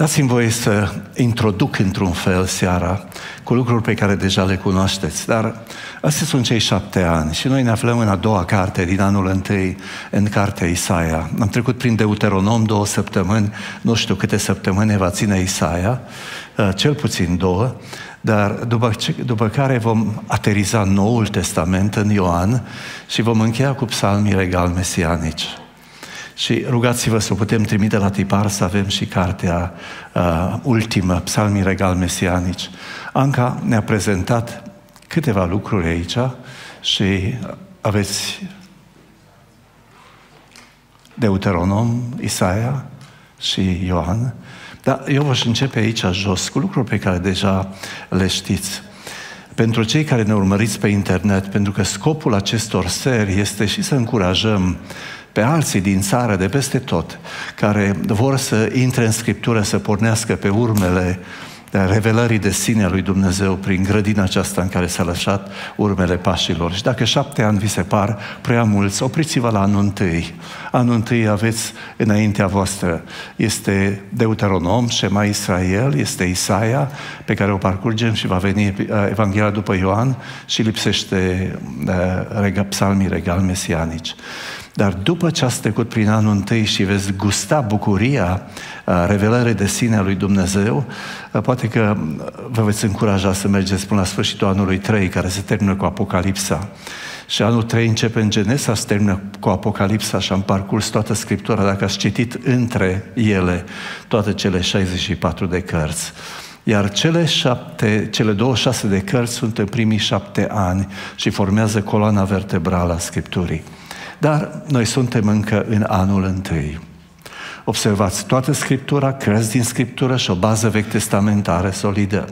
Dați-mi voie să introduc într-un fel seara cu lucruri pe care deja le cunoașteți, dar astea sunt cei șapte ani și noi ne aflăm în a doua carte din anul întâi, în cartea Isaia. Am trecut prin Deuteronom două săptămâni, nu știu câte săptămâni va ține Isaia, uh, cel puțin două, dar după, ce, după care vom ateriza Noul Testament în Ioan și vom încheia cu psalmii regal mesianici. Și rugați-vă să o putem trimite la tipar să avem și cartea uh, ultimă, Psalmii Regal Mesianici. Anca ne-a prezentat câteva lucruri aici și aveți Deuteronom, Isaia și Ioan. Dar eu vă începe aici jos cu lucruri pe care deja le știți. Pentru cei care ne urmăriți pe internet, pentru că scopul acestor seri este și să încurajăm pe alții din țară, de peste tot, care vor să intre în Scriptură, să pornească pe urmele revelării de sine a lui Dumnezeu prin grădina aceasta în care s-a lăsat urmele pașilor. Și dacă șapte ani vi se par prea mulți, opriți-vă la anul întâi. Anul întâi aveți înaintea voastră. Este Deuteronom, Shema Israel, este Isaia, pe care o parcurgem și va veni uh, Evanghelia după Ioan și lipsește uh, psalmii regal mesianici. Dar după ce ați trecut prin anul întâi și veți gusta bucuria revelării de sine a lui Dumnezeu, poate că vă veți încuraja să mergeți până la sfârșitul anului 3, care se termină cu Apocalipsa. Și anul 3 începe în Genesa, se termină cu Apocalipsa și am parcurs toată Scriptura, dacă ați citit între ele toate cele 64 de cărți. Iar cele, șapte, cele 26 de cărți sunt în primii șapte ani și formează coloana vertebrală a Scripturii. Dar noi suntem încă în anul întâi. Observați toată Scriptura, crezi din Scriptură și o bază vechi testamentară solidă.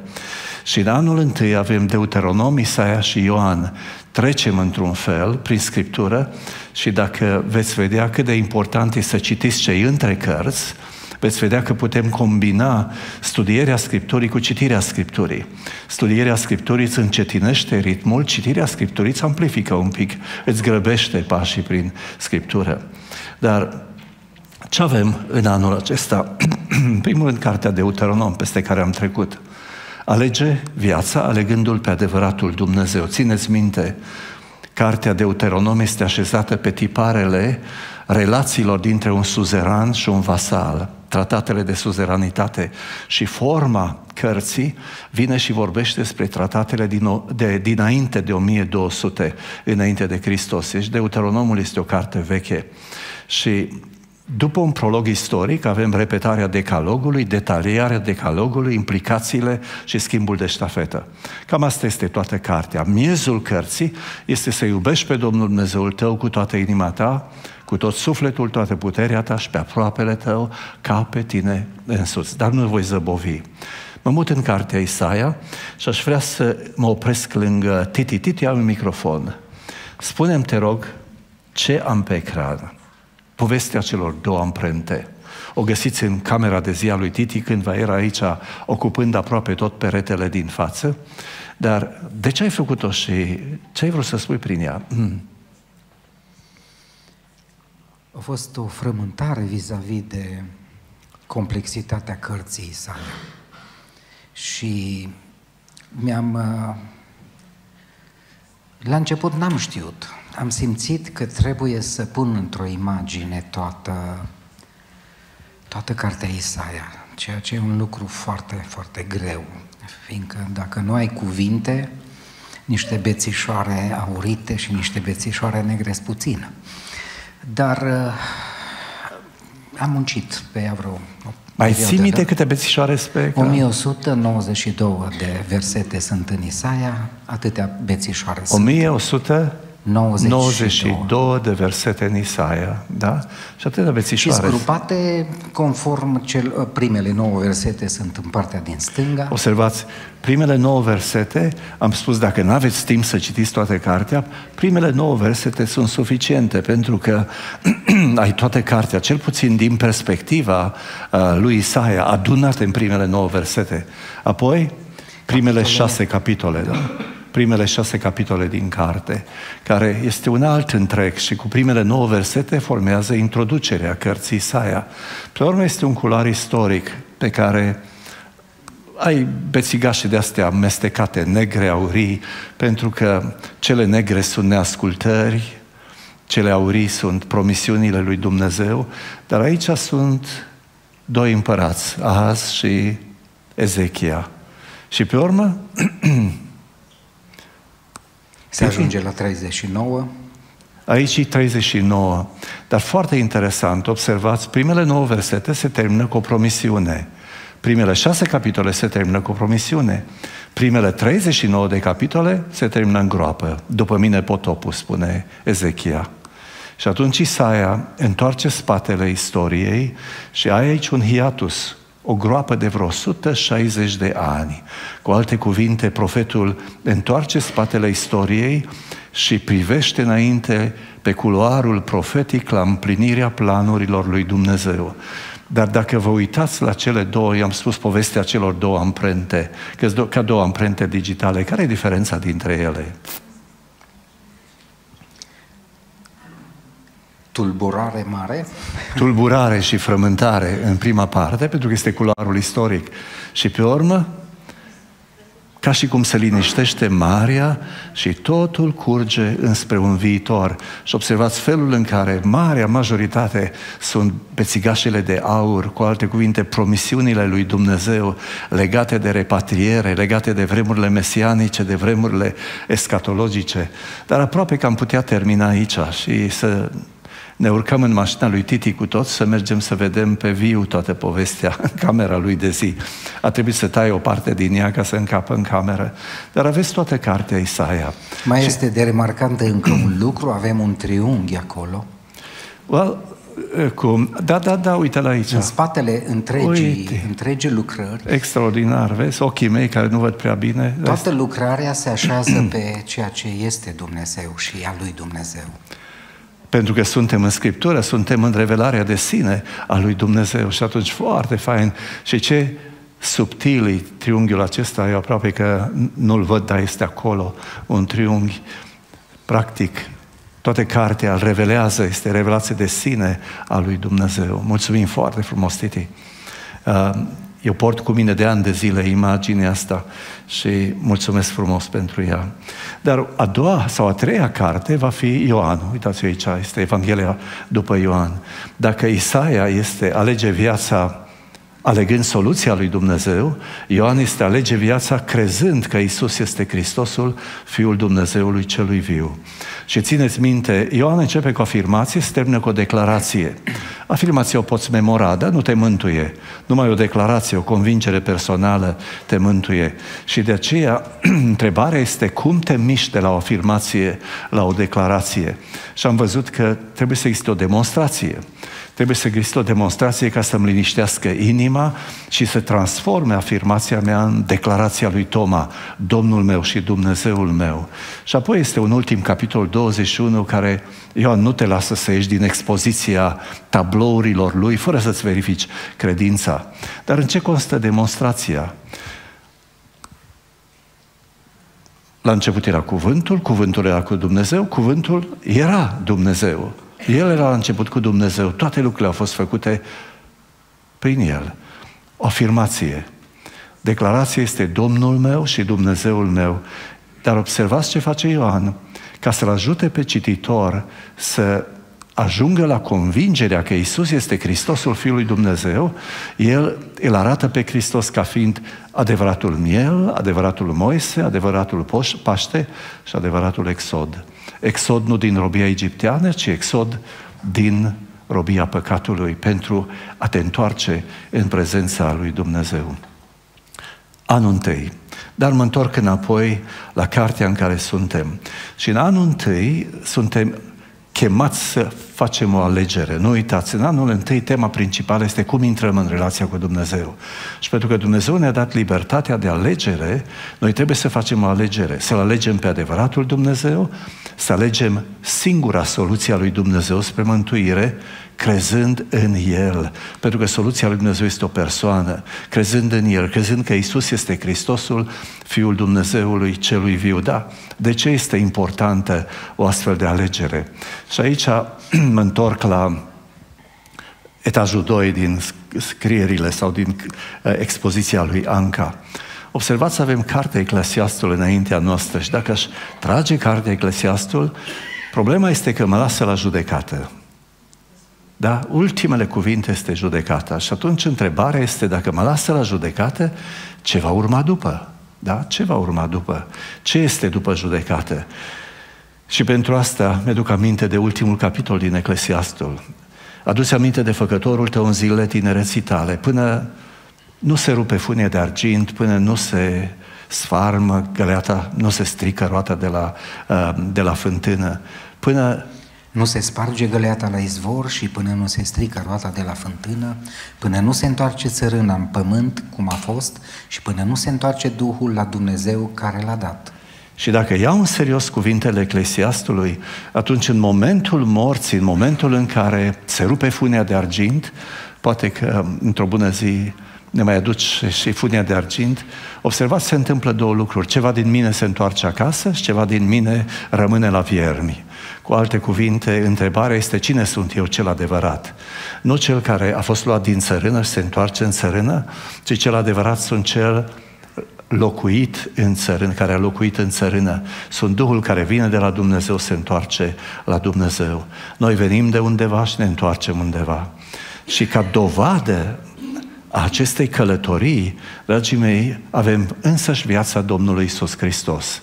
Și în anul întâi avem Deuteronom, Isaia și Ioan. Trecem într-un fel prin Scriptură și dacă veți vedea cât de important este să citiți cei între cărți, veți vedea că putem combina studierea Scripturii cu citirea Scripturii. Studierea Scripturii îți încetinește ritmul, citirea Scripturii îți amplifică un pic, îți grăbește pașii prin Scriptură. Dar ce avem în anul acesta? în primul rând, cartea de Deuteronom, peste care am trecut. Alege viața alegându-L pe adevăratul Dumnezeu. Țineți minte, cartea de Deuteronom este așezată pe tiparele relațiilor dintre un suzeran și un vasal tratatele de suzeranitate și forma cărții vine și vorbește despre tratatele din, de, dinainte de 1200, înainte de Hristos. Deci Deuteronomul este o carte veche. Și după un prolog istoric avem repetarea decalogului, detaliarea decalogului, implicațiile și schimbul de ștafetă. Cam asta este toată cartea. Miezul cărții este să iubești pe Domnul Dumnezeul tău cu toată inima ta, cu tot sufletul, toată puterea ta și pe aproapele tău, ca pe tine însuți. Dar nu voi zăbovi. Mă mut în cartea Isaia și aș vrea să mă opresc lângă Titi. Titi, am un microfon. Spune-mi, te rog, ce am pe ecran? Povestea celor două amprente. O găsiți în camera de zi a lui Titi cândva era aici ocupând aproape tot peretele din față. Dar de ce ai făcut-o și ce ai vrut să spui prin ea? Mm. A fost o frământare vis-a-vis de complexitatea cărții sale. Și mi-am... Uh, la început n-am știut. Am simțit că trebuie să pun într-o imagine toată, toată cartea Isaia, ceea ce e un lucru foarte, foarte greu. Fiindcă dacă nu ai cuvinte, niște bețișoare aurite și niște bețișoare negre puțin. Dar uh, am muncit pe ea vreo mai ții minte da? câte bețișoare pe 1192 de versete sunt în Isaia, atâtea bețișoare 1100? sunt. 92. 92 de versete în Isaia, da? Și atâtea bețișoare. Și grupate conform cel, ă, primele nouă versete sunt în partea din stânga. Observați, primele nouă versete, am spus dacă nu aveți timp să citiți toată cartea, primele nouă versete sunt suficiente pentru că ai toată cartea, cel puțin din perspectiva uh, lui Isaia, adunate în primele nouă versete. Apoi, primele capitole. șase capitole, da? Primele șase capitole din carte, care este un alt întreg și cu primele nouă versete formează introducerea cărții Isaia. Pe urmă este un culoar istoric pe care ai bețigașe de astea amestecate, negre, aurii, pentru că cele negre sunt neascultări, cele aurii sunt promisiunile lui Dumnezeu, dar aici sunt doi împărați, Ahaz și Ezechia. Și pe urmă... Se ajunge la 39. Aici e 39. Dar foarte interesant, observați, primele nouă versete se termină cu o promisiune. Primele șase capitole se termină cu o promisiune. Primele 39 de capitole se termină în groapă. După mine potopul, spune Ezechia. Și atunci Isaia întoarce spatele istoriei și ai aici un hiatus, o groapă de vreo 160 de ani. Cu alte cuvinte, profetul întoarce spatele istoriei și privește înainte pe culoarul profetic la împlinirea planurilor lui Dumnezeu. Dar dacă vă uitați la cele două, i-am spus povestea celor două amprente, că ca două amprente digitale, care e diferența dintre ele? Tulburare mare. Tulburare și frământare în prima parte, pentru că este culoarul istoric. Și pe urmă, ca și cum se liniștește marea și totul curge înspre un viitor. Și observați felul în care marea majoritate sunt pețigașele de aur, cu alte cuvinte, promisiunile lui Dumnezeu legate de repatriere, legate de vremurile mesianice, de vremurile escatologice. Dar aproape că am putea termina aici și să ne urcăm în mașina lui Titi cu toți să mergem să vedem pe viu toată povestea în camera lui de zi. A trebuit să tai o parte din ea ca să încapă în cameră. Dar aveți toată cartea Isaia. Mai și... este de remarcant încă un lucru, avem un triunghi acolo. Well, cum? Da, da, da, uite la aici. În spatele întregii, întregii lucrări. Extraordinar, vezi? Ochii mei care nu văd prea bine. Toată lucrarea se așează pe ceea ce este Dumnezeu și a lui Dumnezeu. Pentru că suntem în Scriptură, suntem în revelarea de sine a lui Dumnezeu și atunci foarte fain. Și ce subtil e triunghiul acesta, eu aproape că nu-l văd, dar este acolo, un triunghi. Practic, toată cartea îl revelează, este revelație de sine a lui Dumnezeu. Mulțumim foarte frumos, Titi. Uh, eu port cu mine de ani de zile imaginea asta și mulțumesc frumos pentru ea. Dar a doua sau a treia carte va fi Ioan. Uitați aici, este Evanghelia după Ioan. Dacă Isaia este alege viața alegând soluția lui Dumnezeu, Ioan este alege viața crezând că Isus este Hristosul, Fiul Dumnezeului celui viu. Și țineți minte, Ioan începe cu afirmație, se termină cu o declarație. Afirmația o poți memora, dar nu te mântuie. Numai o declarație, o convingere personală te mântuie. Și de aceea, întrebarea este cum te miști de la o afirmație la o declarație. Și am văzut că trebuie să existe o demonstrație. Trebuie să existe o demonstrație ca să-mi liniștească inima și să transforme afirmația mea în declarația lui Toma, Domnul meu și Dumnezeul meu. Și apoi este un ultim capitol 21 care Ioan nu te lasă să ieși din expoziția tablourilor lui fără să-ți verifici credința. Dar în ce constă demonstrația? La început era cuvântul, cuvântul era cu Dumnezeu, cuvântul era Dumnezeu. El era la început cu Dumnezeu, toate lucrurile au fost făcute prin El. O afirmație. Declarația este Domnul meu și Dumnezeul meu. Dar observați ce face Ioan. Ca să-l ajute pe cititor să ajungă la convingerea că Isus este Hristosul Fiului Dumnezeu, el îl arată pe Hristos ca fiind adevăratul miel, adevăratul Moise, adevăratul Paște și adevăratul Exod. Exod nu din robia egipteană, ci exod din robia păcatului pentru a te întoarce în prezența lui Dumnezeu. Anul întâi. Dar mă întorc înapoi la cartea în care suntem. Și în anul întâi suntem chemați să facem o alegere. Nu uitați, în anul întâi tema principală este cum intrăm în relația cu Dumnezeu. Și pentru că Dumnezeu ne-a dat libertatea de alegere, noi trebuie să facem o alegere. Să-L alegem pe adevăratul Dumnezeu, să alegem singura soluție a lui Dumnezeu spre mântuire, crezând în El. Pentru că soluția lui Dumnezeu este o persoană. Crezând în El, crezând că Isus este Hristosul, Fiul Dumnezeului celui viu. Da, de ce este importantă o astfel de alegere? Și aici mă întorc la etajul 2 din scrierile sau din uh, expoziția lui Anca. Observați, avem cartea Eclesiastul înaintea noastră și dacă aș trage cartea Eclesiastul, problema este că mă lasă la judecată. Da? Ultimele cuvinte este judecata. Și atunci întrebarea este dacă mă lasă la judecată, ce va urma după? Da? Ce va urma după? Ce este după judecată? Și pentru asta mi-aduc aminte de ultimul capitol din Eclesiastul. Adu-ți aminte de făcătorul tău în zilele tinereții tale, până nu se rupe funie de argint, până nu se sfarmă găleata, nu se strică roata de la, uh, de la fântână, până nu se sparge găleata la izvor și până nu se strică roata de la fântână, până nu se întoarce țărâna în pământ, cum a fost, și până nu se întoarce Duhul la Dumnezeu care l-a dat. Și dacă iau în serios cuvintele Eclesiastului, atunci în momentul morții, în momentul în care se rupe funia de argint, poate că într-o bună zi ne mai aduci și funia de argint, observați, se întâmplă două lucruri. Ceva din mine se întoarce acasă și ceva din mine rămâne la viermi. Cu alte cuvinte, întrebarea este cine sunt eu cel adevărat? Nu cel care a fost luat din țărână și se întoarce în țărână, ci cel adevărat sunt cel locuit în țărână, care a locuit în țărână. Sunt Duhul care vine de la Dumnezeu, se întoarce la Dumnezeu. Noi venim de undeva și ne întoarcem undeva. Și ca dovadă a acestei călătorii, dragii mei, avem însăși viața Domnului Isus Hristos.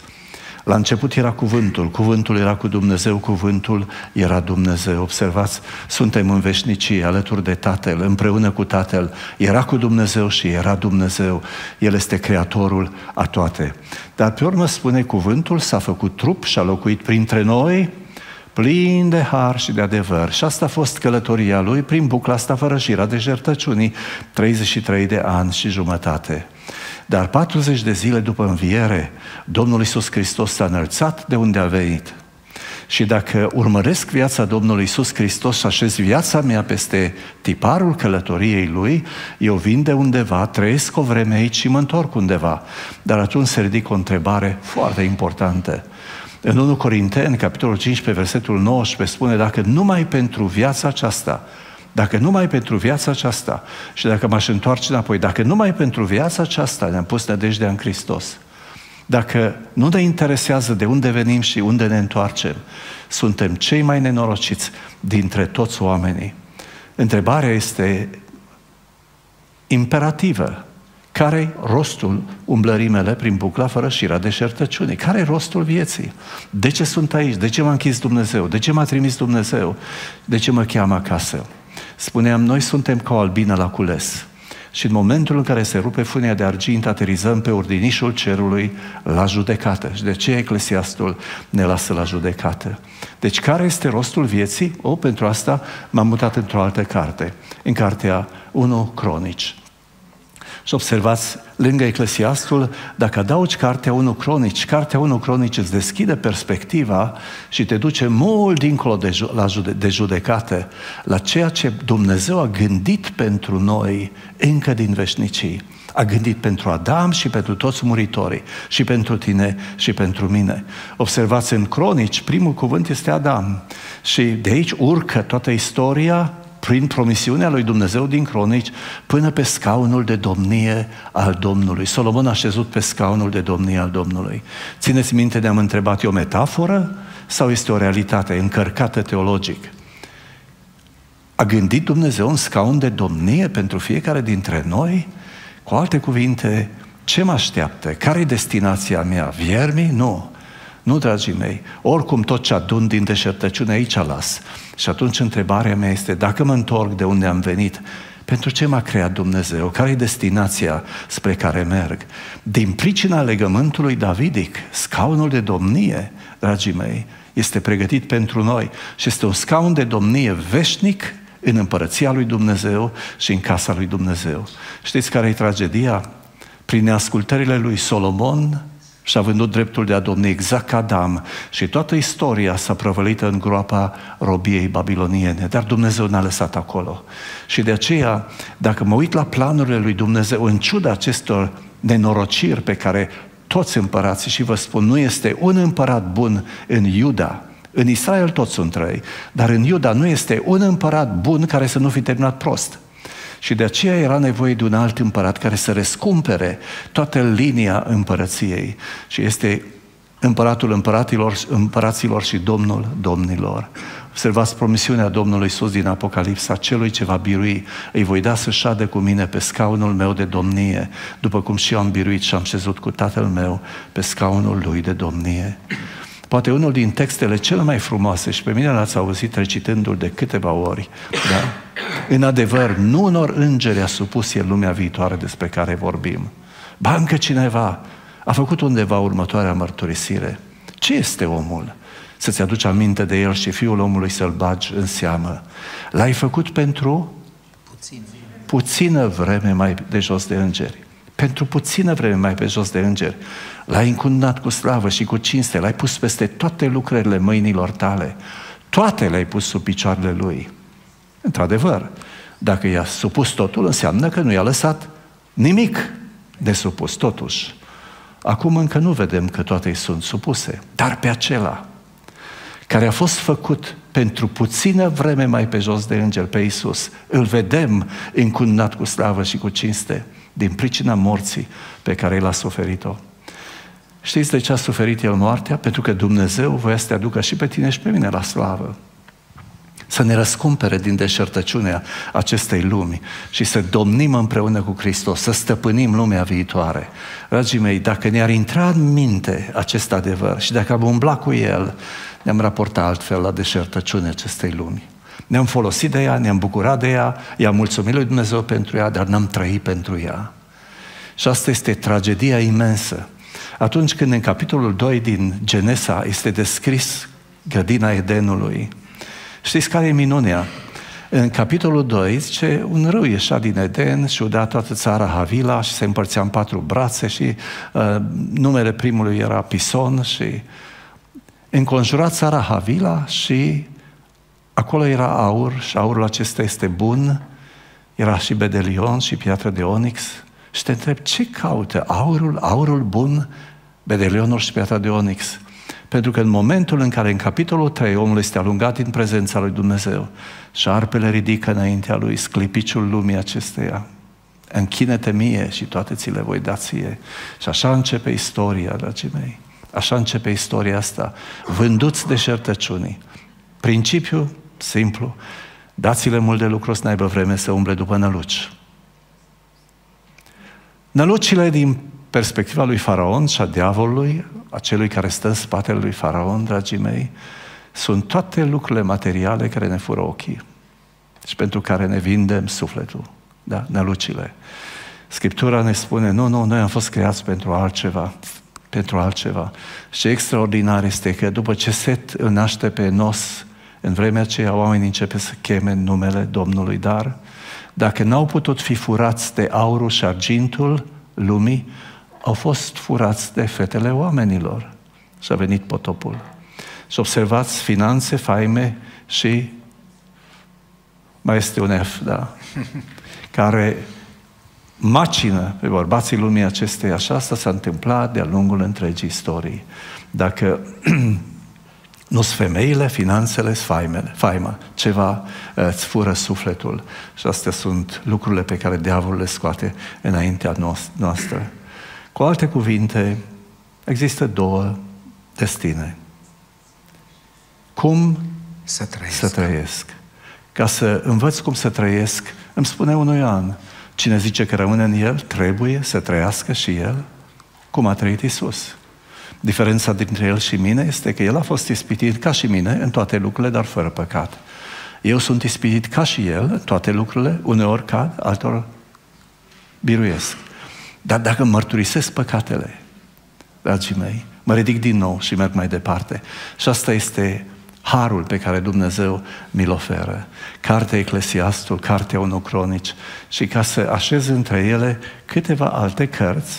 La început era cuvântul, cuvântul era cu Dumnezeu, cuvântul era Dumnezeu. Observați, suntem în veșnicie, alături de Tatăl, împreună cu Tatăl. Era cu Dumnezeu și era Dumnezeu. El este Creatorul a toate. Dar pe urmă spune, cuvântul s-a făcut trup și a locuit printre noi, plin de har și de adevăr. Și asta a fost călătoria lui prin bucla asta fără șira de jertăciunii, 33 de ani și jumătate. Dar 40 de zile după înviere, Domnul Iisus Hristos s-a înălțat de unde a venit. Și dacă urmăresc viața Domnului Iisus Hristos și așez viața mea peste tiparul călătoriei Lui, eu vin de undeva, trăiesc o vreme aici și mă întorc undeva. Dar atunci se ridică o întrebare foarte importantă. În 1 Corinteni, capitolul 15, versetul 19, spune, dacă numai pentru viața aceasta dacă numai pentru viața aceasta și dacă m-aș întoarce înapoi, dacă numai pentru viața aceasta ne-am pus nădejdea în Hristos, dacă nu ne interesează de unde venim și unde ne întoarcem, suntem cei mai nenorociți dintre toți oamenii. Întrebarea este imperativă. Care-i rostul umblării mele prin bucla fără șira de șertăciune? Care-i rostul vieții? De ce sunt aici? De ce m-a închis Dumnezeu? De ce m-a trimis Dumnezeu? De ce mă cheamă acasă? Spuneam, noi suntem ca o albină la cules. Și în momentul în care se rupe funia de argint, aterizăm pe ordinișul cerului la judecată. Și de ce Eclesiastul ne lasă la judecată? Deci care este rostul vieții? O, pentru asta m-am mutat într-o altă carte, în cartea 1 Cronici. Și observați, lângă Eclesiastul, dacă adaugi Cartea 1 Cronici, Cartea 1 Cronici îți deschide perspectiva și te duce mult dincolo de, ju- la jude- de judecată, la ceea ce Dumnezeu a gândit pentru noi încă din veșnicii. A gândit pentru Adam și pentru toți muritorii, și pentru tine și pentru mine. Observați în cronici, primul cuvânt este Adam. Și de aici urcă toată istoria prin promisiunea lui Dumnezeu din cronici, până pe scaunul de domnie al Domnului. Solomon a șezut pe scaunul de domnie al Domnului. Țineți minte, ne-am întrebat, e o metaforă sau este o realitate încărcată teologic? A gândit Dumnezeu un scaun de domnie pentru fiecare dintre noi? Cu alte cuvinte, ce mă așteaptă? Care e destinația mea? Viermii? Nu. Nu, dragii mei, oricum tot ce adun din deșertăciune aici las. Și atunci întrebarea mea este, dacă mă întorc de unde am venit, pentru ce m-a creat Dumnezeu? Care e destinația spre care merg? Din pricina legământului davidic, scaunul de domnie, dragii mei, este pregătit pentru noi și este un scaun de domnie veșnic în împărăția lui Dumnezeu și în casa lui Dumnezeu. Știți care e tragedia? Prin neascultările lui Solomon, și a vândut dreptul de a domni exact ca Adam și toată istoria s-a prăvălit în groapa robiei babiloniene, dar Dumnezeu n-a lăsat acolo. Și de aceea, dacă mă uit la planurile lui Dumnezeu, în ciuda acestor nenorociri pe care toți împărații, și vă spun, nu este un împărat bun în Iuda, În Israel toți sunt răi, dar în Iuda nu este un împărat bun care să nu fi terminat prost. Și de aceea era nevoie de un alt împărat care să răscumpere toată linia împărăției. Și este împăratul împăratilor, împăraților și domnul domnilor. Observați promisiunea Domnului Iisus din Apocalipsa, celui ce va birui, îi voi da să șadă cu mine pe scaunul meu de domnie, după cum și eu am biruit și am șezut cu tatăl meu pe scaunul lui de domnie. Poate unul din textele cele mai frumoase și pe mine l-ați auzit recitându-l de câteva ori, da? În adevăr, nu unor îngeri a supus el lumea viitoare despre care vorbim. Ba încă cineva a făcut undeva următoarea mărturisire. Ce este omul? Să-ți aduci aminte de el și fiul omului să-l bagi în seamă. L-ai făcut pentru Puțin. puțină vreme mai de jos de îngeri. Pentru puțină vreme mai pe jos de îngeri. L-ai încununat cu slavă și cu cinste, l-ai pus peste toate lucrările mâinilor tale. Toate le-ai pus sub picioarele lui. Într-adevăr, dacă i-a supus totul, înseamnă că nu i-a lăsat nimic de supus, totuși. Acum încă nu vedem că toate îi sunt supuse, dar pe acela care a fost făcut pentru puțină vreme mai pe jos de înger, pe Iisus, îl vedem încununat cu slavă și cu cinste din pricina morții pe care El a suferit-o. Știți de ce a suferit El moartea? Pentru că Dumnezeu voia să te aducă și pe tine și pe mine la slavă să ne răscumpere din deșertăciunea acestei lumi și să domnim împreună cu Hristos, să stăpânim lumea viitoare. Dragii mei, dacă ne-ar intra în minte acest adevăr și dacă am umbla cu el, ne-am raportat altfel la deșertăciunea acestei lumi. Ne-am folosit de ea, ne-am bucurat de ea, i-am mulțumit lui Dumnezeu pentru ea, dar n-am trăit pentru ea. Și asta este tragedia imensă. Atunci când în capitolul 2 din Genesa este descris grădina Edenului, Știți care e minunea? În capitolul 2 zice, un râu ieșea din Eden și udea toată țara Havila și se împărțea în patru brațe și uh, numele primului era Pison și înconjura țara Havila și acolo era aur și aurul acesta este bun, era și bedelion și piatră de onix și te întreb, ce caută aurul, aurul bun, bedelionul și piatra de onix? Pentru că în momentul în care în capitolul 3 omul este alungat din prezența lui Dumnezeu și șarpele ridică înaintea lui sclipiciul lumii acesteia, închine-te mie și toate ți le voi da ție. Și așa începe istoria, dragii mei. Așa începe istoria asta. Vânduți de șertăciunii. Principiu simplu. Dați-le mult de lucru să n-aibă vreme să umble după năluci. Nălucile din perspectiva lui Faraon și a diavolului, a celui care stă în spatele lui Faraon, dragii mei, sunt toate lucrurile materiale care ne fură ochii și pentru care ne vindem sufletul, da, nălucile. Scriptura ne spune, nu, nu, noi am fost creați pentru altceva, pentru altceva. Și extraordinar este că după ce Set îl naște pe Nos, în vremea aceea oamenii începe să cheme numele Domnului, dar dacă n-au putut fi furați de aurul și argintul lumii, au fost furați de fetele oamenilor. Și a venit potopul. Și observați finanțe, faime și mai este un F, da, care macină pe bărbații lumii acestei. Așa asta s-a întâmplat de-a lungul întregii istorii. Dacă nu sunt femeile, finanțele, faimele, faima, ceva uh, îți fură sufletul. Și astea sunt lucrurile pe care diavolul le scoate înaintea noastră. Cu alte cuvinte, există două destine. Cum să trăiesc. să trăiesc. Ca să învăț cum să trăiesc, îmi spune unui an, cine zice că rămâne în el, trebuie să trăiască și el cum a trăit Isus. Diferența dintre el și mine este că el a fost ispitit ca și mine în toate lucrurile, dar fără păcat. Eu sunt ispitit ca și el în toate lucrurile, uneori cad, altor biruiesc. Dar dacă mărturisesc păcatele, dragii mei, mă ridic din nou și merg mai departe. Și asta este harul pe care Dumnezeu mi-l oferă. Cartea Eclesiastul, Cartea 1 Cronici și ca să așez între ele câteva alte cărți,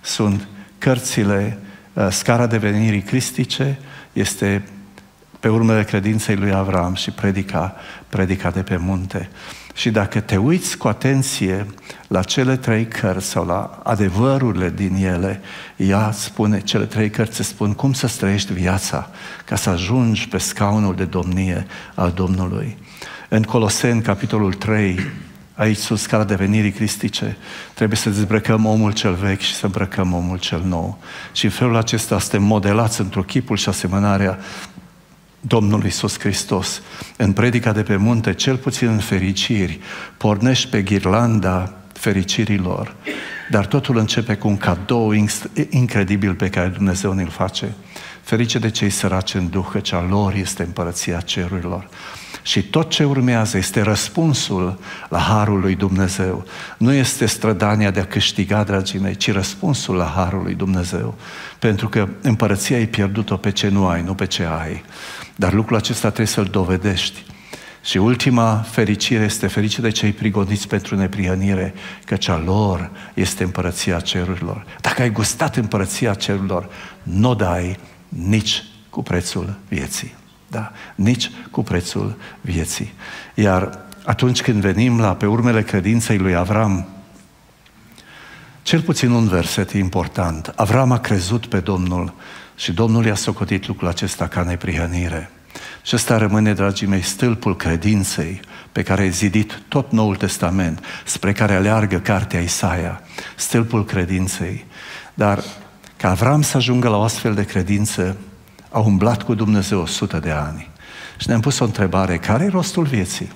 sunt cărțile uh, Scara devenirii cristice, este pe urmele credinței lui Avram și predica, predica de pe munte. Și dacă te uiți cu atenție la cele trei cărți sau la adevărurile din ele, ea spune, cele trei cărți spun cum să trăiești viața ca să ajungi pe scaunul de domnie al Domnului. În Coloseni, capitolul 3, aici sus scala devenirii cristice, trebuie să dezbrăcăm omul cel vechi și să îmbrăcăm omul cel nou. Și în felul acesta suntem modelați într-o chipul și asemănarea Domnul Iisus Hristos. În predica de pe munte, cel puțin în fericiri, pornești pe ghirlanda fericirilor, dar totul începe cu un cadou incredibil pe care Dumnezeu ne-l face. Ferice de cei săraci în duh, că cea lor este împărăția cerurilor. Și tot ce urmează este răspunsul la Harul lui Dumnezeu. Nu este strădania de a câștiga, dragii mei, ci răspunsul la Harul lui Dumnezeu. Pentru că împărăția ai pierdut-o pe ce nu ai, nu pe ce ai. Dar lucrul acesta trebuie să-l dovedești. Și ultima fericire este ferice de cei prigoniți pentru neprihănire, că cea lor este împărăția cerurilor. Dacă ai gustat împărăția cerurilor, nu o dai nici cu prețul vieții. Da? Nici cu prețul vieții. Iar atunci când venim la pe urmele credinței lui Avram, cel puțin un verset important. Avram a crezut pe Domnul și Domnul i-a socotit lucrul acesta ca neprihănire. Și ăsta rămâne, dragii mei, stâlpul credinței pe care ai zidit tot Noul Testament, spre care aleargă cartea Isaia, stâlpul credinței. Dar ca Avram să ajungă la o astfel de credință, a umblat cu Dumnezeu o sută de ani. Și ne-am pus o întrebare, care e rostul vieții?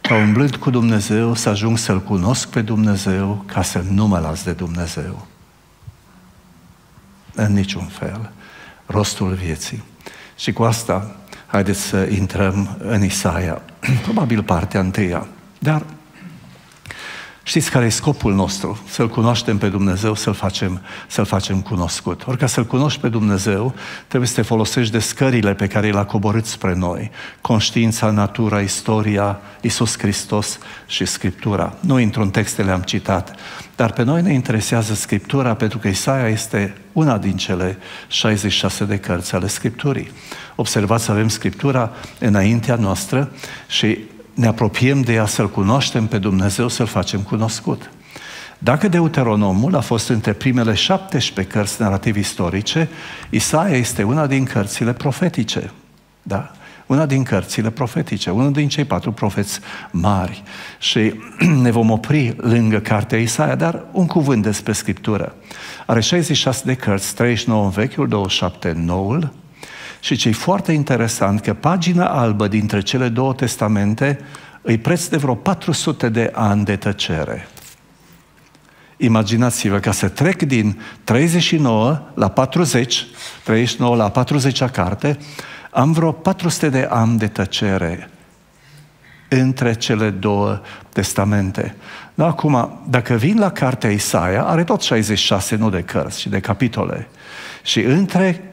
Ca umblând cu Dumnezeu să ajung să-L cunosc pe Dumnezeu ca să nu mă las de Dumnezeu. În niciun fel. Rostul vieții. Și cu asta, haideți să intrăm în Isaia. Probabil partea întâia. Dar Știți care e scopul nostru? Să-L cunoaștem pe Dumnezeu, să-L facem, să-L facem cunoscut. Ori ca să-L cunoști pe Dumnezeu, trebuie să te folosești de scările pe care Le-a coborât spre noi. Conștiința, natura, istoria, Isus Hristos și Scriptura. Nu intru în textele am citat, dar pe noi ne interesează Scriptura pentru că Isaia este una din cele 66 de cărți ale Scripturii. Observați, avem Scriptura înaintea noastră și ne apropiem de ea, să-L cunoaștem pe Dumnezeu, să-L facem cunoscut. Dacă Deuteronomul a fost între primele 17 cărți narrativ istorice, Isaia este una din cărțile profetice. Da? Una din cărțile profetice, unul din cei patru profeți mari. Și ne vom opri lângă cartea Isaia, dar un cuvânt despre Scriptură. Are 66 de cărți, 39 în Vechiul, 27 în Noul, și ce e foarte interesant, că pagina albă dintre cele două testamente îi preț de vreo 400 de ani de tăcere. Imaginați-vă ca să trec din 39 la 40, 39 la 40-a carte, am vreo 400 de ani de tăcere între cele două testamente. Da, acum, dacă vin la cartea Isaia, are tot 66, nu de cărți, ci de capitole. Și între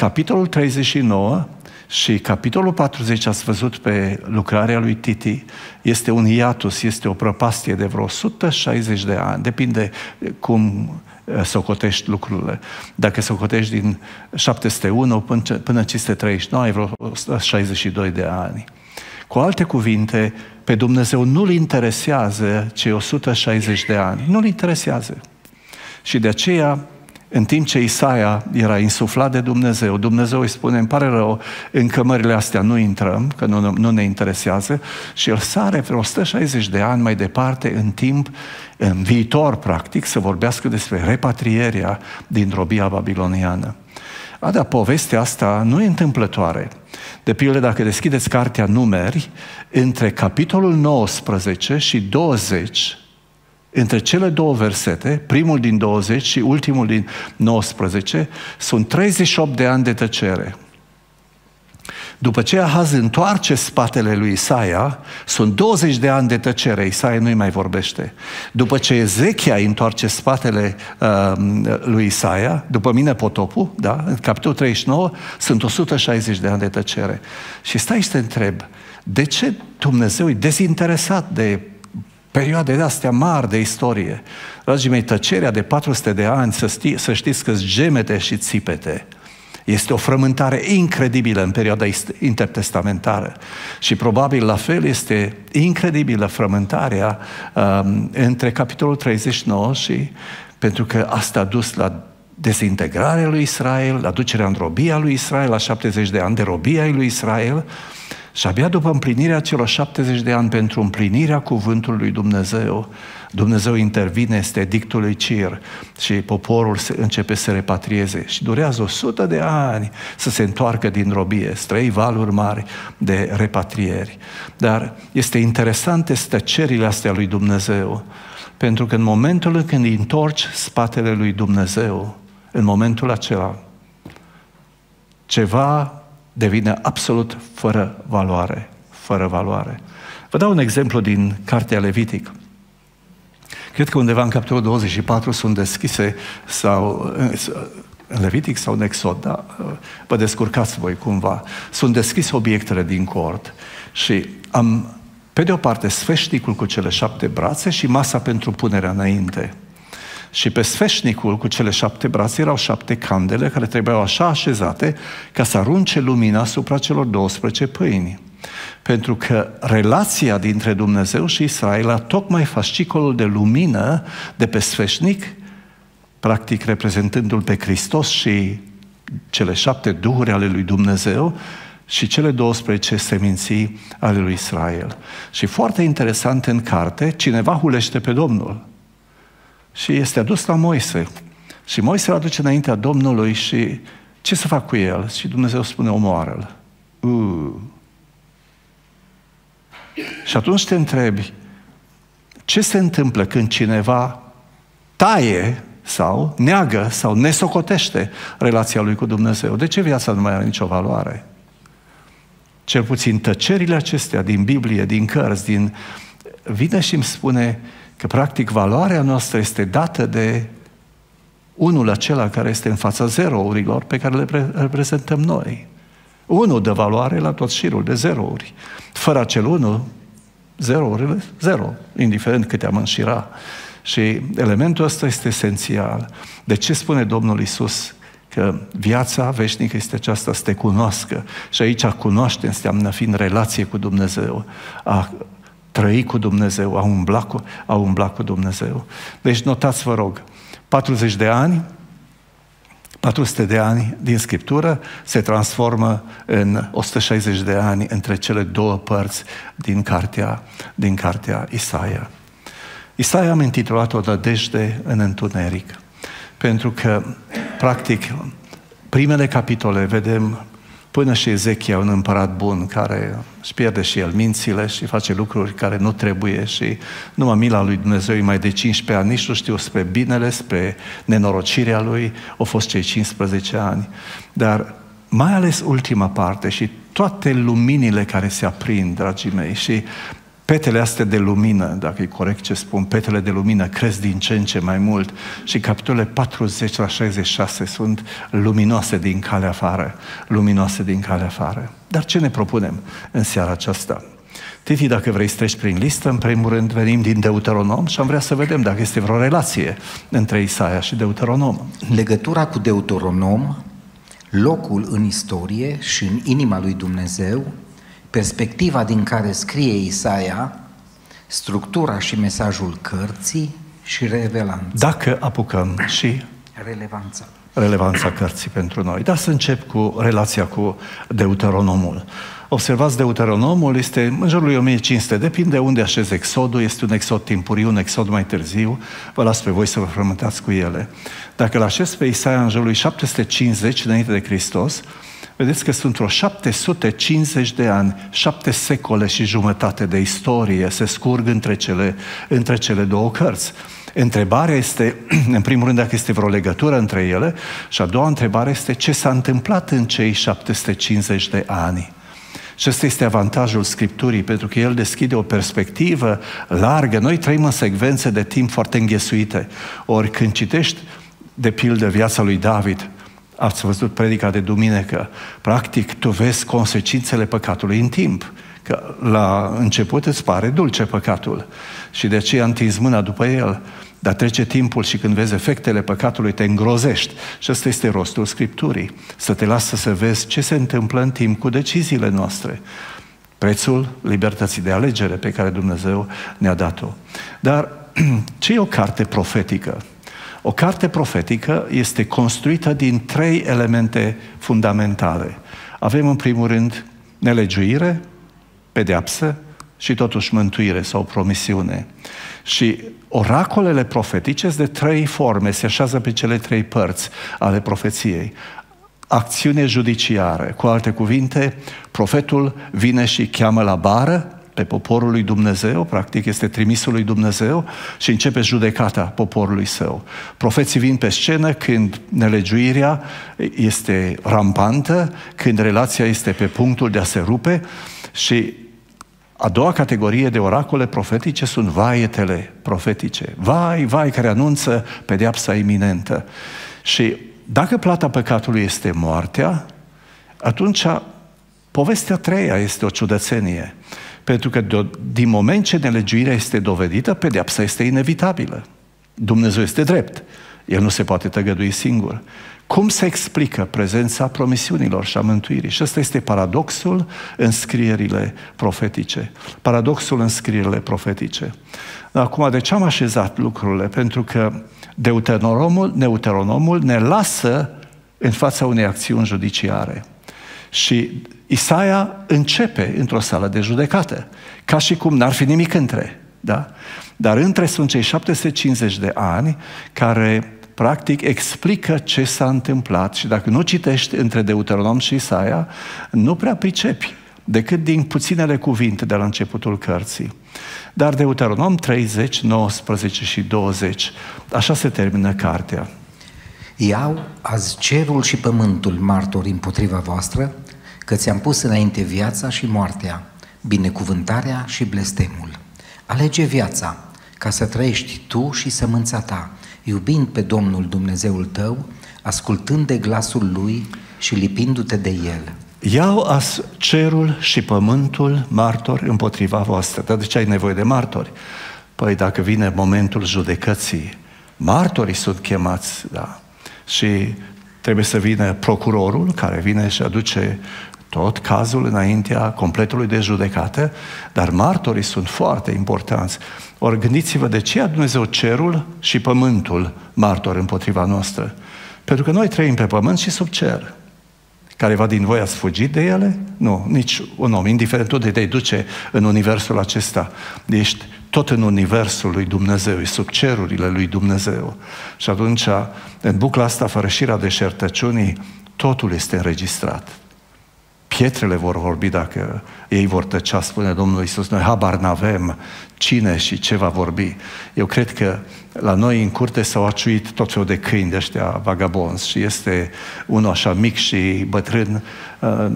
Capitolul 39 și capitolul 40, ați văzut pe lucrarea lui Titi, este un hiatus, este o prăpastie de vreo 160 de ani, depinde cum eh, socotești lucrurile. Dacă socotești din 701 până, până în 539, ai vreo 162 de ani. Cu alte cuvinte, pe Dumnezeu nu-L interesează cei 160 de ani. Nu-L interesează. Și de aceea în timp ce Isaia era insuflat de Dumnezeu, Dumnezeu îi spune, îmi pare rău, în cămările astea nu intrăm, că nu, nu ne interesează, și el sare vreo 160 de ani mai departe, în timp, în viitor, practic, să vorbească despre repatrierea din robia babiloniană. A, da, povestea asta nu e întâmplătoare. De pildă, dacă deschideți cartea numeri, între capitolul 19 și 20 între cele două versete, primul din 20 și ultimul din 19, sunt 38 de ani de tăcere. După ce Ahaz întoarce spatele lui Isaia, sunt 20 de ani de tăcere, Isaia nu-i mai vorbește. După ce Ezechia întoarce spatele uh, lui Isaia, după mine potopul, da, în capitolul 39, sunt 160 de ani de tăcere. Și stai și te întreb, de ce Dumnezeu e dezinteresat de perioade de astea mari de istorie. Dragii mei, tăcerea de 400 de ani, să, ști, să știți că gemete și țipete. Este o frământare incredibilă în perioada intertestamentară. Și probabil la fel este incredibilă frământarea um, între capitolul 39 și pentru că asta a dus la dezintegrarea lui Israel, la ducerea în robia lui Israel, la 70 de ani de robia lui Israel, și abia după împlinirea celor 70 de ani pentru împlinirea cuvântului lui Dumnezeu, Dumnezeu intervine, este dictul lui Cir și poporul se, începe să repatrieze și durează 100 de ani să se întoarcă din robie, trei valuri mari de repatrieri. Dar este interesant stăcerile astea lui Dumnezeu, pentru că în momentul când îi întorci spatele lui Dumnezeu, în momentul acela, ceva devine absolut fără valoare. Fără valoare. Vă dau un exemplu din Cartea Levitic. Cred că undeva în capitolul 24 sunt deschise sau în Levitic sau în Exod, da? vă descurcați voi cumva. Sunt deschise obiectele din cort și am, pe de o parte, sfeșnicul cu cele șapte brațe și masa pentru punerea înainte. Și pe sfeșnicul cu cele șapte brațe erau șapte candele care trebuiau așa așezate ca să arunce lumina asupra celor 12 pâini. Pentru că relația dintre Dumnezeu și Israel a tocmai fascicolul de lumină de pe sfeșnic, practic reprezentându-l pe Hristos și cele șapte duhuri ale lui Dumnezeu, și cele 12 seminții ale lui Israel. Și foarte interesant în carte, cineva hulește pe Domnul și este adus la Moise. Și Moise îl aduce înaintea Domnului și ce să fac cu el? Și Dumnezeu spune, omoară-l. Uh. Și atunci te întrebi, ce se întâmplă când cineva taie sau neagă sau nesocotește relația lui cu Dumnezeu? De ce viața nu mai are nicio valoare? Cel puțin tăcerile acestea din Biblie, din cărți, din... vine și îmi spune, Că practic valoarea noastră este dată de unul acela care este în fața zerourilor pe care le reprezentăm noi. Unul dă valoare la tot șirul de zerouri. Fără acel unul, zerourile, zero, indiferent câte am înșira. Și elementul ăsta este esențial. De ce spune Domnul Isus că viața veșnică este aceasta, să te cunoască. Și aici a cunoaște înseamnă fiind relație cu Dumnezeu, a trăi cu Dumnezeu, a umbla cu, a umbla cu Dumnezeu. Deci notați, vă rog, 40 de ani, 400 de ani din Scriptură se transformă în 160 de ani între cele două părți din cartea, din cartea Isaia. Isaia am intitulat o dădejde în întuneric, pentru că, practic, primele capitole vedem Până și Ezechia, un împărat bun, care își pierde și el mințile și face lucruri care nu trebuie și numai mila lui Dumnezeu e mai de 15 ani, nici nu știu spre binele, spre nenorocirea lui, au fost cei 15 ani. Dar mai ales ultima parte și toate luminile care se aprind, dragii mei, și petele astea de lumină, dacă e corect ce spun, petele de lumină cresc din ce în ce mai mult și capitolele 40 la 66 sunt luminoase din calea afară, luminoase din calea afară. Dar ce ne propunem în seara aceasta? Titi, dacă vrei să treci prin listă, în primul rând venim din Deuteronom și am vrea să vedem dacă este vreo relație între Isaia și Deuteronom. Legătura cu Deuteronom, locul în istorie și în inima lui Dumnezeu perspectiva din care scrie Isaia, structura și mesajul cărții și relevanța. Dacă apucăm și relevanța. Relevanța cărții pentru noi. Dar să încep cu relația cu Deuteronomul. Observați, Deuteronomul este în jurul lui 1500, depinde unde așez exodul, este un exod timpuriu, un exod mai târziu, vă las pe voi să vă frământați cu ele. Dacă îl așez pe Isaia în jurul lui 750 înainte de Hristos, Vedeți că sunt vreo 750 de ani, șapte secole și jumătate de istorie se scurg între cele, între cele două cărți. Întrebarea este, în primul rând, dacă este vreo legătură între ele și a doua întrebare este ce s-a întâmplat în cei 750 de ani. Și ăsta este avantajul Scripturii, pentru că el deschide o perspectivă largă. Noi trăim în secvențe de timp foarte înghesuite. Ori când citești, de pildă, viața lui David, ați văzut predica de duminică, practic tu vezi consecințele păcatului în timp. Că la început îți pare dulce păcatul și de aceea întins mâna după el. Dar trece timpul și când vezi efectele păcatului te îngrozești. Și ăsta este rostul Scripturii. Să te lasă să vezi ce se întâmplă în timp cu deciziile noastre. Prețul libertății de alegere pe care Dumnezeu ne-a dat-o. Dar ce e o carte profetică? O carte profetică este construită din trei elemente fundamentale. Avem în primul rând nelegiuire, pedeapsă și totuși mântuire sau promisiune. Și oracolele profetice sunt de trei forme, se așează pe cele trei părți ale profeției. Acțiune judiciară, cu alte cuvinte, profetul vine și cheamă la bară pe poporul lui Dumnezeu, practic este trimisul lui Dumnezeu și începe judecata poporului său. Profeții vin pe scenă când nelegiuirea este rampantă, când relația este pe punctul de a se rupe și a doua categorie de oracole profetice sunt vaietele profetice. Vai, vai, care anunță pedeapsa iminentă. Și dacă plata păcatului este moartea, atunci povestea treia este o ciudățenie. Pentru că de, din moment ce nelegiuirea este dovedită, pedeapsa este inevitabilă. Dumnezeu este drept. El nu se poate tăgădui singur. Cum se explică prezența promisiunilor și a mântuirii? Și ăsta este paradoxul în scrierile profetice. Paradoxul în scrierile profetice. Acum, de ce am așezat lucrurile? Pentru că Deuteronomul, Deuteronomul ne lasă în fața unei acțiuni judiciare. Și Isaia începe într-o sală de judecată, ca și cum n-ar fi nimic între. Da? Dar între sunt cei 750 de ani care practic explică ce s-a întâmplat și dacă nu citești între Deuteronom și Isaia, nu prea pricepi decât din puținele cuvinte de la începutul cărții. Dar Deuteronom 30, 19 și 20, așa se termină cartea. Iau azi cerul și pământul martori împotriva voastră, că ți-am pus înainte viața și moartea, binecuvântarea și blestemul. Alege viața, ca să trăiești tu și sămânța ta, iubind pe Domnul Dumnezeul tău, ascultând de glasul Lui și lipindu-te de El. Iau as cerul și pământul martori împotriva voastră. Dar de ce ai nevoie de martori? Păi dacă vine momentul judecății, martorii sunt chemați, da. Și trebuie să vină procurorul care vine și aduce tot cazul înaintea completului de judecată, dar martorii sunt foarte importanți. Ori gândiți-vă de ce a Dumnezeu cerul și pământul martor împotriva noastră. Pentru că noi trăim pe pământ și sub cer. Careva din voi ați fugit de ele? Nu, nici un om, indiferent unde te duce în universul acesta. Ești tot în universul lui Dumnezeu, e sub cerurile lui Dumnezeu. Și atunci, în bucla asta, fără șirea deșertăciunii, totul este înregistrat. Pietrele vor vorbi dacă ei vor tăcea, spune Domnul Iisus. Noi habar n-avem cine și ce va vorbi. Eu cred că la noi în curte s-au aciuit tot felul de câini de ăștia vagabonzi și este unul așa mic și bătrân, uh,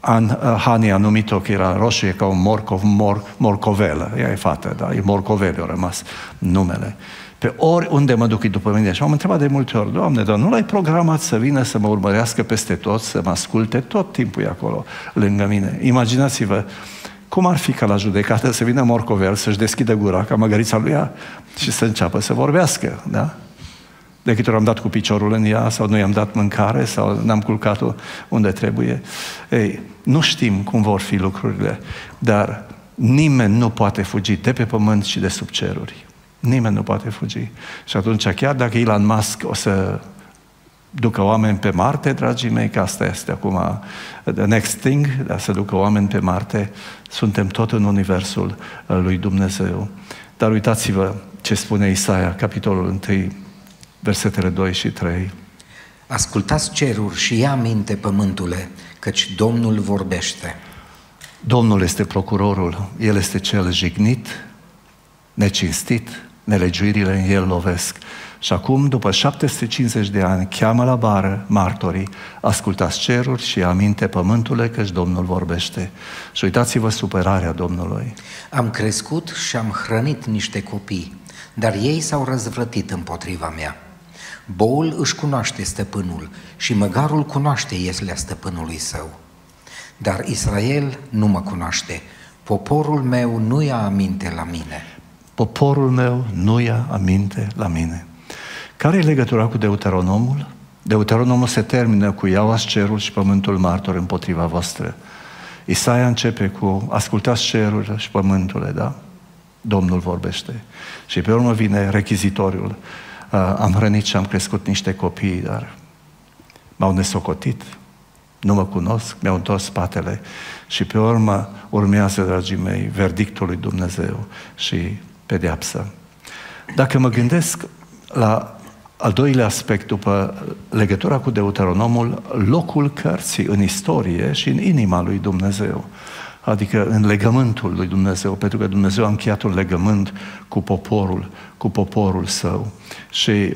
An, uh, Hani a numit-o că era roșie ca un morcov, mor, morcovelă. Ea e fată, da, e morcovele, a rămas numele. Pe oriunde mă duc după mine. Și am întrebat de multe ori, Doamne, dar nu l-ai programat să vină să mă urmărească peste tot, să mă asculte, tot timpul e acolo, lângă mine. Imaginați-vă cum ar fi ca la judecată să vină morcovel, să-și deschidă gura ca măgărița lui ea și să înceapă să vorbească, da? De câte ori am dat cu piciorul în ea sau nu i-am dat mâncare sau n-am culcat-o unde trebuie. Ei, nu știm cum vor fi lucrurile, dar nimeni nu poate fugi de pe pământ și de sub ceruri. Nimeni nu poate fugi. Și atunci, chiar dacă Elon Musk o să ducă oameni pe Marte, dragii mei, că asta este acum the next thing, da, să ducă oameni pe Marte, suntem tot în universul uh, lui Dumnezeu. Dar uitați-vă ce spune Isaia, capitolul 1, versetele 2 și 3. Ascultați ceruri și ia minte pământule, căci Domnul vorbește. Domnul este procurorul, El este cel jignit, necinstit, nelegiuirile în El lovesc. Și acum, după 750 de ani, cheamă la bară martorii, ascultați ceruri și aminte pământule căci Domnul vorbește. Și uitați-vă supărarea Domnului. Am crescut și am hrănit niște copii, dar ei s-au răzvrătit împotriva mea. Boul își cunoaște stăpânul și măgarul cunoaște ieslea stăpânului său. Dar Israel nu mă cunoaște, poporul meu nu ia aminte la mine. Poporul meu nu ia aminte la mine. Care e legătura cu Deuteronomul? Deuteronomul se termină cu iau cerul și pământul martor împotriva voastră. Isaia începe cu ascultați cerul și pământul, da? Domnul vorbește. Și pe urmă vine rechizitoriul. Uh, am hrănit și am crescut niște copii, dar m-au nesocotit, nu mă cunosc, mi-au întors spatele. Și pe urmă urmează, dragii mei, verdictul lui Dumnezeu și pedeapsă. Dacă mă gândesc la al doilea aspect, după legătura cu Deuteronomul, locul cărții în istorie și în inima lui Dumnezeu. Adică în legământul lui Dumnezeu, pentru că Dumnezeu a încheiat un legământ cu poporul, cu poporul său. Și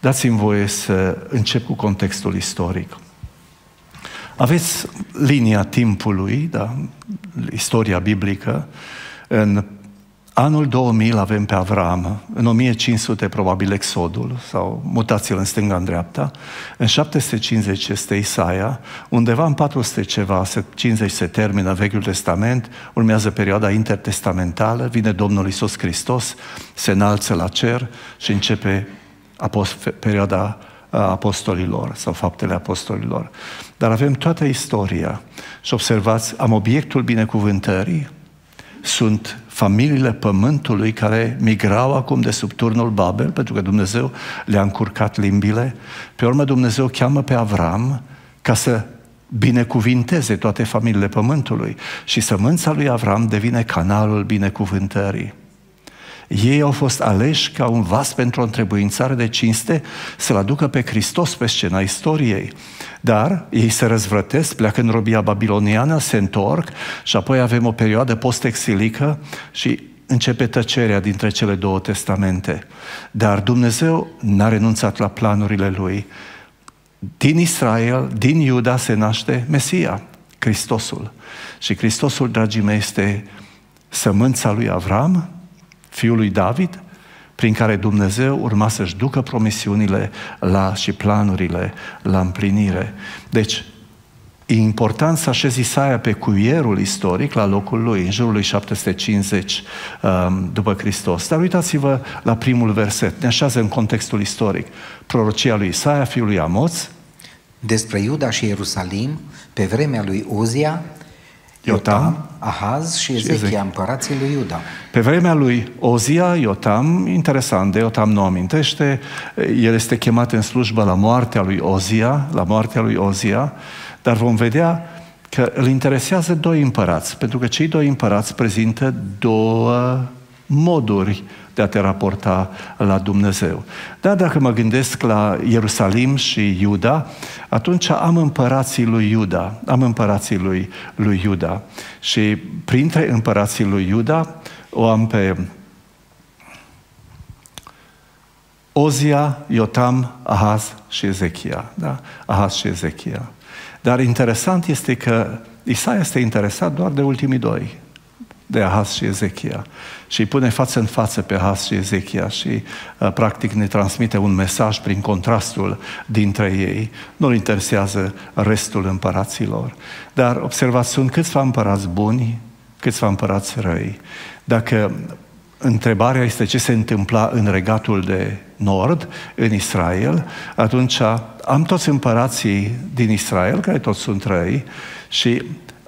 dați-mi voie să încep cu contextul istoric. Aveți linia timpului, da? istoria biblică, în Anul 2000 avem pe Avram, în 1500 probabil Exodul sau mutați-l în stânga în dreapta, în 750 este Isaia, undeva în 400 ceva, 50 se termină Vechiul Testament, urmează perioada intertestamentală, vine Domnul Isus Hristos, se înalță la cer și începe apost- perioada apostolilor sau faptele apostolilor. Dar avem toată istoria și observați, am obiectul binecuvântării, sunt familiile pământului care migrau acum de sub turnul Babel, pentru că Dumnezeu le-a încurcat limbile. Pe urmă Dumnezeu cheamă pe Avram ca să binecuvinteze toate familiile pământului și sămânța lui Avram devine canalul binecuvântării. Ei au fost aleși ca un vas pentru o întrebuințare de cinste să-L aducă pe Hristos pe scena istoriei. Dar ei se răzvrătesc, pleacă în robia babiloniană, se întorc și apoi avem o perioadă post-exilică și începe tăcerea dintre cele două testamente. Dar Dumnezeu n-a renunțat la planurile Lui. Din Israel, din Iuda se naște Mesia, Hristosul. Și Hristosul, dragii mei, este sămânța lui Avram, fiul lui David, prin care Dumnezeu urma să-și ducă promisiunile la, și planurile la împlinire. Deci, e important să așezi Isaia pe cuierul istoric la locul lui, în jurul lui 750 um, după Hristos. Dar uitați-vă la primul verset, ne așează în contextul istoric. Prorocia lui Isaia, fiul lui Amoț, despre Iuda și Ierusalim, pe vremea lui Uzia, Iotam, Ahaz și Ezechia, împărații lui Iuda. Pe vremea lui Ozia, Iotam, interesant, de Iotam nu amintește, el este chemat în slujbă la moartea lui Ozia, la moartea lui Ozia, dar vom vedea că îl interesează doi împărați, pentru că cei doi împărați prezintă două moduri de a te raporta la Dumnezeu. Dar dacă mă gândesc la Ierusalim și Iuda, atunci am împărații lui Iuda, am împărații lui, lui Iuda. Și printre împărații lui Iuda o am pe Ozia, Iotam, Ahaz și Ezechia. Da? Ahaz și Ezechia. Dar interesant este că Isaia este interesat doar de ultimii doi de Ahaz și Ezechia. Și îi pune față în față pe Ahaz și Ezechia și uh, practic ne transmite un mesaj prin contrastul dintre ei. Nu-l interesează restul împăraților. Dar observați, sunt câțiva împărați buni, câțiva împărați răi. Dacă întrebarea este ce se întâmpla în regatul de nord, în Israel, atunci am toți împărații din Israel, care toți sunt răi, și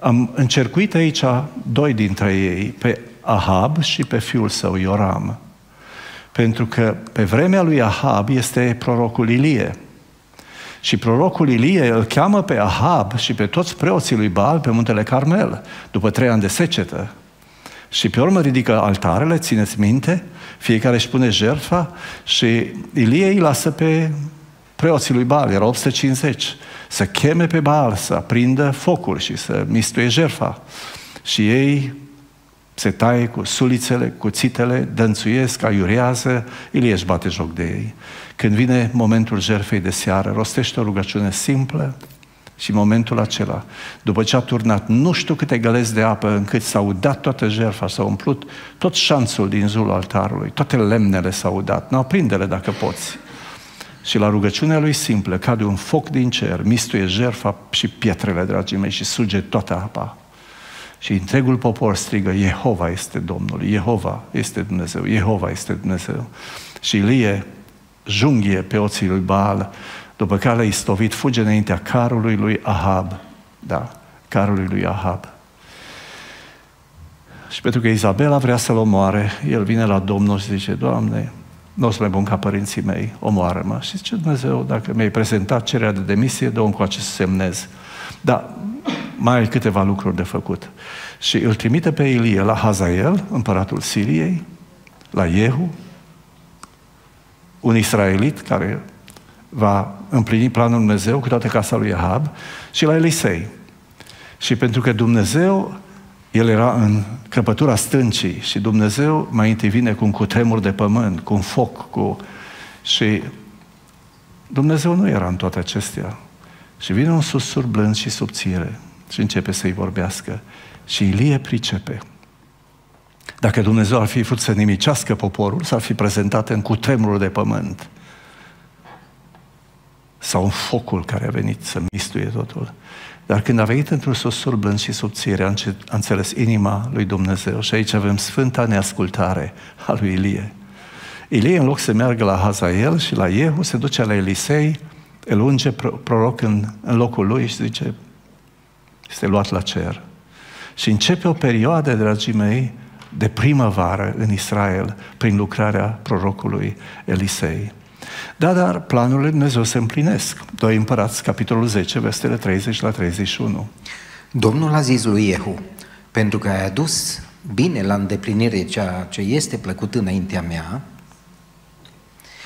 am încercuit aici doi dintre ei, pe Ahab și pe fiul său Ioram. Pentru că pe vremea lui Ahab este prorocul Ilie. Și prorocul Ilie îl cheamă pe Ahab și pe toți preoții lui Baal pe muntele Carmel, după trei ani de secetă. Și pe urmă ridică altarele, țineți minte, fiecare își pune jertfa și Ilie îi lasă pe preoții lui Baal, erau 850, să cheme pe Baal, să aprindă focul și să mistuie jertfa. Și ei se taie cu sulițele, cu țitele, dănțuiesc, aiurează, Ilie își bate joc de ei. Când vine momentul jertfei de seară, rostește o rugăciune simplă și momentul acela, după ce a turnat nu știu câte găleți de apă încât s-a udat toată jertfa, s-a umplut tot șanțul din zul altarului, toate lemnele s-au udat, nu aprinde dacă poți. Și la rugăciunea lui simplă cade un foc din cer, mistuie jertfa și pietrele, dragii mei, și suge toată apa. Și întregul popor strigă, Jehova este Domnul, Jehova este Dumnezeu, Jehova este Dumnezeu. Și Ilie junghie pe oții lui Baal, după care l-a istovit, fuge înaintea carului lui Ahab. Da, carului lui Ahab. Și pentru că Izabela vrea să-l omoare, el vine la Domnul și zice, Doamne, nu o să mai bun ca părinții mei, omoară-mă. Și zice Dumnezeu, dacă mi-ai prezentat cererea de demisie, dă cu acest semnez. Dar mai ai câteva lucruri de făcut. Și îl trimite pe Ilie la Hazael, împăratul Siriei, la Jehu, un israelit care va împlini planul Dumnezeu cu toată casa lui Ahab, și la Elisei. Și pentru că Dumnezeu, el era în crăpătura stâncii și Dumnezeu mai întâi vine cu un cutremur de pământ, cu un foc, cu... și Dumnezeu nu era în toate acestea. Și vine un susur blând și subțire și începe să-i vorbească. Și Ilie pricepe. Dacă Dumnezeu ar fi vrut să nimicească poporul, s-ar fi prezentat în cutremurul de pământ. Sau în focul care a venit să mistuie totul. Dar când a venit într-un susur blând și subțire, a înțeles inima lui Dumnezeu. Și aici avem sfânta neascultare a lui Ilie. Ilie, în loc să meargă la Hazael și la Iehu, se duce la Elisei, îl unge proroc în, în locul lui și zice, este luat la cer. Și începe o perioadă, dragii mei, de primăvară în Israel prin lucrarea prorocului Elisei. Da, dar planurile Dumnezeu se împlinesc. Doi împărați, capitolul 10, versetele 30 la 31. Domnul a zis lui Iehu, pentru că ai adus bine la îndeplinire ceea ce este plăcut înaintea mea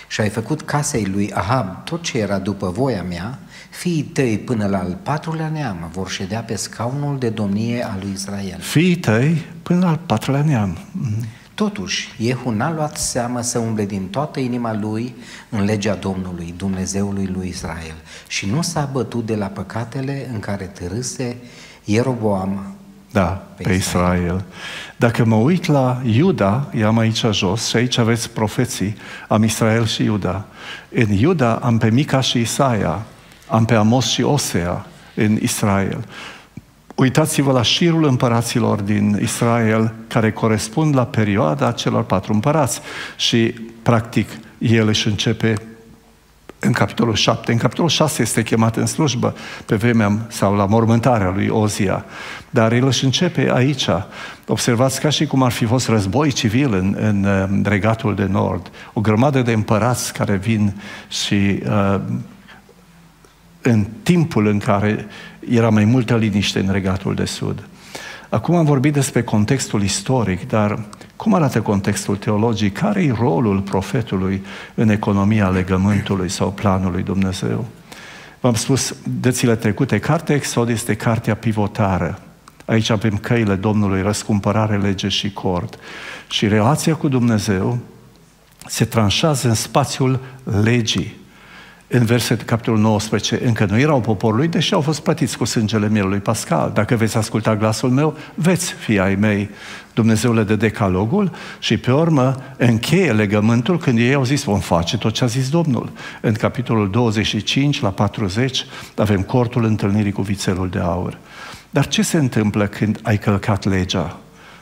și ai făcut casei lui Ahab tot ce era după voia mea, fiii tăi până la al patrulea neam vor ședea pe scaunul de domnie al lui Israel. Fiii tăi până la al patrulea neam. Mhm. Totuși, Iehu n-a luat seama să umble din toată inima lui în legea Domnului, Dumnezeului lui Israel, și nu s-a bătut de la păcatele în care târâse Ieroboam da, pe, pe Israel. Israel. Dacă mă uit la Iuda, i-am aici jos și aici aveți profeții, am Israel și Iuda. În Iuda am pe Mica și Isaia, am pe Amos și Osea în Israel. Uitați-vă la șirul împăraților din Israel care corespund la perioada celor patru împărați și, practic, el își începe în capitolul 7. În capitolul 6 este chemat în slujbă pe vremea sau la mormântarea lui Ozia. Dar el își începe aici. Observați ca și cum ar fi fost război civil în, în regatul de nord. O grămadă de împărați care vin și uh, în timpul în care era mai multă liniște în regatul de sud. Acum am vorbit despre contextul istoric, dar cum arată contextul teologic? Care e rolul profetului în economia legământului sau planului Dumnezeu? V-am spus dățile trecute, cartea Exod este cartea pivotară. Aici avem căile Domnului, răscumpărare, lege și cord. Și relația cu Dumnezeu se tranșează în spațiul legii în verset capitolul 19, încă nu erau poporului, deși au fost plătiți cu sângele mielului pascal. Dacă veți asculta glasul meu, veți fi ai mei. Dumnezeu le dă decalogul și pe urmă încheie legământul când ei au zis vom face tot ce a zis Domnul. În capitolul 25 la 40 avem cortul întâlnirii cu vițelul de aur. Dar ce se întâmplă când ai călcat legea?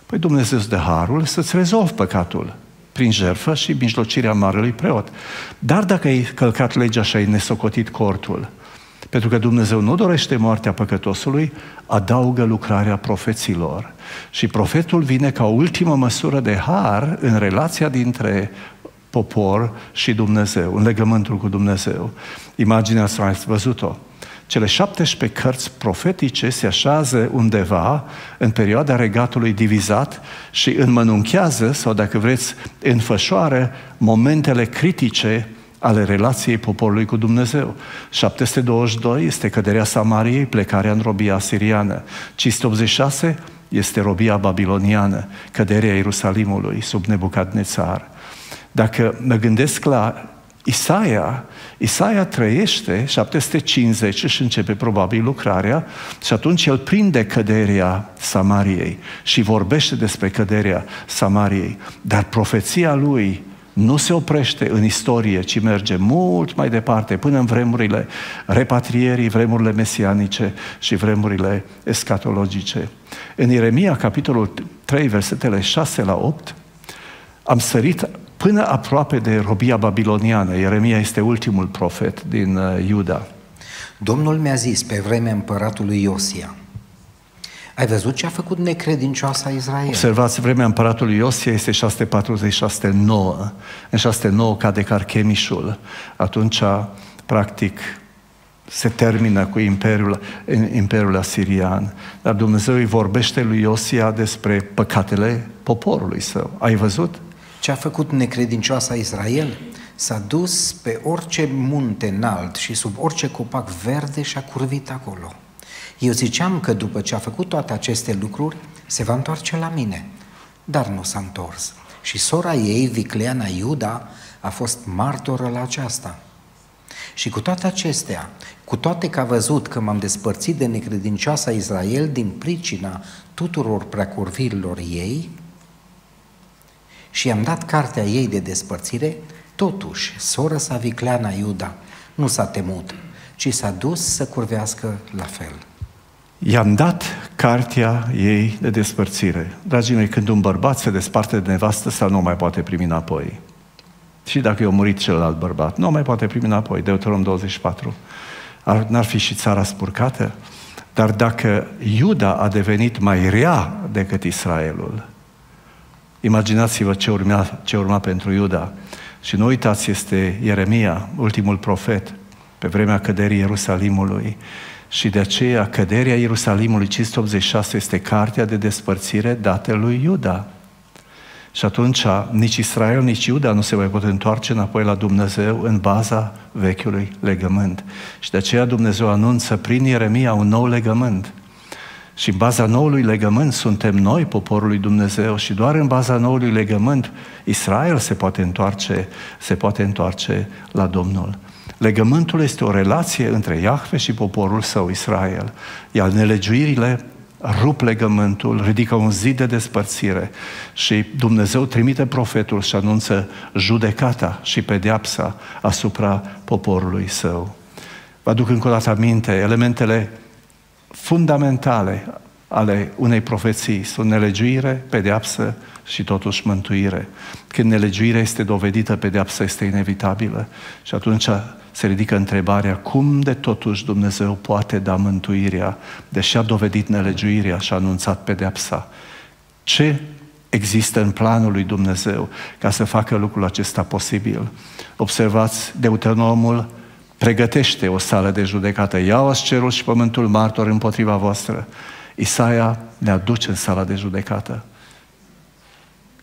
Păi Dumnezeu îți dă harul să-ți rezolvi păcatul prin jertfă și mijlocirea marelui preot. Dar dacă ai călcat legea și ai nesocotit cortul, pentru că Dumnezeu nu dorește moartea păcătosului, adaugă lucrarea profeților. Și profetul vine ca ultimă măsură de har în relația dintre popor și Dumnezeu, în legământul cu Dumnezeu. Imaginea asta ați văzut-o. Cele 17 cărți profetice se așează undeva în perioada regatului divizat și înmănunchează, sau dacă vreți, înfășoară momentele critice ale relației poporului cu Dumnezeu. 722 este căderea Samariei, plecarea în robia siriană. 586 este robia babiloniană, căderea Ierusalimului sub Nebucadnețar. Dacă mă gândesc la Isaia, Isaia trăiește 750 și începe probabil lucrarea și atunci el prinde căderea Samariei și vorbește despre căderea Samariei. Dar profeția lui nu se oprește în istorie, ci merge mult mai departe, până în vremurile repatrierii, vremurile mesianice și vremurile escatologice. În Ieremia, capitolul 3, versetele 6 la 8, am sărit până aproape de robia babiloniană. Ieremia este ultimul profet din uh, Iuda. Domnul mi-a zis pe vremea împăratului Iosia, ai văzut ce a făcut necredincioasa Israel? Observați, vremea împăratului Iosia este 646 9 În 609 cade Carchemișul. Atunci, practic, se termină cu Imperiul, Imperiul Asirian. Dar Dumnezeu îi vorbește lui Iosia despre păcatele poporului său. Ai văzut? Ce a făcut necredincioasa Israel? S-a dus pe orice munte înalt și sub orice copac verde și a curvit acolo. Eu ziceam că după ce a făcut toate aceste lucruri, se va întoarce la mine, dar nu s-a întors. Și sora ei, Vicleana Iuda, a fost martoră la aceasta. Și cu toate acestea, cu toate că a văzut că m-am despărțit de necredincioasa Israel din pricina tuturor preacurvirilor ei și i-am dat cartea ei de despărțire, totuși, sora sa Vicleana Iuda nu s-a temut, ci s-a dus să curvească la fel. I-am dat cartea ei de despărțire. Dragii mei, când un bărbat se desparte de nevastă sau nu mai poate primi înapoi. Și dacă i-a murit celălalt bărbat, nu mai poate primi înapoi. Deuteronom 24. Ar, n-ar fi și țara spurcată? Dar dacă Iuda a devenit mai rea decât Israelul, imaginați-vă ce urma, ce urma pentru Iuda. Și nu uitați, este Ieremia, ultimul profet, pe vremea căderii Ierusalimului. Și de aceea căderea Ierusalimului 586 este cartea de despărțire dată lui Iuda. Și atunci nici Israel, nici Iuda nu se mai pot întoarce înapoi la Dumnezeu în baza vechiului legământ. Și de aceea Dumnezeu anunță prin Ieremia un nou legământ. Și în baza noului legământ suntem noi, poporul lui Dumnezeu, și doar în baza noului legământ Israel se poate întoarce, se poate întoarce la Domnul. Legământul este o relație între Iahve și poporul său, Israel. Iar nelegiuirile rup legământul, ridică un zid de despărțire și Dumnezeu trimite profetul și anunță judecata și pedeapsa asupra poporului său. Vă aduc încă o dată aminte, elementele fundamentale ale unei profeții sunt nelegiuire, pedeapsă și totuși mântuire. Când nelegiuirea este dovedită, pedeapsa este inevitabilă și atunci se ridică întrebarea cum de totuși Dumnezeu poate da mântuirea, deși a dovedit nelegiuirea și a anunțat pedeapsa. Ce există în planul lui Dumnezeu ca să facă lucrul acesta posibil? Observați, Deuteronomul pregătește o sală de judecată. Iau cerul și pământul martor împotriva voastră. Isaia ne aduce în sala de judecată.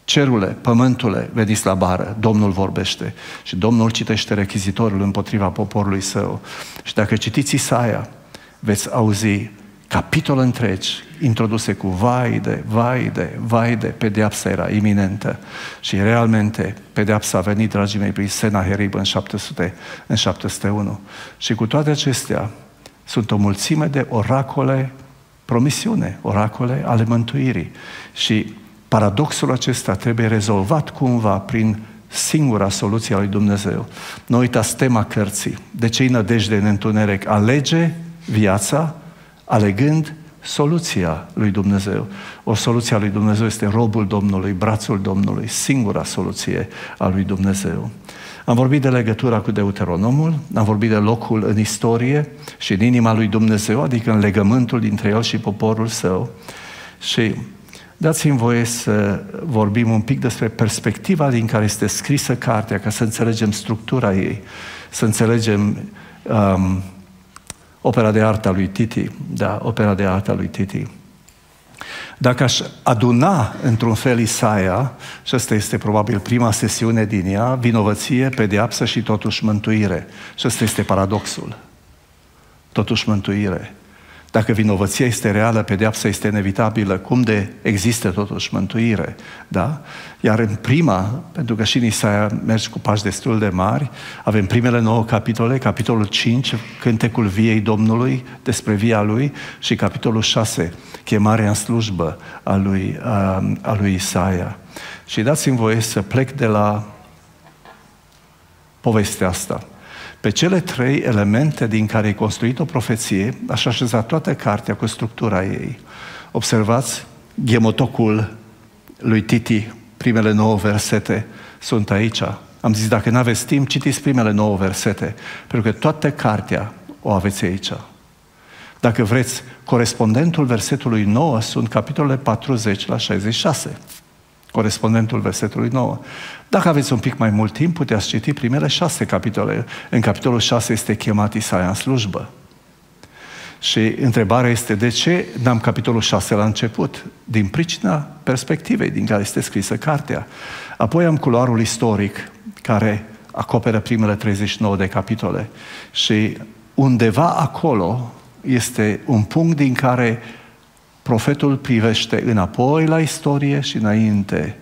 Cerule, pământule, veniți la bară, Domnul vorbește și Domnul citește rechizitorul împotriva poporului său. Și dacă citiți Isaia, veți auzi capitole întregi introduse cu vai de, vai de, vai de, pedeapsa era iminentă. Și realmente pedeapsa a venit, dragii mei, prin Senaherib în, 700, în 701. Și cu toate acestea, sunt o mulțime de oracole promisiune, oracole ale mântuirii. Și Paradoxul acesta trebuie rezolvat cumva prin singura soluție a lui Dumnezeu. Nu uitați tema cărții. De ce nădejde în întuneric? Alege viața alegând soluția lui Dumnezeu. O soluție a lui Dumnezeu este robul Domnului, brațul Domnului, singura soluție a lui Dumnezeu. Am vorbit de legătura cu Deuteronomul, am vorbit de locul în istorie și în inima lui Dumnezeu, adică în legământul dintre el și poporul său. Și Dați-mi voie să vorbim un pic despre perspectiva din care este scrisă cartea, ca să înțelegem structura ei, să înțelegem um, opera de artă a lui Titi, da, opera de artă a lui Titi. Dacă aș aduna într-un fel Isaia, și asta este probabil prima sesiune din ea, vinovăție, pedeapsă și totuși mântuire. Și asta este paradoxul. Totuși mântuire. Dacă vinovăția este reală, pedeapsa este inevitabilă, cum de există totuși mântuire, da? Iar în prima, pentru că și în Isaia mergi cu pași destul de mari, avem primele nouă capitole, capitolul 5, cântecul viei Domnului, despre via lui, și capitolul 6, chemarea în slujbă a lui, a, a lui Isaia. Și dați-mi voie să plec de la povestea asta. Pe cele trei elemente din care e construit o profeție, aș așeza toată cartea cu structura ei. Observați, ghemotocul lui Titi, primele nouă versete, sunt aici. Am zis, dacă nu aveți timp, citiți primele nouă versete, pentru că toată cartea o aveți aici. Dacă vreți, corespondentul versetului 9 sunt capitolele 40 la 66. Corespondentul versetului 9. Dacă aveți un pic mai mult timp, puteți citi primele șase capitole. În capitolul 6 este chemat Isaia în slujbă. Și întrebarea este de ce n-am capitolul 6 la început? Din pricina perspectivei din care este scrisă cartea. Apoi am culoarul istoric care acoperă primele 39 de capitole. Și undeva acolo este un punct din care profetul privește înapoi la istorie și înainte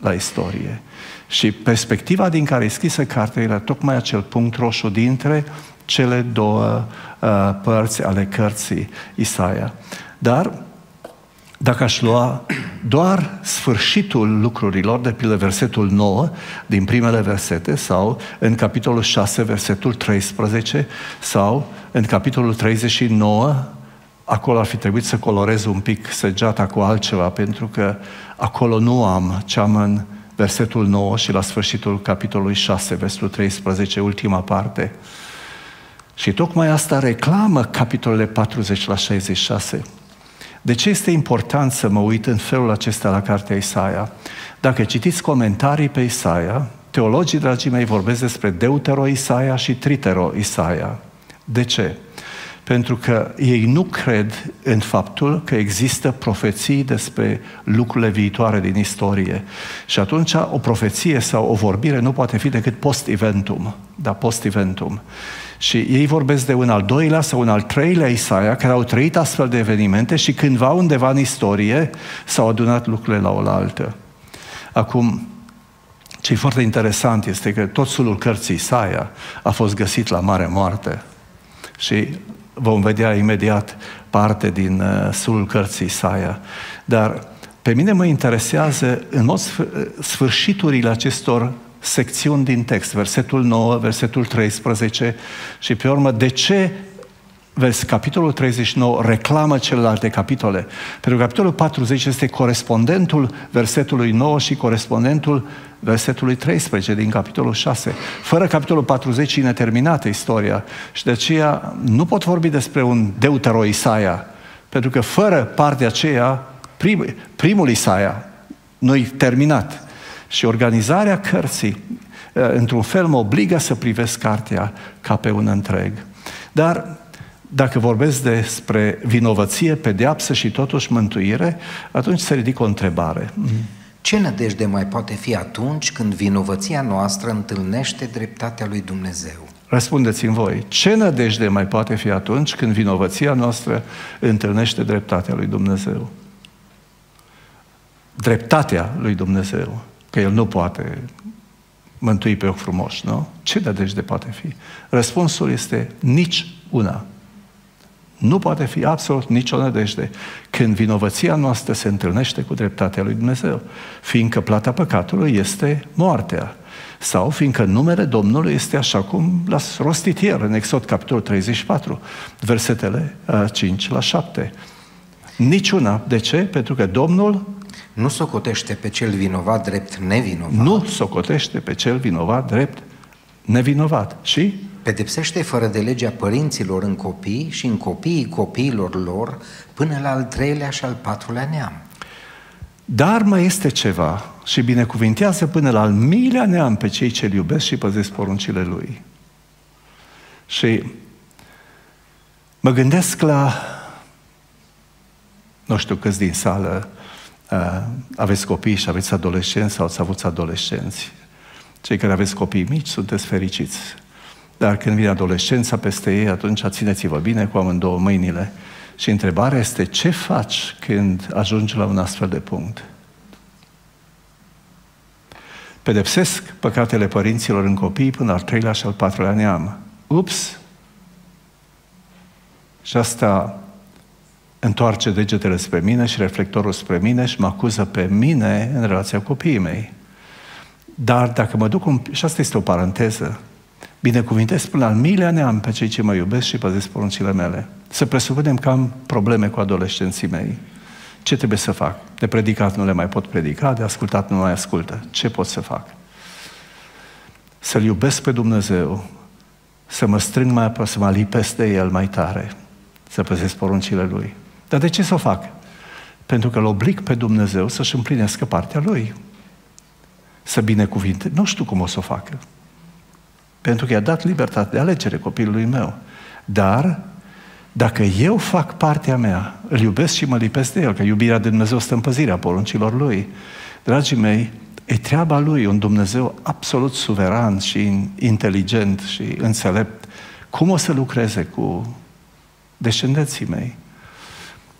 la istorie. Și perspectiva din care e scrisă cartea era tocmai acel punct roșu dintre cele două uh, părți ale cărții Isaia. Dar dacă aș lua doar sfârșitul lucrurilor, de pildă versetul 9 din primele versete, sau în capitolul 6, versetul 13, sau în capitolul 39, acolo ar fi trebuit să colorez un pic săgeata cu altceva, pentru că acolo nu am ce am în versetul 9 și la sfârșitul capitolului 6, versetul 13, ultima parte. Și tocmai asta reclamă capitolele 40 la 66. De ce este important să mă uit în felul acesta la cartea Isaia? Dacă citiți comentarii pe Isaia, teologii, dragii mei, vorbesc despre Deutero Isaia și Tritero Isaia. De ce? Pentru că ei nu cred în faptul că există profeții despre lucrurile viitoare din istorie. Și atunci o profeție sau o vorbire nu poate fi decât post-eventum. Da, post-eventum. Și ei vorbesc de un al doilea sau un al treilea Isaia care au trăit astfel de evenimente și cândva undeva în istorie s-au adunat lucrurile la oaltă. Acum, ce e foarte interesant este că tot sulul cărții Isaia a fost găsit la Mare Moarte. Și vom vedea imediat parte din uh, sulul cărții Isaia. Dar pe mine mă interesează în mod sfârșiturile acestor secțiuni din text, versetul 9, versetul 13 și pe urmă de ce vers, capitolul 39 reclamă celelalte capitole. Pentru că capitolul 40 este corespondentul versetului 9 și corespondentul versetului 13 din capitolul 6. Fără capitolul 40 e neterminată istoria și de aceea nu pot vorbi despre un deutero Isaia, pentru că fără partea aceea, prim, primul Isaia nu-i terminat. Și organizarea cărții, uh, într-un fel, mă obligă să privesc cartea ca pe un întreg. Dar dacă vorbesc despre vinovăție, pedeapsă și totuși mântuire, atunci se ridică o întrebare. Ce nădejde mai poate fi atunci când vinovăția noastră întâlnește dreptatea lui Dumnezeu? Răspundeți-mi voi, ce nădejde mai poate fi atunci când vinovăția noastră întâlnește dreptatea lui Dumnezeu? Dreptatea lui Dumnezeu că El nu poate mântui pe ochi frumoși, nu? Ce nădejde poate fi? Răspunsul este nici una. Nu poate fi absolut nicio nădejde când vinovăția noastră se întâlnește cu dreptatea lui Dumnezeu, fiindcă plata păcatului este moartea. Sau fiindcă numele Domnului este așa cum l-a rostit ieri în Exod capitolul 34, versetele 5 la 7. Niciuna. De ce? Pentru că Domnul nu socotește pe cel vinovat drept nevinovat. Nu socotește pe cel vinovat drept nevinovat. Și? Pedepsește fără de legea părinților în copii și în copiii copiilor lor până la al treilea și al patrulea neam. Dar mai este ceva și binecuvintează până la al miilea neam pe cei ce-L iubesc și păzesc poruncile Lui. Și mă gândesc la, nu știu câți din sală uh, aveți copii și aveți adolescenți sau ați avut adolescenți. Cei care aveți copii mici sunteți fericiți. Dar când vine adolescența peste ei, atunci țineți-vă bine cu amândouă mâinile. Și întrebarea este, ce faci când ajungi la un astfel de punct? Pedepsesc păcatele părinților în copii până al treilea și al patrulea neam. Ups! Și asta întoarce degetele spre mine și reflectorul spre mine și mă acuză pe mine în relația cu copiii mei. Dar dacă mă duc un... și asta este o paranteză, Binecuvintez până al miilea neam pe cei ce mă iubesc și păzesc poruncile mele. Să presupunem că am probleme cu adolescenții mei. Ce trebuie să fac? De predicat nu le mai pot predica, de ascultat nu mai ascultă. Ce pot să fac? Să-L iubesc pe Dumnezeu, să mă strâng mai apă, să mă lipesc de El mai tare, să păzesc poruncile Lui. Dar de ce să o fac? Pentru că îl oblig pe Dumnezeu să-și împlinească partea Lui. Să binecuvinte. Nu știu cum o să o facă. Pentru că i-a dat libertate de alegere copilului meu. Dar, dacă eu fac partea mea, îl iubesc și mă lipesc de el, că iubirea de Dumnezeu stă în păzirea poruncilor lui. Dragii mei, e treaba lui, un Dumnezeu absolut suveran și inteligent și înțelept. Cum o să lucreze cu descendenții mei?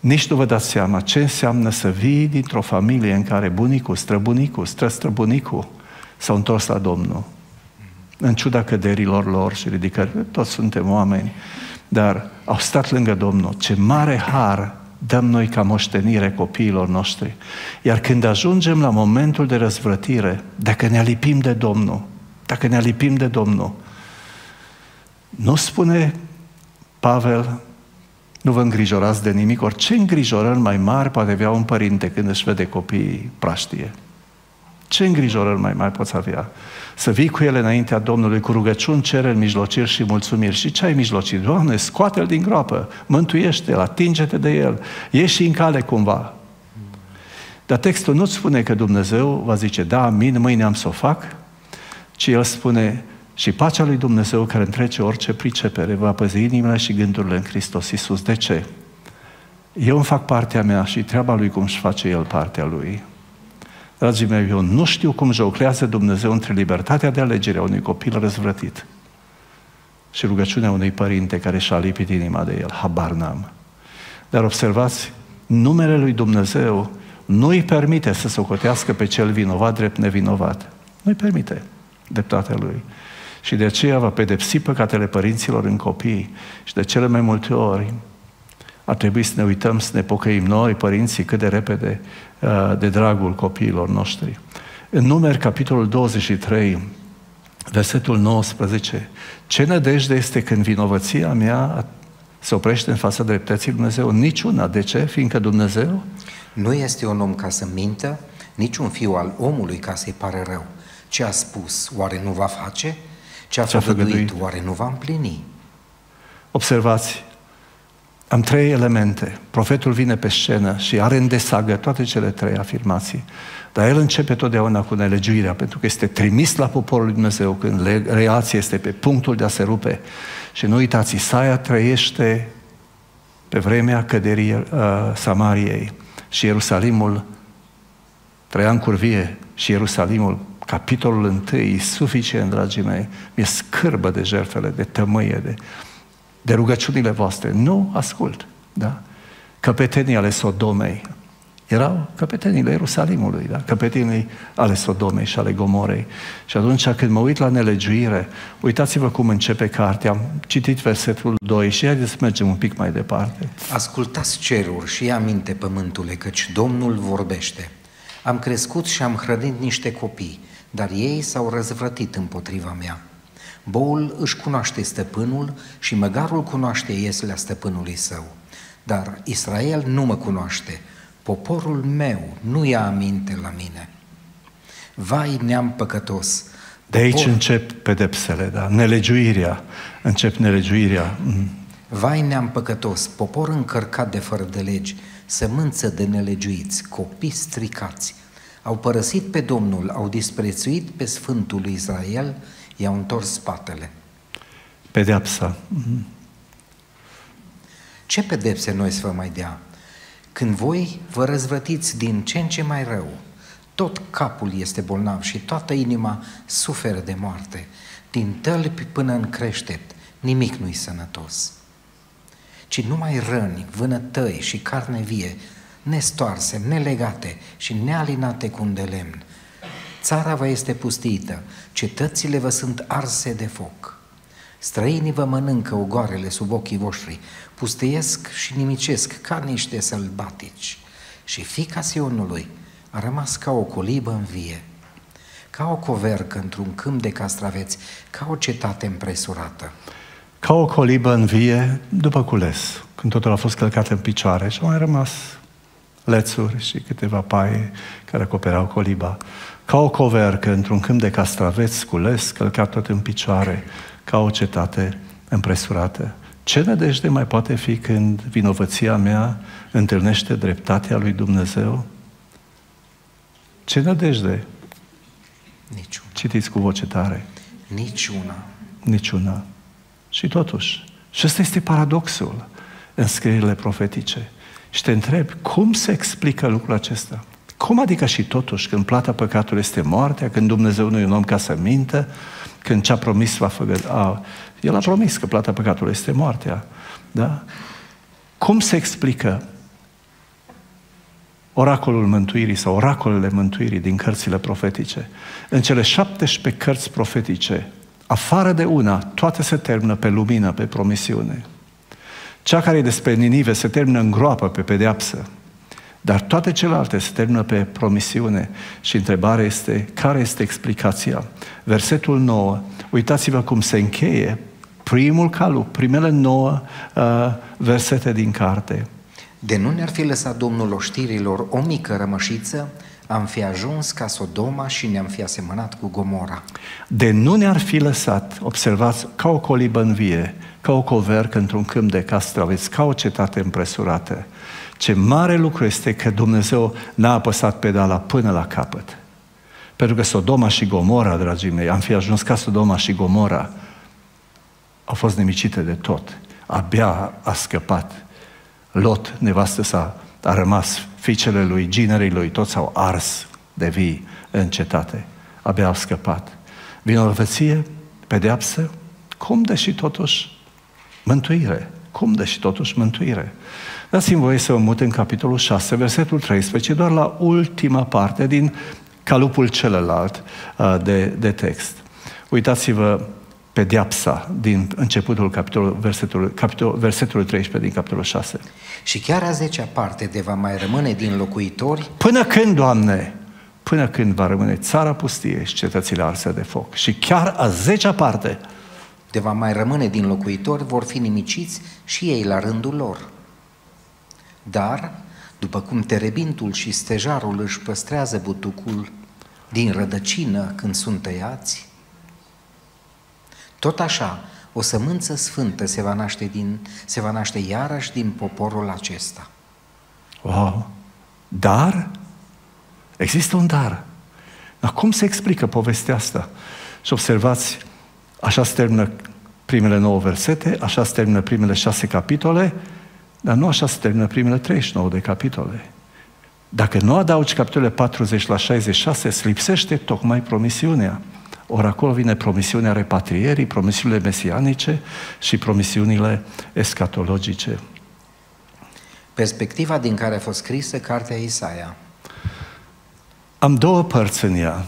Nici nu vă dați seama ce înseamnă să vii dintr-o familie în care bunicul, străbunicul, străstrăbunicul s-au întors la Domnul. În ciuda căderilor lor și ridicări, toți suntem oameni, dar au stat lângă Domnul. Ce mare har dăm noi ca moștenire copiilor noștri. Iar când ajungem la momentul de răzvrătire, dacă ne alipim de Domnul, dacă ne alipim de Domnul, nu spune Pavel, nu vă îngrijorați de nimic, orice îngrijorări mai mari poate avea un părinte când își vede copiii praștie. Ce îngrijorări mai mari poți avea? Să vii cu ele înaintea Domnului cu rugăciuni, cereri, mijlociri și mulțumiri. Și ce ai mijlocit? Doamne, scoate-l din groapă, mântuiește-l, atinge-te de el, ieși în cale cumva. Dar textul nu spune că Dumnezeu va zice, da, mine, mâine am să o fac, ci El spune, și pacea lui Dumnezeu care întrece orice pricepere va păzi inimile și gândurile în Hristos Iisus. De ce? Eu îmi fac partea mea și treaba lui cum își face El partea lui. Dragii mei, eu nu știu cum joclează Dumnezeu între libertatea de alegere a unui copil răzvrătit și rugăciunea unui părinte care și-a lipit inima de el. Habar n-am. Dar observați, numele lui Dumnezeu nu îi permite să socotească pe cel vinovat drept nevinovat. Nu îi permite dreptatea lui. Și de aceea va pedepsi păcatele părinților în copii. Și de cele mai multe ori ar trebui să ne uităm, să ne pocăim noi, părinții, cât de repede, uh, de dragul copiilor noștri. În numeri, capitolul 23, versetul 19, ce nădejde este când vinovăția mea se oprește în fața dreptății lui Dumnezeu? Niciuna. De ce? Fiindcă Dumnezeu nu este un om ca să mintă, nici un fiu al omului ca să-i pare rău. Ce a spus, oare nu va face? Ce a făgăduit, oare nu va împlini? Observați, am trei elemente. Profetul vine pe scenă și are în desagă toate cele trei afirmații. Dar el începe totdeauna cu nelegiuirea, pentru că este trimis la poporul lui Dumnezeu când relația este pe punctul de a se rupe. Și nu uitați, Isaia trăiește pe vremea căderii uh, Samariei și Ierusalimul trăia în curvie și Ierusalimul, capitolul întâi, suficient, dragii mei, mi-e scârbă de jertfele, de tămâie, de de rugăciunile voastre. Nu ascult. Da? Căpetenii ale Sodomei erau căpetenile Ierusalimului, da? căpetenii ale Sodomei și ale Gomorei. Și atunci când mă uit la nelegiuire, uitați-vă cum începe cartea. Am citit versetul 2 și haideți să mergem un pic mai departe. Ascultați ceruri și ia minte pământule, căci Domnul vorbește. Am crescut și am hrănit niște copii, dar ei s-au răzvrătit împotriva mea. Boul își cunoaște stăpânul și măgarul cunoaște ieslea stăpânului său. Dar Israel nu mă cunoaște, poporul meu nu ia aminte la mine. Vai neam păcătos! De aici popor... încep pedepsele, da? Nelegiuirea. Încep nelegiuirea. Mm. Vai neam păcătos, popor încărcat de fără de legi, sămânță de nelegiuiți, copii stricați. Au părăsit pe Domnul, au disprețuit pe Sfântul lui Israel, i-au întors spatele. Pedeapsa. Ce pedepse noi să vă mai dea? Când voi vă răzvătiți din ce în ce mai rău, tot capul este bolnav și toată inima suferă de moarte, din tălpi până în creștet, nimic nu-i sănătos. Ci numai răni, vânătăi și carne vie, nestoarse, nelegate și nealinate cu un de lemn, Țara vă este pustită, cetățile vă sunt arse de foc. Străinii vă mănâncă ogoarele sub ochii voștri, pusteiesc și nimicesc ca niște sălbatici. Și fica Sionului a rămas ca o colibă în vie, ca o covercă într-un câmp de castraveți, ca o cetate împresurată. Ca o colibă în vie după cules, când totul a fost călcat în picioare și au mai rămas lețuri și câteva paie care acoperau coliba. Ca o covercă într-un câmp de castraveți cules, călcat tot în picioare, ca o cetate împresurată. Ce nădejde mai poate fi când vinovăția mea întâlnește dreptatea lui Dumnezeu? Ce nădejde? Niciuna. Citiți cu voce tare. Niciuna. Niciuna. Și totuși, și ăsta este paradoxul în scrierile profetice. Și te întreb, cum se explică lucrul acesta? Cum adică și totuși, când plata păcatului este moartea, când Dumnezeu nu e un om ca să mintă, când ce-a promis va făgă... A, el a promis că plata păcatului este moartea. Da? Cum se explică oracolul mântuirii sau oracolele mântuirii din cărțile profetice? În cele 17 cărți profetice, afară de una, toate se termină pe lumină, pe promisiune. Cea care e despre Ninive se termină în groapă, pe pedeapsă. Dar toate celelalte se termină pe promisiune și întrebarea este, care este explicația? Versetul 9, uitați-vă cum se încheie primul calup, primele nouă uh, versete din carte. De nu ne-ar fi lăsat Domnul oștirilor o mică rămășiță, am fi ajuns ca Sodoma și ne-am fi asemănat cu Gomora. De nu ne-ar fi lăsat, observați, ca o colibă în vie, ca o covercă într-un câmp de castraveți, ca o cetate împresurată. Ce mare lucru este că Dumnezeu n-a apăsat pedala până la capăt. Pentru că Sodoma și Gomora, dragii mei, am fi ajuns ca Sodoma și Gomora, au fost nemicite de tot. Abia a scăpat. Lot, nevastă sa, a rămas, fiicele lui, ginerii lui, toți au ars de vii în cetate. Abia au scăpat. Vinovăție, pedeapsă, cum deși totuși mântuire. Cum deși totuși mântuire. Dați-mi voie să vă mut în capitolul 6, versetul 13, doar la ultima parte din calupul celălalt uh, de, de text. Uitați-vă pedeapsa din începutul capitolului, versetului, capitol, versetului 13 din capitolul 6. Și chiar a zecea parte de va mai rămâne din locuitori, Până când, Doamne, până când va rămâne țara pustie și cetățile arse de foc. Și chiar a zecea parte de va mai rămâne din locuitori, vor fi nimiciți și ei la rândul lor. Dar, după cum terebintul și stejarul își păstrează butucul din rădăcină când sunt tăiați, tot așa, o sămânță sfântă se va naște, din, se va naște iarăși din poporul acesta. Wow! Dar? Există un dar. Dar cum se explică povestea asta? Și observați, așa se termină primele nouă versete, așa se termină primele șase capitole, dar nu așa se termină primele 39 de capitole. Dacă nu adaugi capitolele 40 la 66, îți lipsește tocmai promisiunea. Ori acolo vine promisiunea repatrierii, promisiunile mesianice și promisiunile escatologice. Perspectiva din care a fost scrisă cartea Isaia. Am două părți în ea.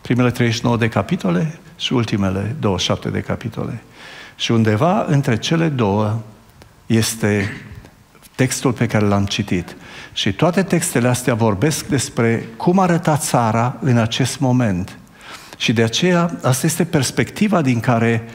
Primele 39 de capitole și ultimele 27 de capitole. Și undeva între cele două este textul pe care l-am citit. Și toate textele astea vorbesc despre cum arăta țara în acest moment. Și de aceea, asta este perspectiva din care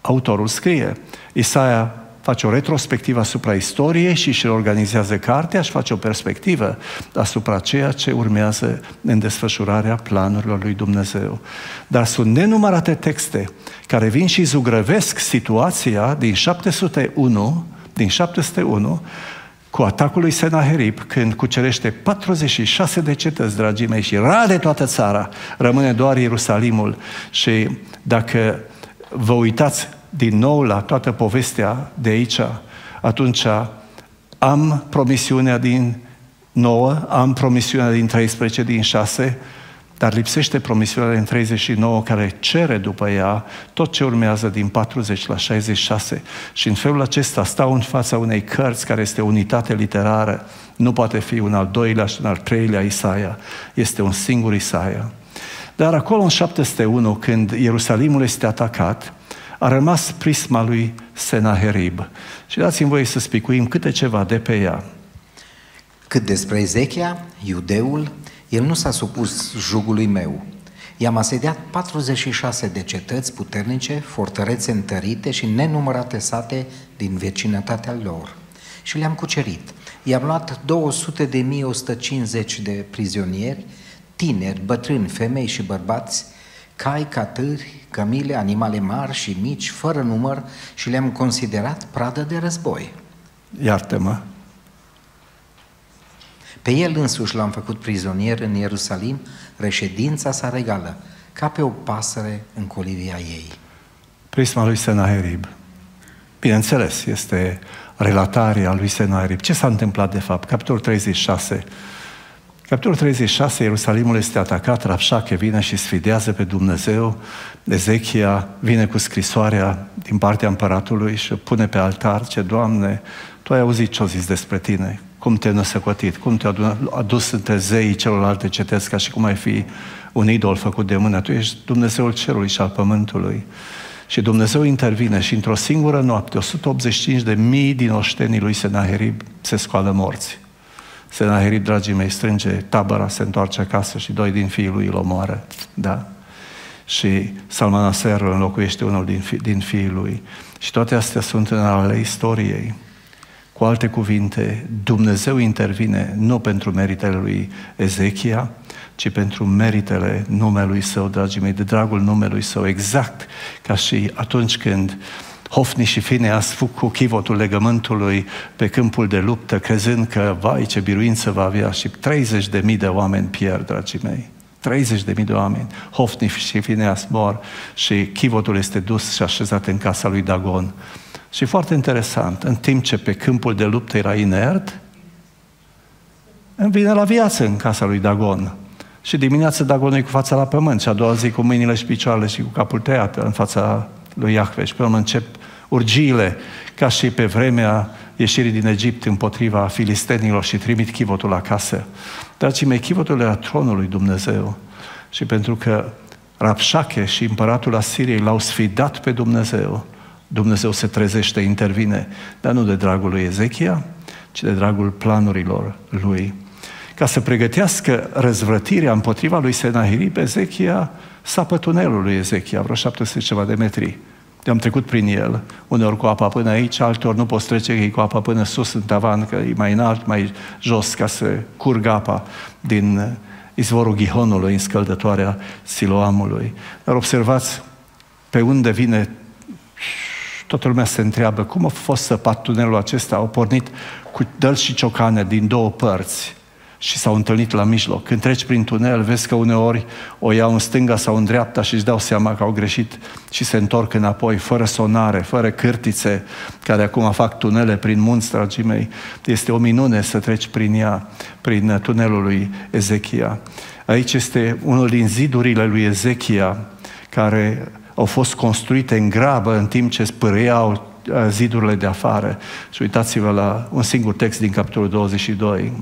autorul scrie. Isaia face o retrospectivă asupra istoriei și își organizează cartea și face o perspectivă asupra ceea ce urmează în desfășurarea planurilor lui Dumnezeu. Dar sunt nenumărate texte care vin și zugrăvesc situația din 701, din 701, cu atacul lui Senaherib, când cucerește 46 de cetăți, dragii mei, și rade toată țara, rămâne doar Ierusalimul. Și dacă vă uitați din nou la toată povestea de aici, atunci am promisiunea din 9, am promisiunea din 13, din 6, dar lipsește promisiunea din 39 care cere după ea tot ce urmează din 40 la 66. Și în felul acesta stau în fața unei cărți care este unitate literară. Nu poate fi un al doilea și un al treilea Isaia. Este un singur Isaia. Dar acolo în 701, când Ierusalimul este atacat, a rămas prisma lui Senaherib. Și dați-mi voie să spicuim câte ceva de pe ea. Cât despre Ezechia, iudeul, el nu s-a supus jugului meu. I-am asediat 46 de cetăți puternice, fortărețe întărite și nenumărate sate din vecinătatea lor. Și le-am cucerit. I-am luat 200 de 1150 de prizonieri, tineri, bătrâni, femei și bărbați, cai, catâri, cămile, animale mari și mici, fără număr și le-am considerat pradă de război. Iartă-mă. Pe el însuși l-am făcut prizonier în Ierusalim, reședința sa regală, ca pe o pasăre în colivia ei. Prisma lui Senaherib. Bineînțeles, este relatarea lui Senaherib. Ce s-a întâmplat de fapt? Capitolul 36. Capitolul 36, Ierusalimul este atacat, Rapșache vine și sfidează pe Dumnezeu, Ezechia vine cu scrisoarea din partea împăratului și o pune pe altar, ce Doamne, Tu ai auzit ce-o zis despre Tine, cum te-ai năsăcotit, cum te-a adus între zeii celorlalte cetăți, ca și cum ai fi un idol făcut de mână. Tu ești Dumnezeul cerului și al pământului. Și Dumnezeu intervine și într-o singură noapte, 185 de mii din oștenii lui Senaherib se scoală morți. Senaherib, dragii mei, strânge tabăra, se întoarce acasă și doi din fiii lui îl omoară. Da? Și Salmanaser înlocuiește unul din, fi, din fiii lui. Și toate astea sunt în ale istoriei. Cu alte cuvinte, Dumnezeu intervine nu pentru meritele lui Ezechia, ci pentru meritele numelui său, dragii mei, de dragul numelui său, exact ca și atunci când Hofni și Fineas fug cu chivotul legământului pe câmpul de luptă, crezând că, vai, ce biruință va avea și 30 de mii de oameni pierd, dragii mei. 30 de mii de oameni. Hofni și Fineas mor și chivotul este dus și așezat în casa lui Dagon. Și foarte interesant, în timp ce pe câmpul de luptă era inert, îmi vine la viață în casa lui Dagon. Și dimineața Dagon e cu fața la pământ și a doua zi cu mâinile și picioarele și cu capul tăiat în fața lui Iahve. Și pe urmă încep urgiile, ca și pe vremea ieșirii din Egipt împotriva filistenilor și trimit chivotul acasă. Dragii mei, chivotul era tronul lui Dumnezeu. Și pentru că Rapșache și împăratul Asiriei l-au sfidat pe Dumnezeu, Dumnezeu se trezește, intervine, dar nu de dragul lui Ezechia, ci de dragul planurilor lui. Ca să pregătească răzvrătirea împotriva lui Senahirib, Ezechia sapă tunelul lui Ezechia, vreo 700 ceva de metri. Eu am trecut prin el, uneori cu apa până aici, alteori nu poți trece, că e cu apa până sus în tavan, că e mai înalt, mai jos, ca să curgă apa din izvorul Gihonului, în scăldătoarea Siloamului. Dar observați pe unde vine Toată lumea se întreabă cum a fost săpat tunelul acesta. Au pornit cu dăl și ciocane din două părți și s-au întâlnit la mijloc. Când treci prin tunel, vezi că uneori o iau în stânga sau în dreapta și își dau seama că au greșit și se întorc înapoi, fără sonare, fără cârtițe, care acum fac tunele prin munți, dragii mei. Este o minune să treci prin ea, prin tunelul lui Ezechia. Aici este unul din zidurile lui Ezechia, care au fost construite în grabă în timp ce spârâiau uh, zidurile de afară. Și uitați-vă la un singur text din capitolul 22.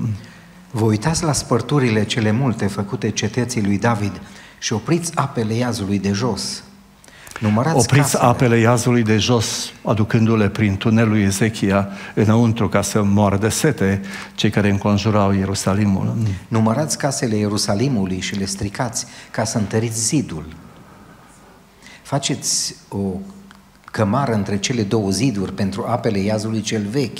Vă uitați la spărturile cele multe făcute cetății lui David și opriți apele iazului de jos. Numărați Opriți casele. apele iazului de jos, aducându-le prin tunelul Ezechia înăuntru ca să moară de sete cei care înconjurau Ierusalimul. Numărați casele Ierusalimului și le stricați ca să întăriți zidul. Faceți o cămară între cele două ziduri pentru apele iazului cel vechi,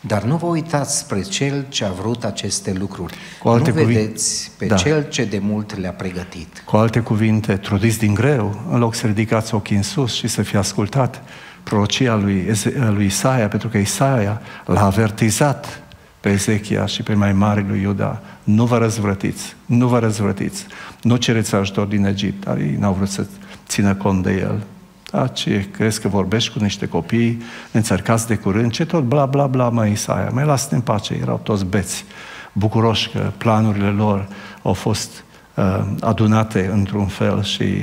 dar nu vă uitați spre cel ce a vrut aceste lucruri. Cu alte nu cuvinte, vedeți pe da. cel ce de mult le-a pregătit. Cu alte cuvinte, trudiți din greu, în loc să ridicați ochii în sus și să fie ascultat prorocia lui, lui Isaia, pentru că Isaia l-a avertizat pe Ezechia și pe mai mari lui Iuda. Nu vă răzvrătiți, nu vă răzvrătiți, nu cereți ajutor din Egipt, dar ei n-au vrut să țină cont de el. Da, ce crezi că vorbești cu niște copii înțărcați de curând? Ce tot bla bla bla, mai Isaia? Mai lasă în pace, erau toți beți, bucuroși că planurile lor au fost uh, adunate într-un fel și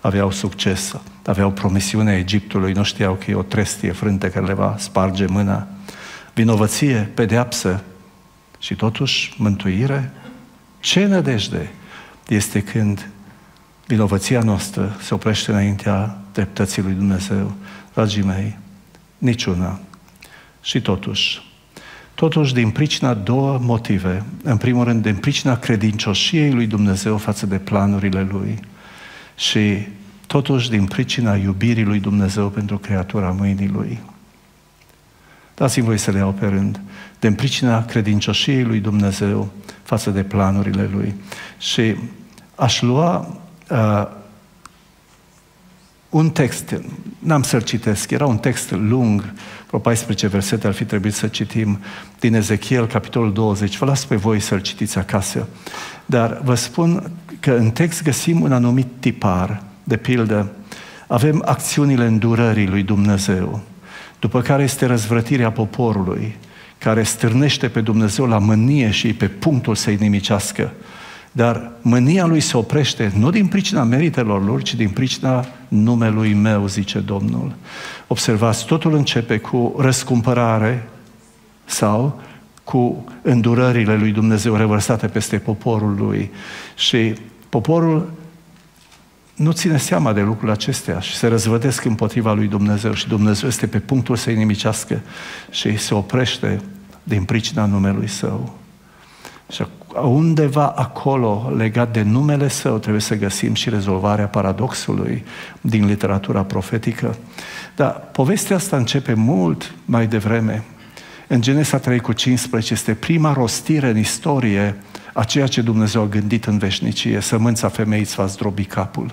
aveau succes, aveau promisiunea Egiptului, nu știau că e o trestie frântă care le va sparge mâna. Vinovăție, pedeapsă și totuși mântuire? Ce nădejde este când vinovăția noastră se oprește înaintea dreptății lui Dumnezeu. Dragii mei, niciuna. Și totuși, totuși din pricina două motive. În primul rând, din pricina credincioșiei lui Dumnezeu față de planurile lui și totuși din pricina iubirii lui Dumnezeu pentru creatura mâinii lui. Dați-mi voi să le iau pe rând. Din pricina credincioșiei lui Dumnezeu față de planurile lui. Și aș lua uh, un text, n-am să-l citesc, era un text lung, vreo 14 versete ar fi trebuit să citim din Ezechiel, capitolul 20. Vă las pe voi să-l citiți acasă. Dar vă spun că în text găsim un anumit tipar, de pildă, avem acțiunile îndurării lui Dumnezeu, după care este răzvrătirea poporului, care stârnește pe Dumnezeu la mânie și pe punctul să-i nimicească. Dar mânia lui se oprește nu din pricina meritelor lor, ci din pricina numelui meu, zice Domnul. Observați, totul începe cu răscumpărare sau cu îndurările lui Dumnezeu revărsate peste poporul lui. Și poporul nu ține seama de lucrurile acestea și se răzvădesc împotriva lui Dumnezeu și Dumnezeu este pe punctul să-i nimicească și se oprește din pricina numelui Său. Și undeva acolo, legat de numele Său, trebuie să găsim și rezolvarea paradoxului din literatura profetică. Dar povestea asta începe mult mai devreme. În Genesa 3 cu 15 este prima rostire în istorie a ceea ce Dumnezeu a gândit în veșnicie. Sămânța femeii îți va zdrobi capul.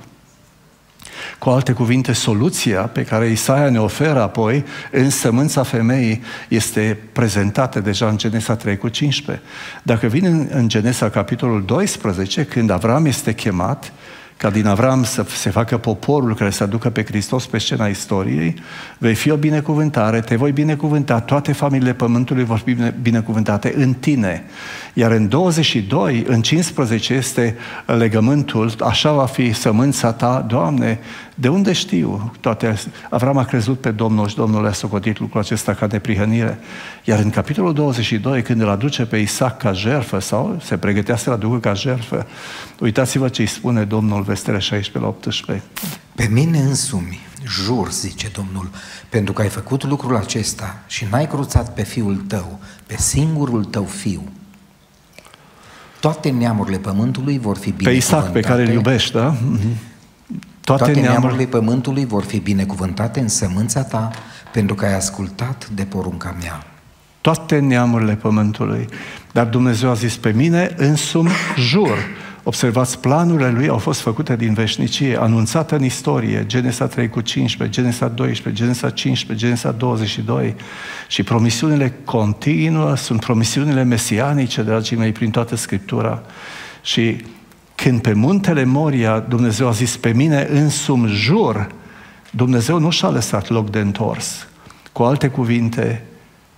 Cu alte cuvinte, soluția pe care Isaia ne oferă apoi în sămânța femeii este prezentată deja în Genesa 3 cu 15. Dacă vine în Genesa capitolul 12, când Avram este chemat, ca din Avram să se facă poporul care să aducă pe Hristos pe scena istoriei, vei fi o binecuvântare, te voi binecuvânta, toate familiile pământului vor fi binecuvântate în tine. Iar în 22, în 15 este legământul, așa va fi sămânța ta, Doamne, de unde știu toate Avram a crezut pe Domnul și Domnul a socotit lucrul acesta ca de prihănire. Iar în capitolul 22, când îl aduce pe Isaac ca jerfă sau se pregătea să-l aducă ca jerfă, uitați-vă ce îi spune Domnul Vestele 16 la 18. Pe mine însumi, jur, zice Domnul, pentru că ai făcut lucrul acesta și n-ai cruțat pe fiul tău, pe singurul tău fiu, toate neamurile pământului vor fi binecuvântate. Pe Isaac, pe care îl iubești, da? Mm-hmm. Toate, Toate neamurile pământului vor fi binecuvântate în sămânța ta, pentru că ai ascultat de porunca mea. Toate neamurile pământului. Dar Dumnezeu a zis pe mine, însumi jur. Observați, planurile lui au fost făcute din veșnicie, anunțată în istorie, Genesa 3 cu 15, Genesa 12, Genesa 15, Genesa 22 și promisiunile continuă, sunt promisiunile mesianice, dragii mei, prin toată Scriptura. Și când pe muntele Moria Dumnezeu a zis pe mine însum jur, Dumnezeu nu și-a lăsat loc de întors. Cu alte cuvinte,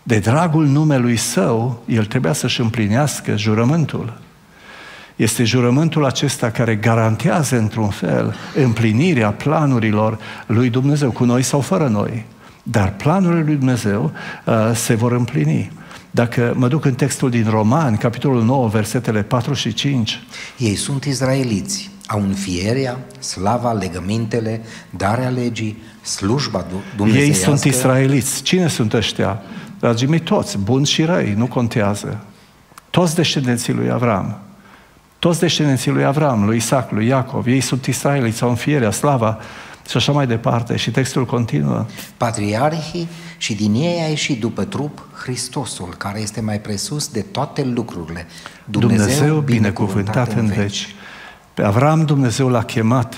de dragul numelui său, el trebuia să-și împlinească jurământul. Este jurământul acesta care garantează, într-un fel, împlinirea planurilor lui Dumnezeu, cu noi sau fără noi. Dar planurile lui Dumnezeu uh, se vor împlini. Dacă mă duc în textul din Roman, capitolul 9, versetele 4 și 5. Ei sunt izraeliți, au înfierea, slava, legămintele, darea legii, slujba dumnezeiască. Ei sunt israeliți. Cine sunt ăștia? Dragii mei, toți, buni și răi, nu contează. Toți descendenții lui Avram. Toți descendenții lui Avram, lui Isaac, lui Iacov, ei sunt israeliți, au înfierea, slava și așa mai departe. Și textul continuă. Patriarhii și din ei a ieșit după trup Hristosul, care este mai presus de toate lucrurile. Dumnezeu, Dumnezeu binecuvântat, binecuvântat în veci. veci. Pe Avram Dumnezeu l-a chemat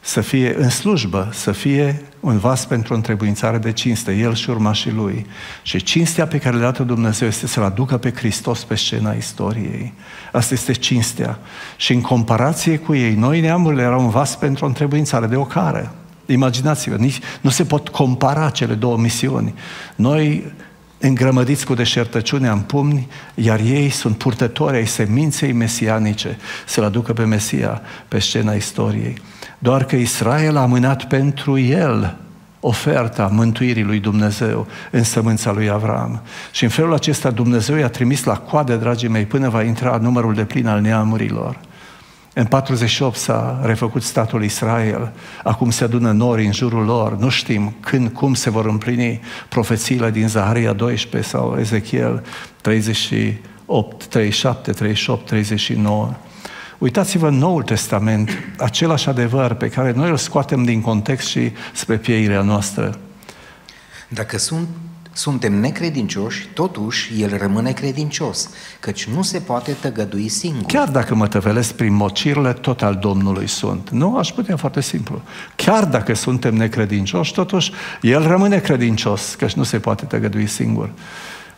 să fie în slujbă, să fie un vas pentru o întrebuințare de cinste, el și urmașii lui. Și cinstea pe care le-a dat Dumnezeu este să-L aducă pe Hristos pe scena istoriei. Asta este cinstea. Și în comparație cu ei, noi neamurile erau un vas pentru o întrebuințare de ocară. Imaginați-vă, nici, nu se pot compara cele două misiuni. Noi îngrămădiți cu deșertăciunea în pumni, iar ei sunt purtători ai seminței mesianice să-L aducă pe Mesia pe scena istoriei. Doar că Israel a mânat pentru el oferta mântuirii lui Dumnezeu în sămânța lui Avram. Și în felul acesta Dumnezeu i-a trimis la coadă, dragii mei, până va intra numărul de plin al neamurilor. În 48 s-a refăcut statul Israel, acum se adună nori în jurul lor, nu știm când, cum se vor împlini profețiile din Zaharia 12 sau Ezechiel 38, 37, 38, 39. Uitați-vă în Noul Testament, același adevăr pe care noi îl scoatem din context și spre pieirea noastră. Dacă sunt, suntem necredincioși, totuși El rămâne credincios, căci nu se poate tăgădui singur. Chiar dacă mă tăvelesc prin mocirle, tot al Domnului sunt. Nu, aș putea foarte simplu. Chiar dacă suntem necredincioși, totuși El rămâne credincios, căci nu se poate tăgădui singur.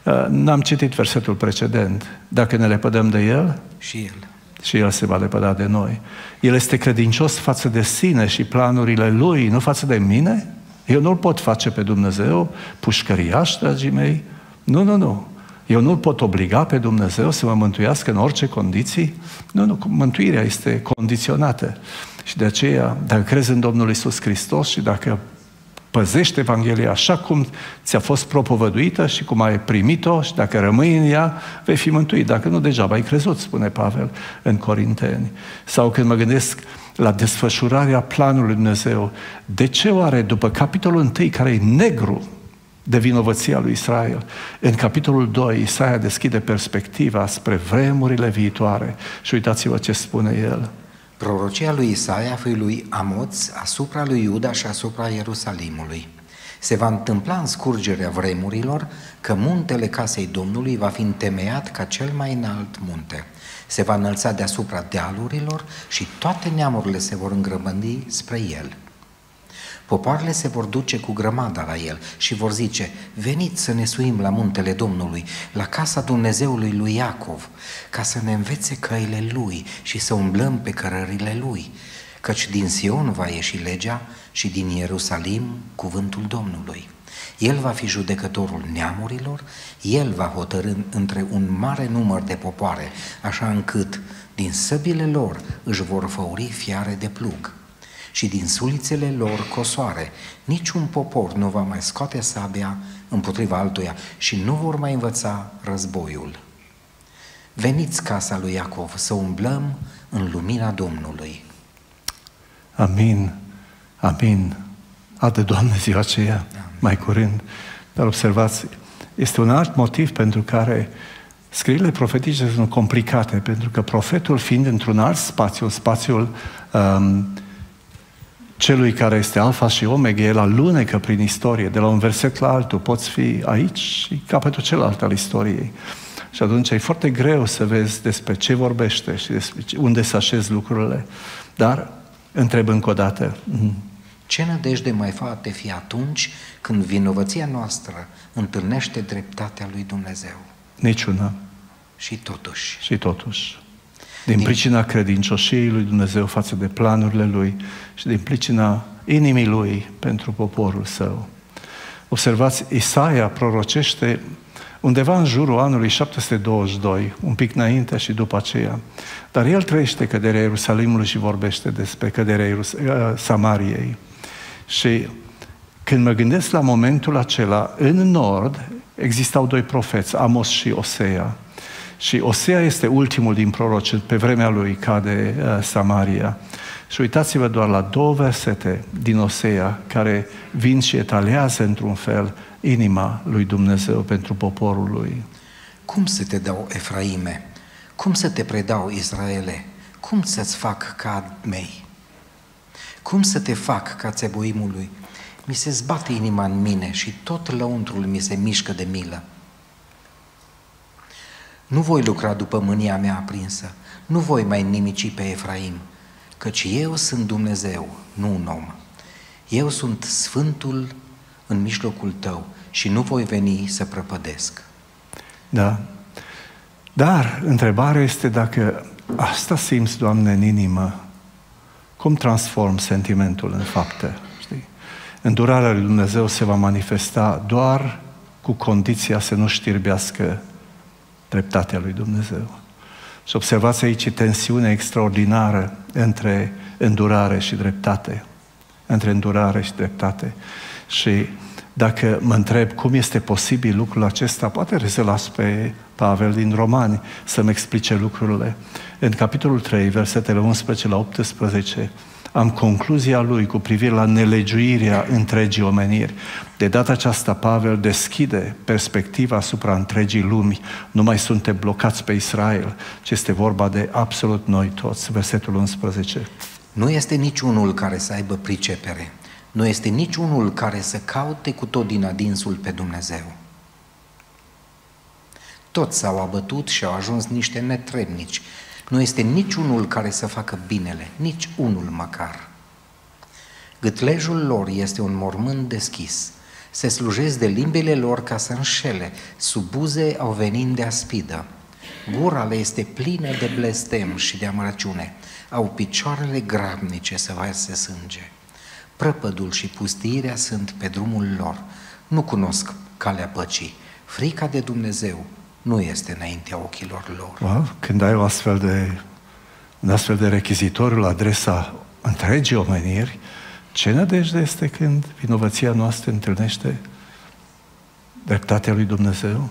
Uh, n-am citit versetul precedent. Dacă ne lepădăm de El, Și El. Și El se va lepăda de noi. El este credincios față de sine și planurile Lui, nu față de mine? Eu nu-L pot face pe Dumnezeu pușcăriaș, dragii mei. Nu, nu, nu. Eu nu-L pot obliga pe Dumnezeu să mă mântuiască în orice condiții. Nu, nu, mântuirea este condiționată. Și de aceea, dacă crezi în Domnul Isus Hristos și dacă păzești Evanghelia așa cum ți-a fost propovăduită și cum ai primit-o și dacă rămâi în ea, vei fi mântuit. Dacă nu, degeaba ai crezut, spune Pavel în Corinteni. Sau când mă gândesc la desfășurarea planului Dumnezeu, de ce oare după capitolul 1, care e negru de vinovăția lui Israel, în capitolul 2, Isaia deschide perspectiva spre vremurile viitoare și uitați-vă ce spune el. Prorocia lui Isaia, fiul lui Amoț, asupra lui Iuda și asupra Ierusalimului. Se va întâmpla în scurgerea vremurilor că muntele casei Domnului va fi întemeiat ca cel mai înalt munte. Se va înălța deasupra dealurilor și toate neamurile se vor îngrămândi spre el. Popoarele se vor duce cu grămada la el și vor zice, veniți să ne suim la muntele Domnului, la casa Dumnezeului lui Iacov, ca să ne învețe căile lui și să umblăm pe cărările lui, căci din Sion va ieși legea și din Ierusalim cuvântul Domnului. El va fi judecătorul neamurilor, el va hotărâ între un mare număr de popoare, așa încât din săbile lor își vor făuri fiare de plug și din sulițele lor cosoare. Niciun popor nu va mai scoate sabia împotriva altuia și nu vor mai învăța războiul. Veniți casa lui Iacov să umblăm în lumina Domnului. Amin, amin. Ade, Doamne, ziua aceea, Amin. mai curând. Dar observați, este un alt motiv pentru care scrierile profetice sunt complicate, pentru că profetul fiind într-un alt spațiu, spațiul um, celui care este alfa și omega, el alunecă prin istorie, de la un verset la altul, poți fi aici și capătul celălalt al istoriei. Și atunci e foarte greu să vezi despre ce vorbește și despre ce- unde să așezi lucrurile. Dar, întreb încă o dată, mm, Ce nădejde mai poate fi atunci când vinovăția noastră întâlnește dreptatea lui Dumnezeu? niciuna Și totuși, și totuși. Din pricina credincioșiei lui Dumnezeu față de planurile lui și din pricina inimii lui pentru poporul său. Observați, Isaia prorocește undeva în jurul anului 722, un pic înainte și după aceea. Dar el trăiește căderea Ierusalimului și vorbește despre căderea Ierus- uh, Samariei. Și când mă gândesc la momentul acela, în nord existau doi profeți, Amos și Osea. Și Osea este ultimul din proroci, pe vremea lui cade uh, Samaria. Și uitați-vă doar la două versete din Osea care vin și etalează într-un fel inima lui Dumnezeu pentru poporul lui. cum să te dau, Efraime? Cum să te predau, Israele? Cum să-ți fac ca mei? Cum să te fac ca țebuimului? Mi se zbate inima în mine și tot lăuntrul mi se mișcă de milă. Nu voi lucra după mânia mea aprinsă, nu voi mai nimici pe Efraim, căci eu sunt Dumnezeu, nu un om. Eu sunt Sfântul în mijlocul tău și nu voi veni să prăpădesc. Da? Dar întrebarea este dacă asta simți, Doamne, în inimă, cum transform sentimentul în fapte? Știi? Îndurarea lui Dumnezeu se va manifesta doar cu condiția să nu știrbească dreptatea lui Dumnezeu. Și observați aici tensiune extraordinară între îndurare și dreptate. Între îndurare și dreptate. Și dacă mă întreb cum este posibil lucrul acesta, poate să las pe Pavel din Romani să-mi explice lucrurile. În capitolul 3, versetele 11 la 18, am concluzia lui cu privire la nelegiuirea întregii omeniri. De data aceasta, Pavel deschide perspectiva asupra întregii lumi. Nu mai suntem blocați pe Israel, ci este vorba de absolut noi toți. Versetul 11. Nu este niciunul care să aibă pricepere. Nu este niciunul care să caute cu tot din adinsul pe Dumnezeu. Toți s-au abătut și au ajuns niște netrebnici. Nu este niciunul care să facă binele, nici unul măcar. Gâtlejul lor este un mormânt deschis. Se slujesc de limbile lor ca să înșele, sub buze au venit de aspidă. Gura le este plină de blestem și de amărăciune. Au picioarele grabnice să verse sânge. Prăpădul și pustirea sunt pe drumul lor. Nu cunosc calea păcii. Frica de Dumnezeu nu este înaintea ochilor lor. Wow, când ai o astfel de, un astfel de rechizitoriu la adresa întregii omeniri, ce nădejde este când vinovăția noastră întâlnește dreptatea lui Dumnezeu?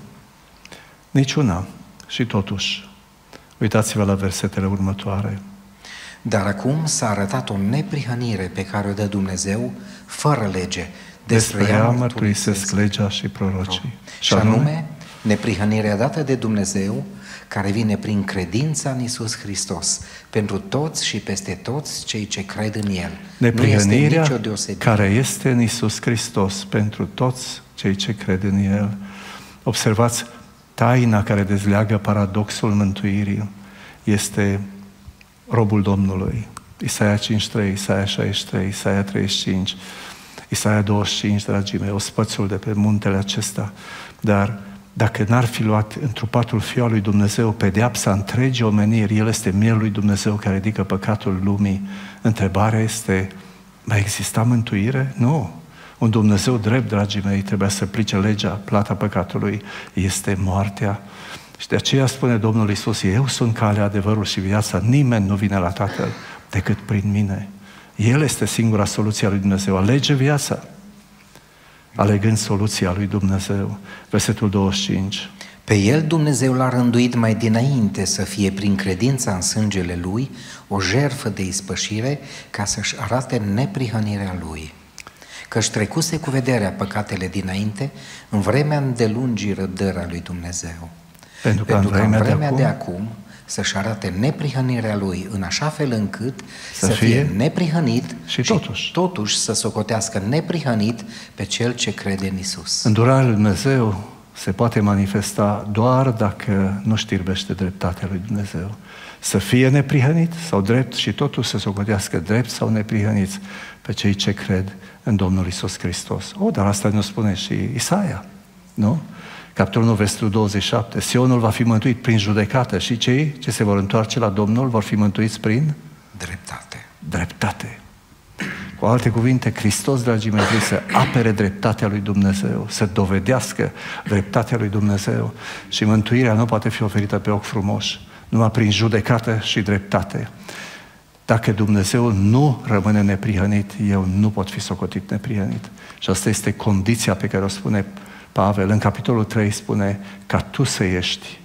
Niciuna. Și totuși, uitați-vă la versetele următoare. Dar acum s-a arătat o neprihănire pe care o dă Dumnezeu fără lege. Despre, Despre ea mărturisesc legea și prorocii. Și anume, neprihănirea dată de Dumnezeu, care vine prin credința în Isus Hristos, pentru toți și peste toți cei ce cred în El. Neprihănirea care este în Isus Hristos, pentru toți cei ce cred în El. Observați, taina care dezleagă paradoxul mântuirii este robul Domnului. Isaia 53, Isaia 63, Isaia 35, Isaia 25, dragii mei, ospățul de pe muntele acesta. Dar dacă n-ar fi luat întrupatul Fiul lui Dumnezeu pedeapsa întregii omeniri, El este mielul lui Dumnezeu care ridică păcatul lumii. Întrebarea este, mai exista mântuire? Nu. Un Dumnezeu drept, dragii mei, trebuia să plice legea, plata păcatului este moartea. Și de aceea spune Domnul Isus, eu sunt calea, adevărul și viața, nimeni nu vine la Tatăl decât prin mine. El este singura soluție a lui Dumnezeu. Alege viața alegând soluția lui Dumnezeu. Versetul 25. Pe el Dumnezeu l-a rânduit mai dinainte să fie prin credința în sângele lui o jerfă de ispășire ca să-și arate neprihănirea lui. Că-și trecuse cu vederea păcatele dinainte în vremea îndelungii răbdării lui Dumnezeu. Pentru că Pentru în vremea, în vremea de, acum, de acum să-și arate neprihănirea lui în așa fel încât să, să fie, fie neprihănit și, și totuși. totuși să socotească neprihănit pe cel ce crede în Isus. Îndurarea lui Dumnezeu se poate manifesta doar dacă nu știrbește dreptatea lui Dumnezeu. Să fie neprihănit sau drept și totuși să socotească drept sau neprihăniți pe cei ce cred în Domnul Isus Hristos. O, dar asta ne spune și Isaia, nu? Capitolul 9, versetul 27, Sionul va fi mântuit prin judecată și cei ce se vor întoarce la Domnul vor fi mântuiți prin? Dreptate. Dreptate. Cu alte cuvinte, Hristos, dragii mei, trebuie să apere dreptatea lui Dumnezeu, să dovedească dreptatea lui Dumnezeu și mântuirea nu poate fi oferită pe ochi frumoși, numai prin judecată și dreptate. Dacă Dumnezeu nu rămâne neprihănit, eu nu pot fi socotit neprihănit. Și asta este condiția pe care o spune Pavel, în capitolul 3 spune ca tu să ești,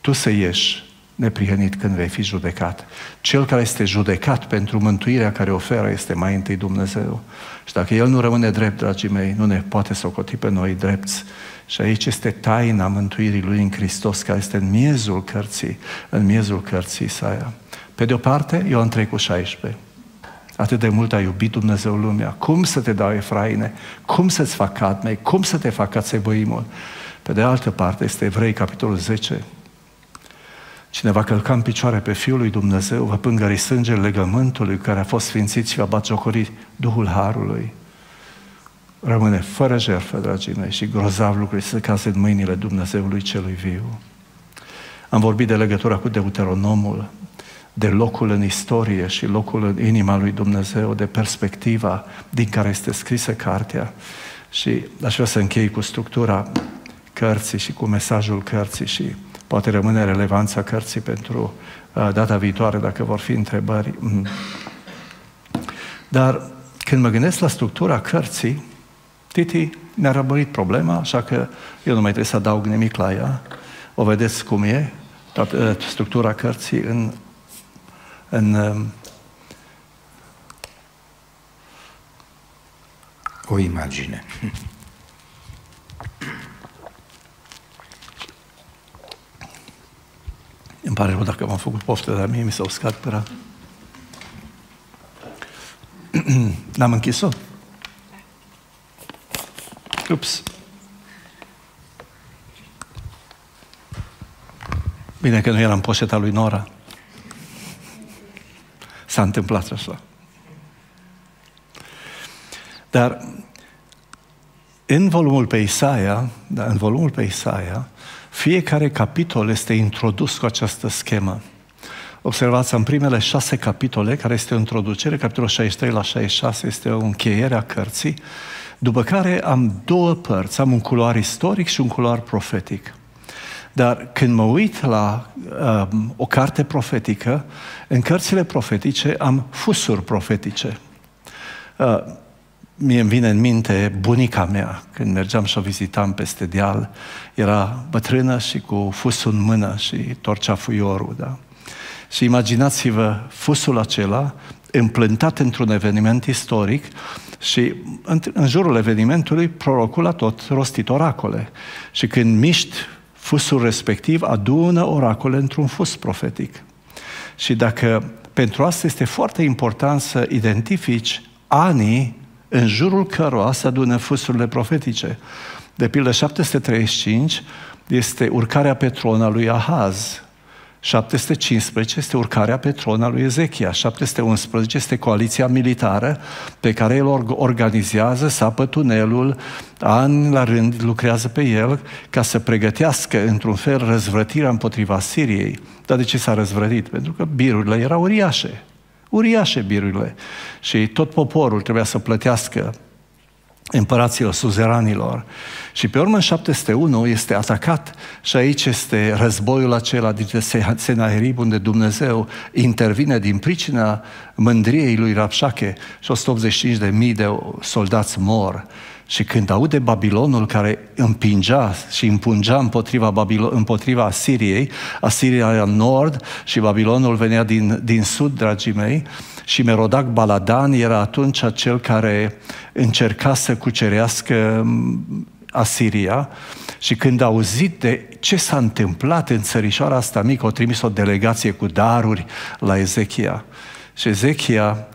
tu să ieși neprihănit când vei fi judecat. Cel care este judecat pentru mântuirea care oferă este mai întâi Dumnezeu. Și dacă El nu rămâne drept, dragii mei, nu ne poate socoti pe noi drepți. Și aici este taina mântuirii Lui în Hristos, care este în miezul cărții, în miezul cărții Isaia. Pe de o parte, Ioan 3 cu 16. Atât de mult a iubit Dumnezeu lumea. Cum să te dau, Efraine? Cum să-ți fac cadmei? Cum să te fac Cațebăimul? Pe de altă parte, este Evrei, capitolul 10. Cine va călca în picioare pe Fiul lui Dumnezeu, va pângări sângele legământului care a fost sfințit și va batjocori Duhul Harului. Rămâne fără jertfă, dragii mei, și grozav lucruri să case în mâinile Dumnezeului celui viu. Am vorbit de legătura cu Deuteronomul, de locul în istorie și locul în inima lui Dumnezeu, de perspectiva din care este scrisă cartea. Și aș vrea să închei cu structura cărții și cu mesajul cărții și poate rămâne relevanța cărții pentru uh, data viitoare, dacă vor fi întrebări. Mm. Dar când mă gândesc la structura cărții, Titi mi-a răbărit problema, așa că eu nu mai trebuie să adaug nimic la ea. O vedeți cum e, toată uh, structura cărții în een. Um, o imagine. Îmi pare rău dacă v-am făcut poftă, dar mie mi s-a uscat păra. N-am închis-o? Ups. Bine că nu eram poșeta lui Nora. S-a întâmplat așa. Dar în volumul pe Isaia, da, în volumul pe Isaia, fiecare capitol este introdus cu această schemă. Observați, în primele șase capitole, care este o introducere, capitolul 63 la 66 este o încheiere a cărții, după care am două părți, am un culoar istoric și un culoar profetic. Dar când mă uit la uh, o carte profetică, în cărțile profetice am fusuri profetice. Uh, mie îmi vine în minte bunica mea, când mergeam și o vizitam peste deal, era bătrână și cu fusul în mână și torcea fuiorul, da? Și imaginați-vă fusul acela împlântat într-un eveniment istoric și în, în jurul evenimentului prorocul a tot rostit oracole. Și când miști fusul respectiv, adună oracole într-un fus profetic. Și dacă pentru asta este foarte important să identifici anii în jurul cărora se adună fusurile profetice. De pildă 735 este urcarea pe tron a lui Ahaz, 715 este urcarea pe tron al lui Ezechia. 711 este coaliția militară pe care el organizează, sapă tunelul, an la rând lucrează pe el ca să pregătească într-un fel răzvrătirea împotriva Siriei. Dar de ce s-a răzvrătit? Pentru că birurile erau uriașe. Uriașe birurile. Și tot poporul trebuia să plătească împăraților, suzeranilor. Și pe urmă în 701 este atacat și aici este războiul acela dintre Senaherib unde Dumnezeu intervine din pricina mândriei lui Rapșache și 185 de mii de soldați mor. Și când aude Babilonul care împingea și împungea împotriva, Babilon, împotriva Asiriei, Asiria era în nord și Babilonul venea din, din sud, dragii mei, și Merodac Baladan era atunci cel care încerca să cucerească Asiria și când a auzit de ce s-a întâmplat în țărișoara asta mică, au trimis o delegație cu daruri la Ezechia. Și Ezechia,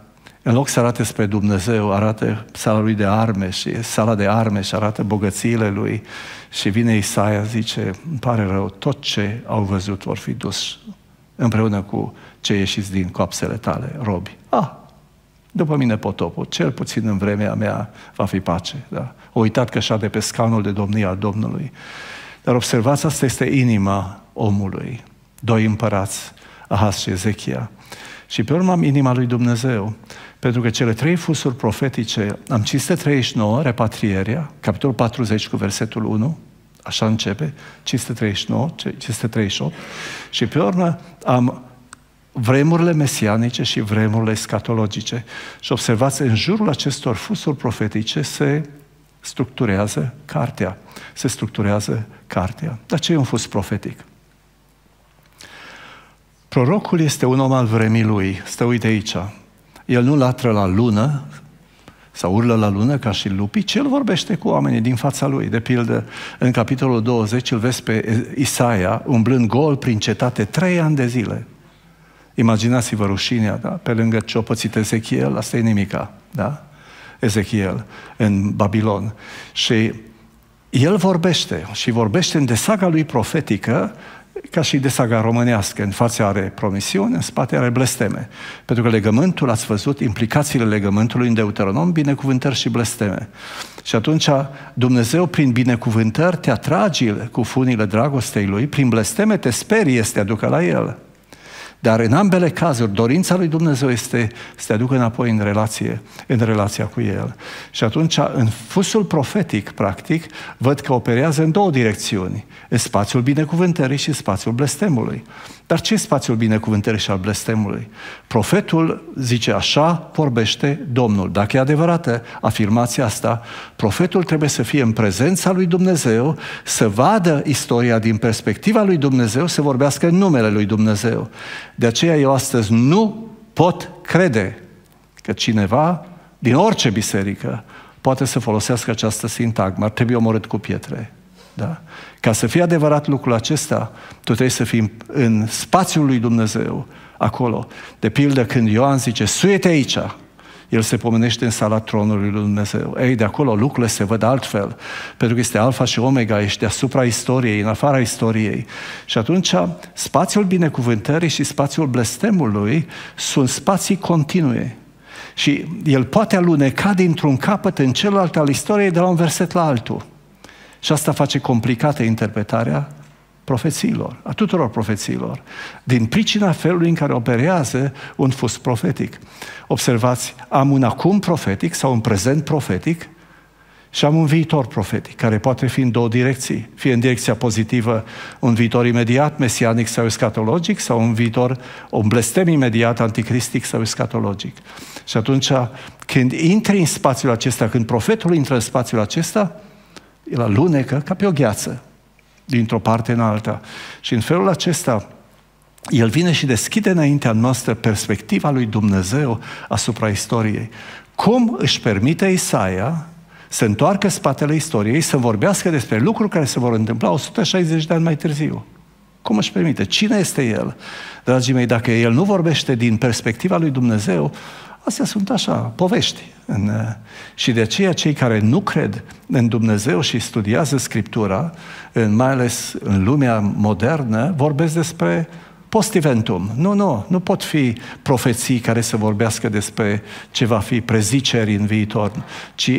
în loc să arate spre Dumnezeu, arată sala lui de arme și sala de arme și arată bogățiile lui. Și vine Isaia, zice, îmi pare rău, tot ce au văzut vor fi dus împreună cu ce ieșiți din coapsele tale, robi. Ah, după mine potopul, cel puțin în vremea mea va fi pace. Da? O uitat că șade pe scaunul de domnie al Domnului. Dar observați, asta este inima omului. Doi împărați, Ahaz și Ezechia. Și pe urmă am inima lui Dumnezeu. Pentru că cele trei fusuri profetice, am 539, repatrierea, capitolul 40 cu versetul 1, așa începe, 539, 538, și pe urmă am vremurile mesianice și vremurile scatologice. Și observați, în jurul acestor fusuri profetice se structurează cartea. Se structurează cartea. Dar ce e un fus profetic? Prorocul este un om al vremii lui. Stă uite aici. El nu latră la lună sau urlă la lună ca și lupii, ci el vorbește cu oamenii din fața lui. De pildă, în capitolul 20 îl vezi pe Isaia umblând gol prin cetate trei ani de zile. Imaginați-vă rușinea, da? Pe lângă ce o pățit Ezechiel, asta e nimica, da? Ezechiel, în Babilon. Și el vorbește și vorbește în desaga lui profetică ca și desaga românească. În fața are promisiuni, în spate are blesteme. Pentru că legământul, ați văzut, implicațiile legământului în Deuteronom, binecuvântări și blesteme. Și atunci Dumnezeu, prin binecuvântări, te atrage cu funile dragostei Lui, prin blesteme te sperie să te aducă la El. Dar în ambele cazuri, dorința lui Dumnezeu este să te aducă înapoi în relație, în relația cu El. Și atunci, în fusul profetic, practic, văd că operează în două direcțiuni. În spațiul binecuvântării și spațiul blestemului. Dar ce spațiul binecuvântării și al blestemului? Profetul zice așa, vorbește Domnul. Dacă e adevărată afirmația asta, profetul trebuie să fie în prezența lui Dumnezeu, să vadă istoria din perspectiva lui Dumnezeu, să vorbească în numele lui Dumnezeu. De aceea eu astăzi nu pot crede că cineva din orice biserică poate să folosească această sintagmă, ar trebui omorât cu pietre. Da? Ca să fie adevărat lucrul acesta, tu trebuie să fii în spațiul lui Dumnezeu, acolo. De pildă când Ioan zice, suiete aici, el se pomenește în sala tronului lui Dumnezeu. Ei, de acolo lucrurile se văd altfel, pentru că este alfa și omega, ești deasupra istoriei, în afara istoriei. Și atunci, spațiul binecuvântării și spațiul blestemului sunt spații continue. Și el poate aluneca dintr-un capăt în celălalt al istoriei de la un verset la altul. Și asta face complicată interpretarea profețiilor, a tuturor profețiilor, din pricina felului în care operează un fus profetic. Observați, am un acum profetic sau un prezent profetic și am un viitor profetic, care poate fi în două direcții, fie în direcția pozitivă, un viitor imediat, mesianic sau escatologic, sau un viitor, un blestem imediat, anticristic sau escatologic. Și atunci, când intri în spațiul acesta, când profetul intră în spațiul acesta, el alunecă ca pe o gheață, dintr-o parte în alta. Și în felul acesta, el vine și deschide înaintea noastră perspectiva lui Dumnezeu asupra istoriei. Cum își permite Isaia să întoarcă spatele istoriei, să vorbească despre lucruri care se vor întâmpla 160 de ani mai târziu? Cum își permite? Cine este el? Dragii mei, dacă el nu vorbește din perspectiva lui Dumnezeu, astea sunt așa, povești. În, și de aceea cei care nu cred în Dumnezeu și studiază Scriptura, în, mai ales în lumea modernă, vorbesc despre post-eventum. Nu, nu, nu pot fi profeții care să vorbească despre ce va fi preziceri în viitor, ci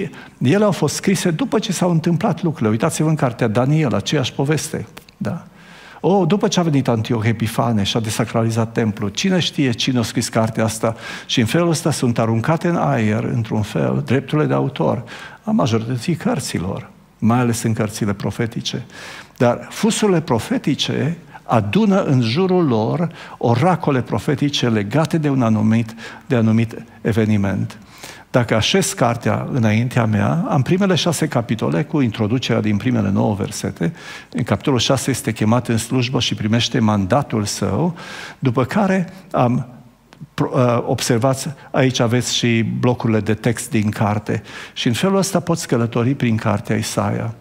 ele au fost scrise după ce s-au întâmplat lucrurile. Uitați-vă în cartea Daniel, aceeași poveste. Da. O, după ce a venit Antioch Epifane și a desacralizat templul, cine știe cine a scris cartea asta și în felul ăsta sunt aruncate în aer, într-un fel, drepturile de autor a majorității cărților, mai ales în cărțile profetice. Dar fusurile profetice adună în jurul lor oracole profetice legate de un anumit, de anumit eveniment. Dacă așez cartea înaintea mea, am primele șase capitole cu introducerea din primele nouă versete. În capitolul șase este chemat în slujbă și primește mandatul său, după care am uh, observați, aici aveți și blocurile de text din carte. Și în felul ăsta poți călători prin cartea Isaia.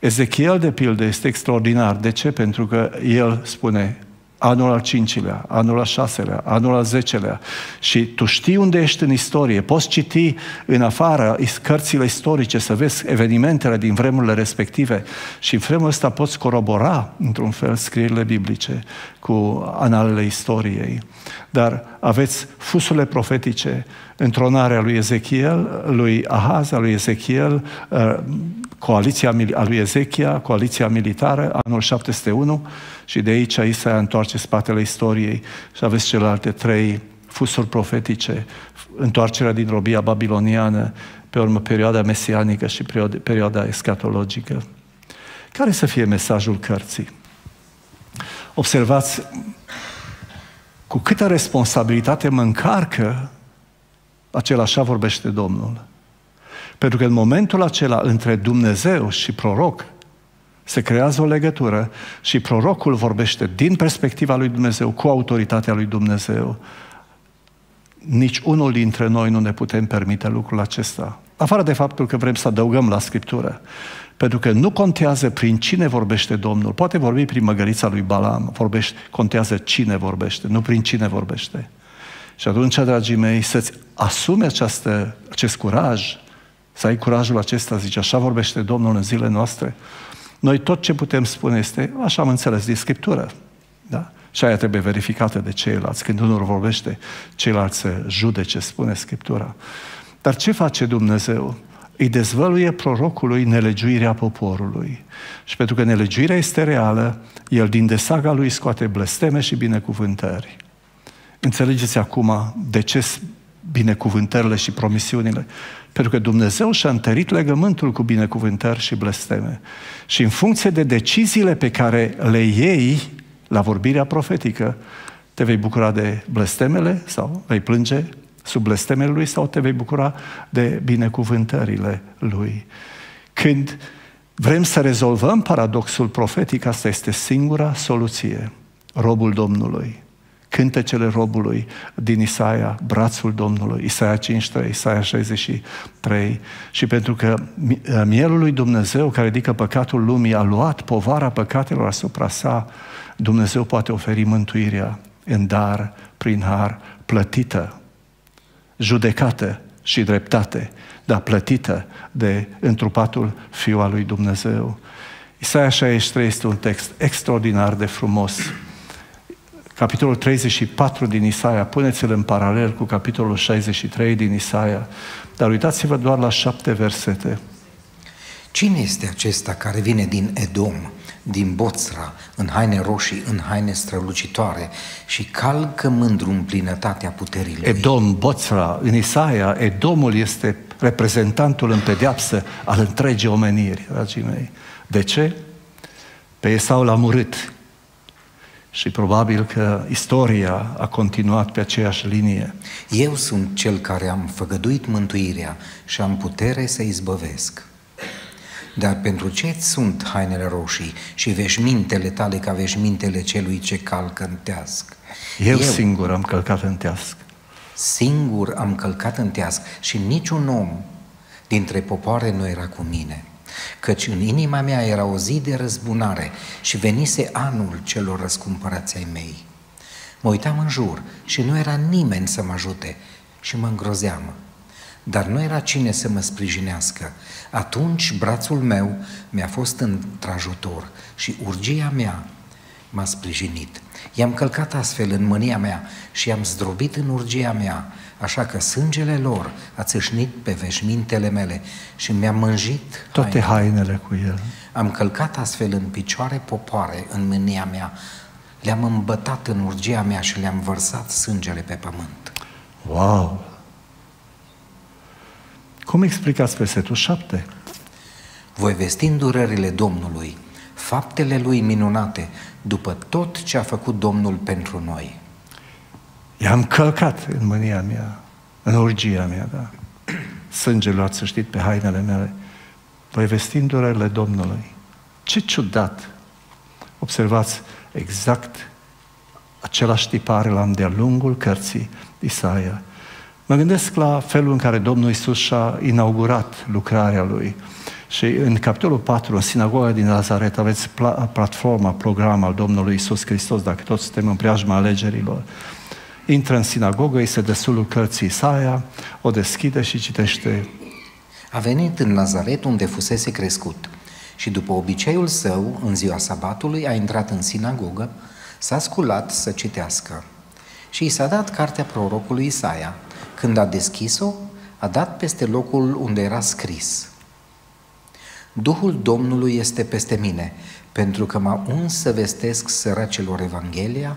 Ezechiel, de pildă, este extraordinar. De ce? Pentru că el spune, anul al cincilea, anul al șaselea, anul al zecelea. Și tu știi unde ești în istorie. Poți citi în afară cărțile istorice, să vezi evenimentele din vremurile respective și în felul ăsta poți corobora, într-un fel, scrierile biblice cu analele istoriei. Dar aveți fusurile profetice, întronarea lui Ezechiel, lui Ahaz, lui Ezechiel, uh, coaliția a lui Ezechia, coaliția militară, anul 701, și de aici Isaia întoarce spatele istoriei și aveți celelalte trei fusuri profetice, întoarcerea din robia babiloniană, pe urmă perioada mesianică și perioada escatologică. Care să fie mesajul cărții? Observați cu câtă responsabilitate mă încarcă acela așa vorbește Domnul. Pentru că în momentul acela între Dumnezeu și proroc se creează o legătură și prorocul vorbește din perspectiva lui Dumnezeu, cu autoritatea lui Dumnezeu. Nici unul dintre noi nu ne putem permite lucrul acesta. Afară de faptul că vrem să adăugăm la Scriptură. Pentru că nu contează prin cine vorbește Domnul. Poate vorbi prin măgărița lui Balam, vorbește, contează cine vorbește, nu prin cine vorbește. Și atunci, dragii mei, să-ți asumi această, acest curaj, să ai curajul acesta, zice, așa vorbește Domnul în zilele noastre. Noi tot ce putem spune este, așa am înțeles din Scriptură. Da? Și aia trebuie verificată de ceilalți. Când unul vorbește, ceilalți să judece, spune Scriptura. Dar ce face Dumnezeu? Îi dezvăluie prorocului nelegiuirea poporului. Și pentru că nelegiuirea este reală, el din desaga lui scoate blesteme și binecuvântări. Înțelegeți acum de ce binecuvântările și promisiunile? Pentru că Dumnezeu și-a întărit legământul cu binecuvântări și blesteme. Și în funcție de deciziile pe care le iei la vorbirea profetică, te vei bucura de blestemele sau vei plânge sub blestemele lui sau te vei bucura de binecuvântările lui. Când vrem să rezolvăm paradoxul profetic, asta este singura soluție. Robul Domnului cântecele robului din Isaia, brațul Domnului, Isaia 53, Isaia 63, și pentru că mielul lui Dumnezeu care ridică păcatul lumii a luat povara păcatelor asupra sa, Dumnezeu poate oferi mântuirea în dar, prin har, plătită, judecată și dreptate, dar plătită de întrupatul Fiul al lui Dumnezeu. Isaia 63 este un text extraordinar de frumos. Capitolul 34 din Isaia, puneți-l în paralel cu capitolul 63 din Isaia, dar uitați-vă doar la șapte versete. Cine este acesta care vine din Edom, din Boțra, în haine roșii, în haine strălucitoare și calcă mândru în plinătatea puterii lui? Edom, Boțra, în Isaia, Edomul este reprezentantul în pedeapsă al întregii omeniri, dragii mei. De ce? Pe Esau l-a murit. Și probabil că istoria a continuat pe aceeași linie. Eu sunt cel care am făgăduit mântuirea și am putere să izbăvesc. Dar pentru ce sunt hainele roșii și veșmintele tale ca veșmintele celui ce calcă în teasc? Eu, Eu singur am călcat în teasc. Singur am călcat în teasc și niciun om dintre popoare nu era cu mine căci în inima mea era o zi de răzbunare și venise anul celor răscumpărați ai mei. Mă uitam în jur și nu era nimeni să mă ajute și mă îngrozeam. Dar nu era cine să mă sprijinească. Atunci brațul meu mi-a fost într-ajutor și urgia mea m-a sprijinit. I-am călcat astfel în mânia mea și i-am zdrobit în urgia mea Așa că sângele lor a țâșnit pe veșmintele mele și mi-a mânjit toate hainele. hainele cu el. Am călcat astfel în picioare popoare în mânia mea, le-am îmbătat în urgia mea și le-am vărsat sângele pe pământ. Wow! Cum explicați versetul 7? Voi vesti durările Domnului, faptele Lui minunate, după tot ce a făcut Domnul pentru noi. I-am călcat în mânia mea, în urgia mea, da. Sângele a țâștit pe hainele mele. Voi vesti durările Domnului. Ce ciudat! Observați exact același tipare l-am de-a lungul cărții Isaia. Mă gândesc la felul în care Domnul Isus și-a inaugurat lucrarea Lui. Și în capitolul 4, în sinagoga din Nazaret, aveți platforma, program al Domnului Isus Hristos, dacă toți suntem în preajma alegerilor intră în sinagogă, îi se dă sulul cărții Isaia, o deschide și citește. A venit în Nazaret unde fusese crescut și după obiceiul său, în ziua sabatului, a intrat în sinagogă, s-a sculat să citească. Și și s-a dat cartea prorocului Isaia. Când a deschis-o, a dat peste locul unde era scris. Duhul Domnului este peste mine, pentru că m-a uns să vestesc săracilor Evanghelia,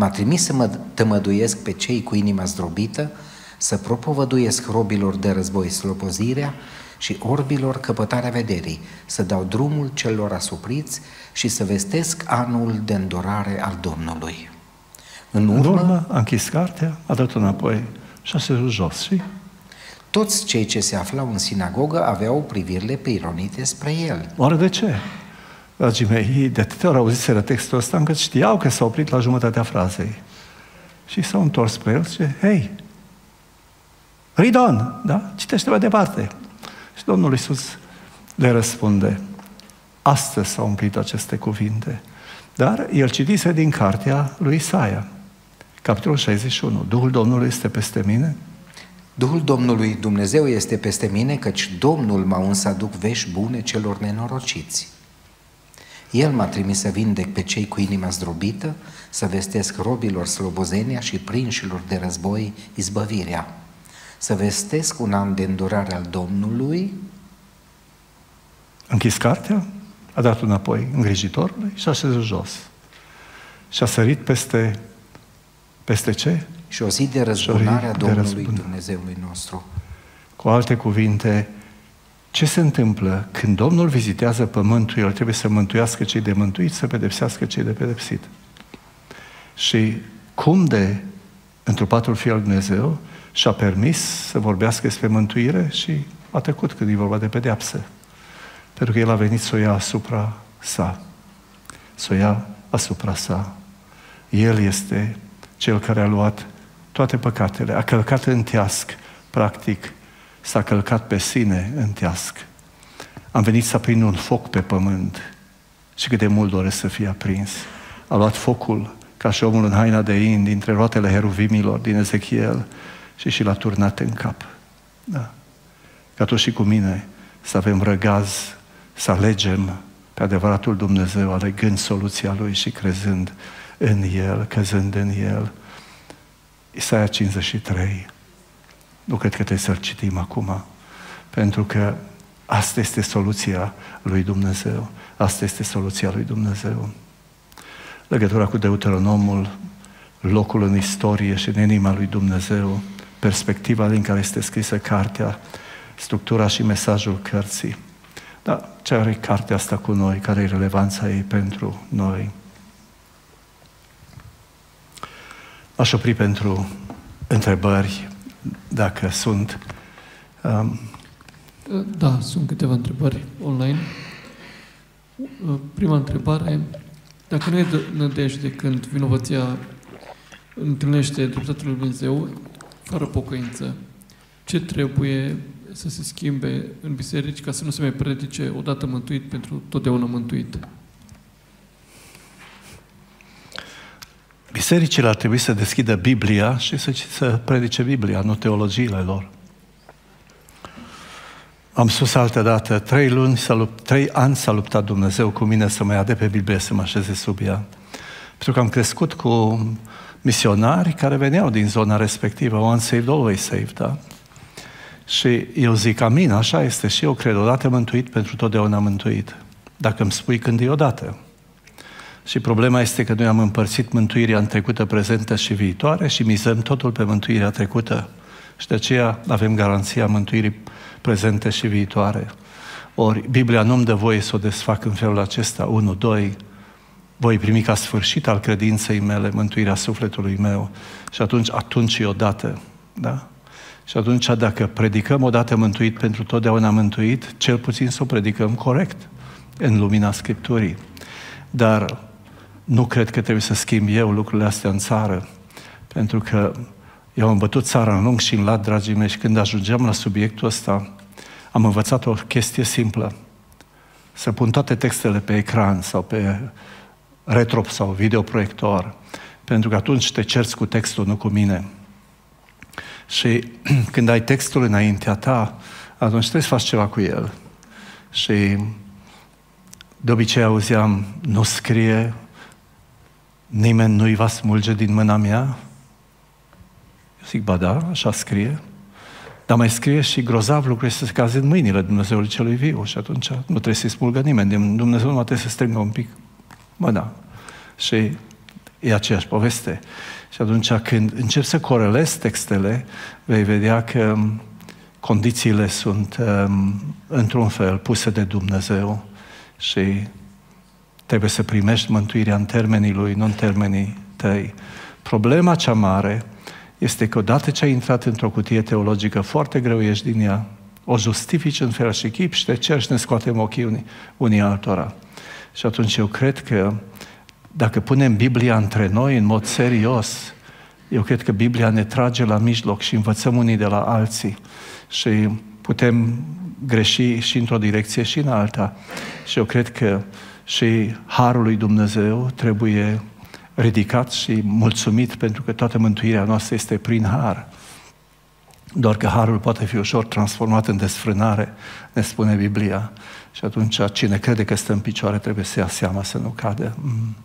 M-a trimis să mă tămăduiesc pe cei cu inima zdrobită, să propovăduiesc robilor de război slopozirea și orbilor căpătarea vederii, să dau drumul celor asupriți și să vestesc anul de îndorare al Domnului. În urmă, în urmă a închis cartea, a dat-o înapoi și a sărit jos și... Toți cei ce se aflau în sinagogă aveau privirile pironite spre el. Oare de ce? Dragii mei, de atâtea ori auziseră textul ăsta, încât știau că s-a oprit la jumătatea frazei. Și s-au întors spre el și zice, hei, Ridon, da? Citește mai departe. Și Domnul Iisus le răspunde, astăzi s-au umplit aceste cuvinte. Dar el citise din cartea lui Isaia, capitolul 61. Duhul Domnului este peste mine? Duhul Domnului Dumnezeu este peste mine, căci Domnul m-a uns să aduc vești bune celor nenorociți el m-a trimis să vindec pe cei cu inima zdrobită, să vestesc robilor slobozenia și prinșilor de război izbăvirea, să vestesc un an de îndurare al Domnului. închis cartea, a dat înapoi îngrijitorului și a șezut jos. Și a sărit peste, peste ce? Și o zi de răzbunare a Domnului de răzbunare. Dumnezeului nostru. Cu alte cuvinte, ce se întâmplă când Domnul vizitează pământul, El trebuie să mântuiască cei de mântuit, să pedepsească cei de pedepsit. Și cum de întrupatul Fiul al Dumnezeu și-a permis să vorbească despre mântuire și a tăcut când e vorba de pedeapsă. Pentru că El a venit să o ia asupra sa. Să o ia asupra sa. El este Cel care a luat toate păcatele, a călcat în teasc, practic, s-a călcat pe sine în teasc. Am venit să aprind un foc pe pământ și cât de mult doresc să fie aprins. A luat focul ca și omul în haina de in, dintre roatele heruvimilor din Ezechiel și și l-a turnat în cap. Da. Ca tu și cu mine să avem răgaz, să alegem pe adevăratul Dumnezeu, alegând soluția Lui și crezând în El, căzând în El. Isaia 53. Nu cred că trebuie să-l citim acum, pentru că asta este soluția lui Dumnezeu. Asta este soluția lui Dumnezeu. Legătura cu Deuteronomul, locul în istorie și în inima lui Dumnezeu, perspectiva din care este scrisă cartea, structura și mesajul cărții. Dar ce are cartea asta cu noi? Care e relevanța ei pentru noi? Aș opri pentru întrebări, dacă sunt. Um... Da, sunt câteva întrebări online. Prima întrebare, dacă nu e nădejde când vinovăția întâlnește dreptatea lui Dumnezeu, fără pocăință, ce trebuie să se schimbe în biserici ca să nu se mai predice odată mântuit pentru totdeauna mântuit? Bisericile ar trebui să deschidă Biblia și să, să predice Biblia, nu teologiile lor. Am spus altă dată, trei luni, s-a lupt, trei ani s-a luptat Dumnezeu cu mine să mă ia de pe Biblie să mă așeze sub ea. Pentru că am crescut cu misionari care veneau din zona respectivă, one saved, always saved, da? Și eu zic, amin, așa este și eu cred, odată mântuit, pentru totdeauna mântuit. Dacă îmi spui când e odată. Și problema este că noi am împărțit mântuirea în trecută, prezentă și viitoare și mizăm totul pe mântuirea trecută. Și de aceea avem garanția mântuirii prezente și viitoare. Ori Biblia nu-mi dă voie să o desfac în felul acesta. 1, 2, voi primi ca sfârșit al credinței mele mântuirea sufletului meu. Și atunci, atunci e odată. Da? Și atunci, dacă predicăm odată mântuit pentru totdeauna mântuit, cel puțin să o predicăm corect, în lumina Scripturii. Dar nu cred că trebuie să schimb eu lucrurile astea în țară, pentru că eu am bătut țara în lung și în lat, dragii mei, și când ajungeam la subiectul ăsta, am învățat o chestie simplă. Să pun toate textele pe ecran sau pe retrop sau videoproiector, pentru că atunci te cerți cu textul, nu cu mine. Și când ai textul înaintea ta, atunci trebuie să faci ceva cu el. Și de obicei auzeam, nu scrie, nimeni nu-i va smulge din mâna mea. Eu zic, ba da, așa scrie. Dar mai scrie și grozav lucru este să caze în mâinile Dumnezeului celui viu și atunci nu trebuie să-i smulgă nimeni. Dumnezeu nu trebuie să strângă un pic. Mă, da. Și e aceeași poveste. Și atunci când încep să corelezi textele, vei vedea că condițiile sunt um, într-un fel puse de Dumnezeu și trebuie să primești mântuirea în termenii Lui, nu în termenii tăi. Problema cea mare este că odată ce ai intrat într-o cutie teologică, foarte greu ieși din ea, o justifici în fel și chip și te cer și ne scoatem ochii unii, unii altora. Și atunci eu cred că dacă punem Biblia între noi în mod serios, eu cred că Biblia ne trage la mijloc și învățăm unii de la alții și putem greși și într-o direcție și în alta. Și eu cred că și Harul lui Dumnezeu trebuie ridicat și mulțumit pentru că toată mântuirea noastră este prin Har. Doar că Harul poate fi ușor transformat în desfrânare, ne spune Biblia. Și atunci cine crede că stă în picioare trebuie să ia seama să nu cadă. Mm.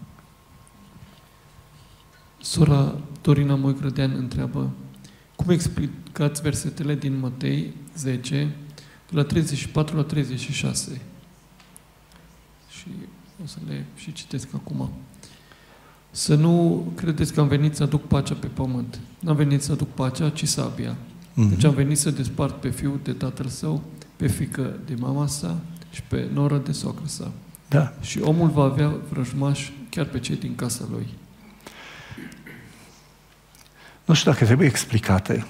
Sora Dorina Moicrădean întreabă cum explicați versetele din Matei 10, de la 34 la 36? Și o să le și citesc acum. Să nu credeți că am venit să aduc pacea pe pământ. N-am venit să aduc pacea, ci sabia. Mm-hmm. Deci am venit să despart pe fiul de tatăl său, pe fică de mama sa și pe noră de socră sa. Da. Și omul va avea vrăjmași chiar pe cei din casa lui. Nu știu dacă trebuie explicate,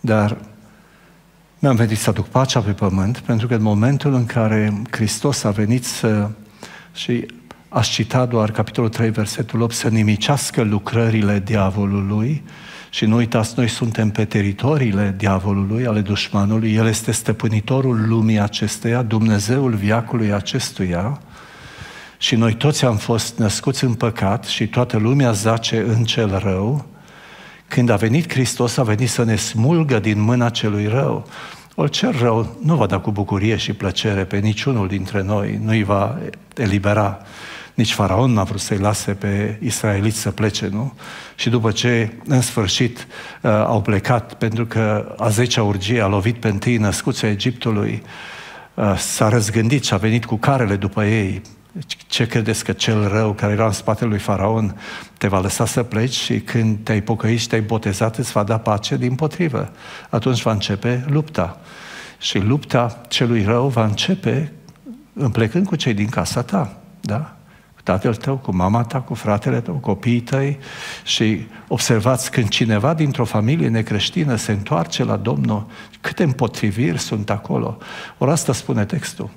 dar mi-am venit să aduc pacea pe pământ, pentru că în momentul în care Hristos a venit să... și aș cita doar capitolul 3, versetul 8, să nimicească lucrările diavolului și nu uitați, noi suntem pe teritoriile diavolului, ale dușmanului, el este stăpânitorul lumii acesteia, Dumnezeul viacului acestuia, și noi toți am fost născuți în păcat și toată lumea zace în cel rău, când a venit Hristos, a venit să ne smulgă din mâna celui rău. Ori cel rău nu va da cu bucurie și plăcere pe niciunul dintre noi, nu îi va elibera. Nici faraon n-a vrut să-i lase pe israeliți să plece, nu? Și după ce, în sfârșit, uh, au plecat, pentru că a zecea urgie a lovit pe întâi născuții Egiptului, uh, s-a răzgândit și a venit cu carele după ei, ce credeți că cel rău care era în spatele lui Faraon te va lăsa să pleci și când te-ai pocăit și te-ai botezat îți va da pace din potrivă? Atunci va începe lupta. Și lupta celui rău va începe împlecând cu cei din casa ta. Da? Cu tatăl tău, cu mama ta, cu fratele tău, cu copiii tăi și observați când cineva dintr-o familie necreștină se întoarce la Domnul, câte împotriviri sunt acolo. Ori asta spune textul.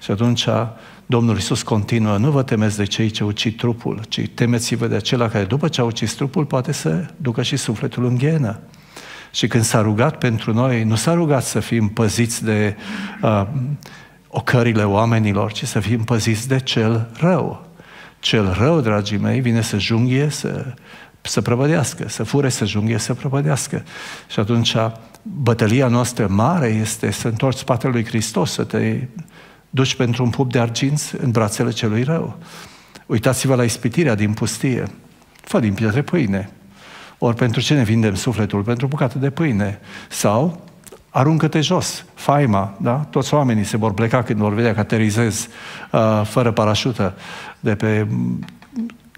Și atunci Domnul Iisus continuă, nu vă temeți de cei ce ucid trupul, ci temeți-vă de acela care după ce a ucis trupul poate să ducă și sufletul în ghenă. Și când s-a rugat pentru noi, nu s-a rugat să fim păziți de uh, ocările oamenilor, ci să fim păziți de cel rău. Cel rău, dragii mei, vine să junghie, să, să prăbădească, să fure, să junghie, să prăbădească. Și atunci bătălia noastră mare este să întorci spatele lui Hristos, să te duci pentru un pup de argint în brațele celui rău. Uitați-vă la ispitirea din pustie. Fă din pietre pâine. Ori pentru ce ne vindem sufletul? Pentru bucată de pâine. Sau aruncă-te jos, faima, da? Toți oamenii se vor pleca când vor vedea că aterizezi uh, fără parașută de pe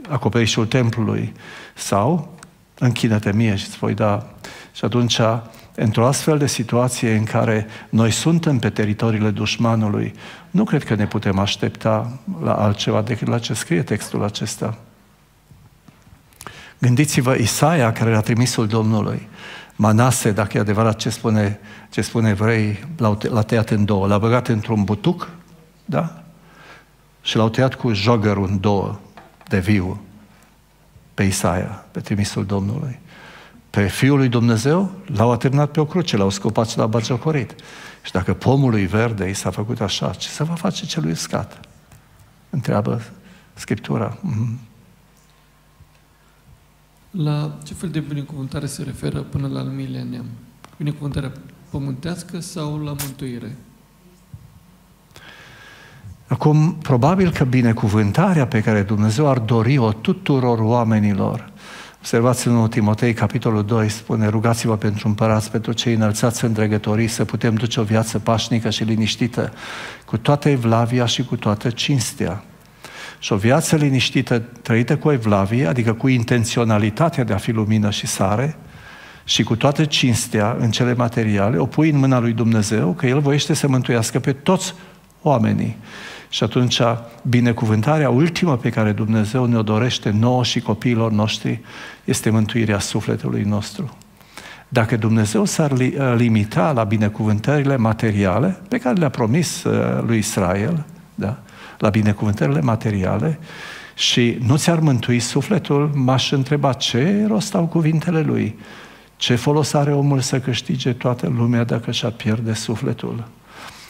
acoperișul templului. Sau închină-te mie și îți voi da. Și atunci într-o astfel de situație în care noi suntem pe teritoriile dușmanului, nu cred că ne putem aștepta la altceva decât la ce scrie textul acesta. Gândiți-vă Isaia, care era trimisul Domnului. Manase, dacă e adevărat ce spune, ce spune evrei, l-a tăiat în două. L-a băgat într-un butuc, da? Și l-au tăiat cu jogărul în două, de viu, pe Isaia, pe trimisul Domnului pe Fiul lui Dumnezeu, l-au atârnat pe o cruce, l-au scopat și l-au bagiocorit. Și dacă pomului verde i s-a făcut așa, ce se va face celui uscat? Întreabă Scriptura. Mm-hmm. La ce fel de binecuvântare se referă până la al milenium? Binecuvântarea pământească sau la mântuire? Acum, probabil că binecuvântarea pe care Dumnezeu ar dori-o tuturor oamenilor Observați în 1 Timotei, capitolul 2, spune, rugați-vă pentru împărați, pentru cei înălțați în dregătorii, să putem duce o viață pașnică și liniștită, cu toată evlavia și cu toată cinstea. Și o viață liniștită, trăită cu evlavie, adică cu intenționalitatea de a fi lumină și sare, și cu toată cinstea în cele materiale, o pui în mâna lui Dumnezeu, că El voiește să mântuiască pe toți oamenii. Și atunci, binecuvântarea ultimă pe care Dumnezeu ne-o dorește nouă și copiilor noștri este mântuirea sufletului nostru. Dacă Dumnezeu s-ar limita la binecuvântările materiale pe care le-a promis uh, lui Israel, da? la binecuvântările materiale, și nu ți-ar mântui sufletul, m-aș întreba ce rost au cuvintele lui. Ce folos are omul să câștige toată lumea dacă și-ar pierde sufletul?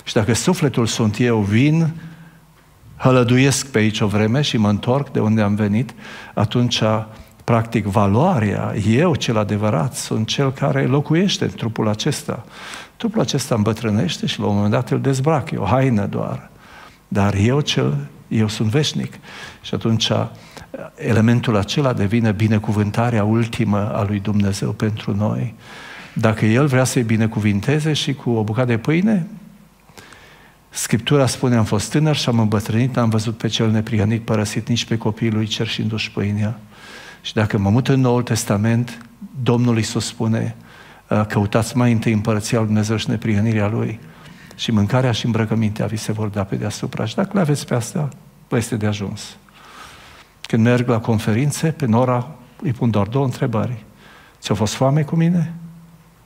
Și dacă sufletul sunt eu, vin hălăduiesc pe aici o vreme și mă întorc de unde am venit, atunci, practic, valoarea, eu cel adevărat, sunt cel care locuiește în trupul acesta. Trupul acesta îmbătrânește și la un moment dat îl dezbrac, e o haină doar. Dar eu cel, eu sunt veșnic. Și atunci elementul acela devine binecuvântarea ultimă a lui Dumnezeu pentru noi. Dacă El vrea să-i binecuvinteze și cu o bucată de pâine, Scriptura spune, am fost tânăr și am îmbătrânit, am văzut pe cel neprihănit părăsit nici pe copiii lui cerșindu-și pâinea. Și dacă mă mut în Noul Testament, Domnul Iisus spune, uh, căutați mai întâi împărăția lui Dumnezeu și neprihănirea Lui și mâncarea și îmbrăcămintea vi se vor da pe deasupra. Și dacă le aveți pe asta, vă este de ajuns. Când merg la conferințe, pe Nora îi pun doar două întrebări. Ți-a fost foame cu mine?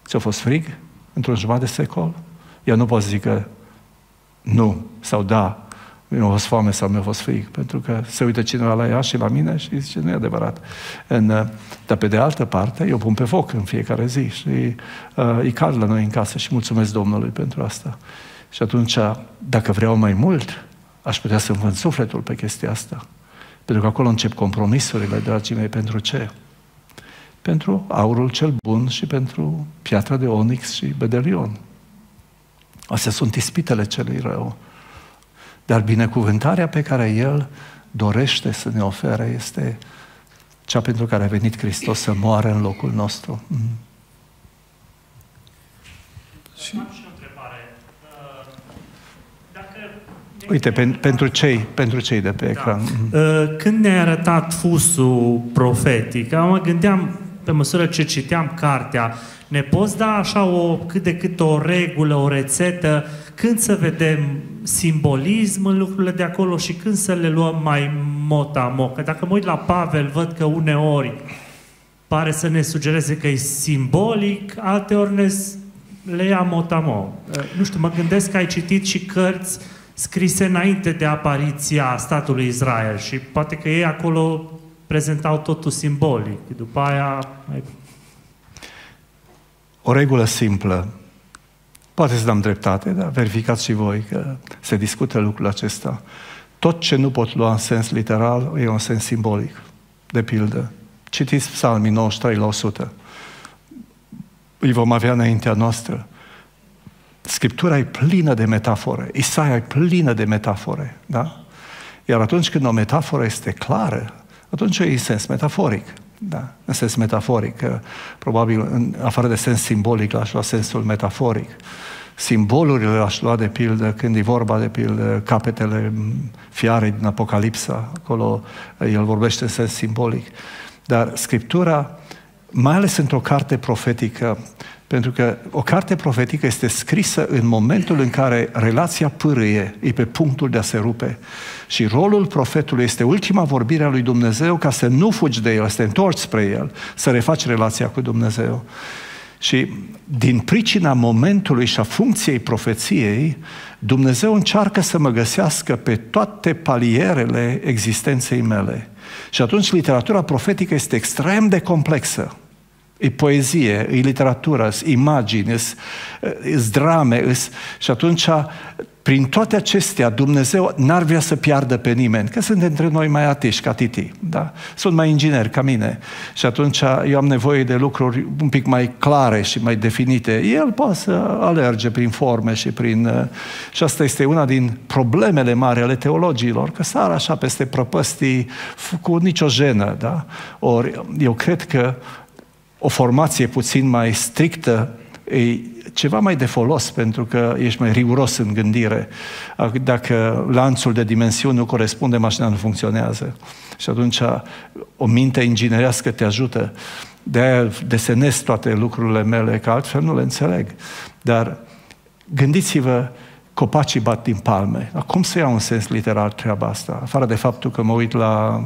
Ți-a fost frig într-un jumătate de secol? Eu nu pot zică nu sau da, mi-a fost foame sau mi-a fost fric, pentru că se uită cineva la ea și la mine și zice, nu e adevărat. În, uh, dar pe de altă parte, eu pun pe foc în fiecare zi și uh, îi cald la noi în casă și mulțumesc Domnului pentru asta. Și atunci, dacă vreau mai mult, aș putea să-mi vând sufletul pe chestia asta. Pentru că acolo încep compromisurile, dragii mei, pentru ce? Pentru aurul cel bun și pentru piatra de onix și bedelion. Astea sunt ispitele celui rău. Dar binecuvântarea pe care El dorește să ne ofere este cea pentru care a venit Hristos să moară în locul nostru. Mm. Și... Uite, pen, pentru, cei, pentru cei de pe da. ecran. Da. Când ne-ai arătat fusul profetic, mă gândeam, pe măsură ce citeam cartea, ne poți da așa o cât de cât o regulă, o rețetă, când să vedem simbolism în lucrurile de acolo și când să le luăm mai motamo? Că dacă mă uit la Pavel, văd că uneori pare să ne sugereze că e simbolic, alteori ne le ia motamo. Nu știu, mă gândesc că ai citit și cărți scrise înainte de apariția statului Israel și poate că ei acolo prezentau totul simbolic. După aia... O regulă simplă. Poate să dăm dreptate, dar verificați și voi că se discută lucrul acesta. Tot ce nu pot lua în sens literal e un sens simbolic. De pildă, citiți psalmii 93 la 100. Îi vom avea înaintea noastră. Scriptura e plină de metafore. Isaia e plină de metafore. Da? Iar atunci când o metaforă este clară, atunci e în sens metaforic. Da, în sens metaforic. Probabil, în afară de sens simbolic, l-aș lua sensul metaforic. Simbolurile l-aș lua de pildă când e vorba de pildă capetele fiarei din Apocalipsa. Acolo el vorbește în sens simbolic. Dar Scriptura, mai ales într-o carte profetică, pentru că o carte profetică este scrisă în momentul în care relația pârâie, e pe punctul de a se rupe. Și rolul profetului este ultima vorbire a lui Dumnezeu ca să nu fugi de el, să te întorci spre el, să refaci relația cu Dumnezeu. Și din pricina momentului și a funcției profeției, Dumnezeu încearcă să mă găsească pe toate palierele existenței mele. Și atunci literatura profetică este extrem de complexă e poezie, e literatură, e imagini, e drame, e... și atunci prin toate acestea, Dumnezeu n-ar vrea să piardă pe nimeni, că sunt între noi mai atiși ca Titi, da? Sunt mai ingineri ca mine. Și atunci eu am nevoie de lucruri un pic mai clare și mai definite. El poate să alerge prin forme și prin... Și asta este una din problemele mari ale teologilor, că sar așa peste prăpăstii cu nicio jenă, da? Ori eu cred că o formație puțin mai strictă e ceva mai de folos pentru că ești mai riguros în gândire. Dacă lanțul de dimensiuni nu corespunde, mașina nu funcționează. Și atunci o minte inginerească te ajută. De-aia desenez toate lucrurile mele, că altfel nu le înțeleg. Dar gândiți-vă, copacii bat din palme. Cum să iau un sens literal treaba asta? Afară de faptul că mă uit la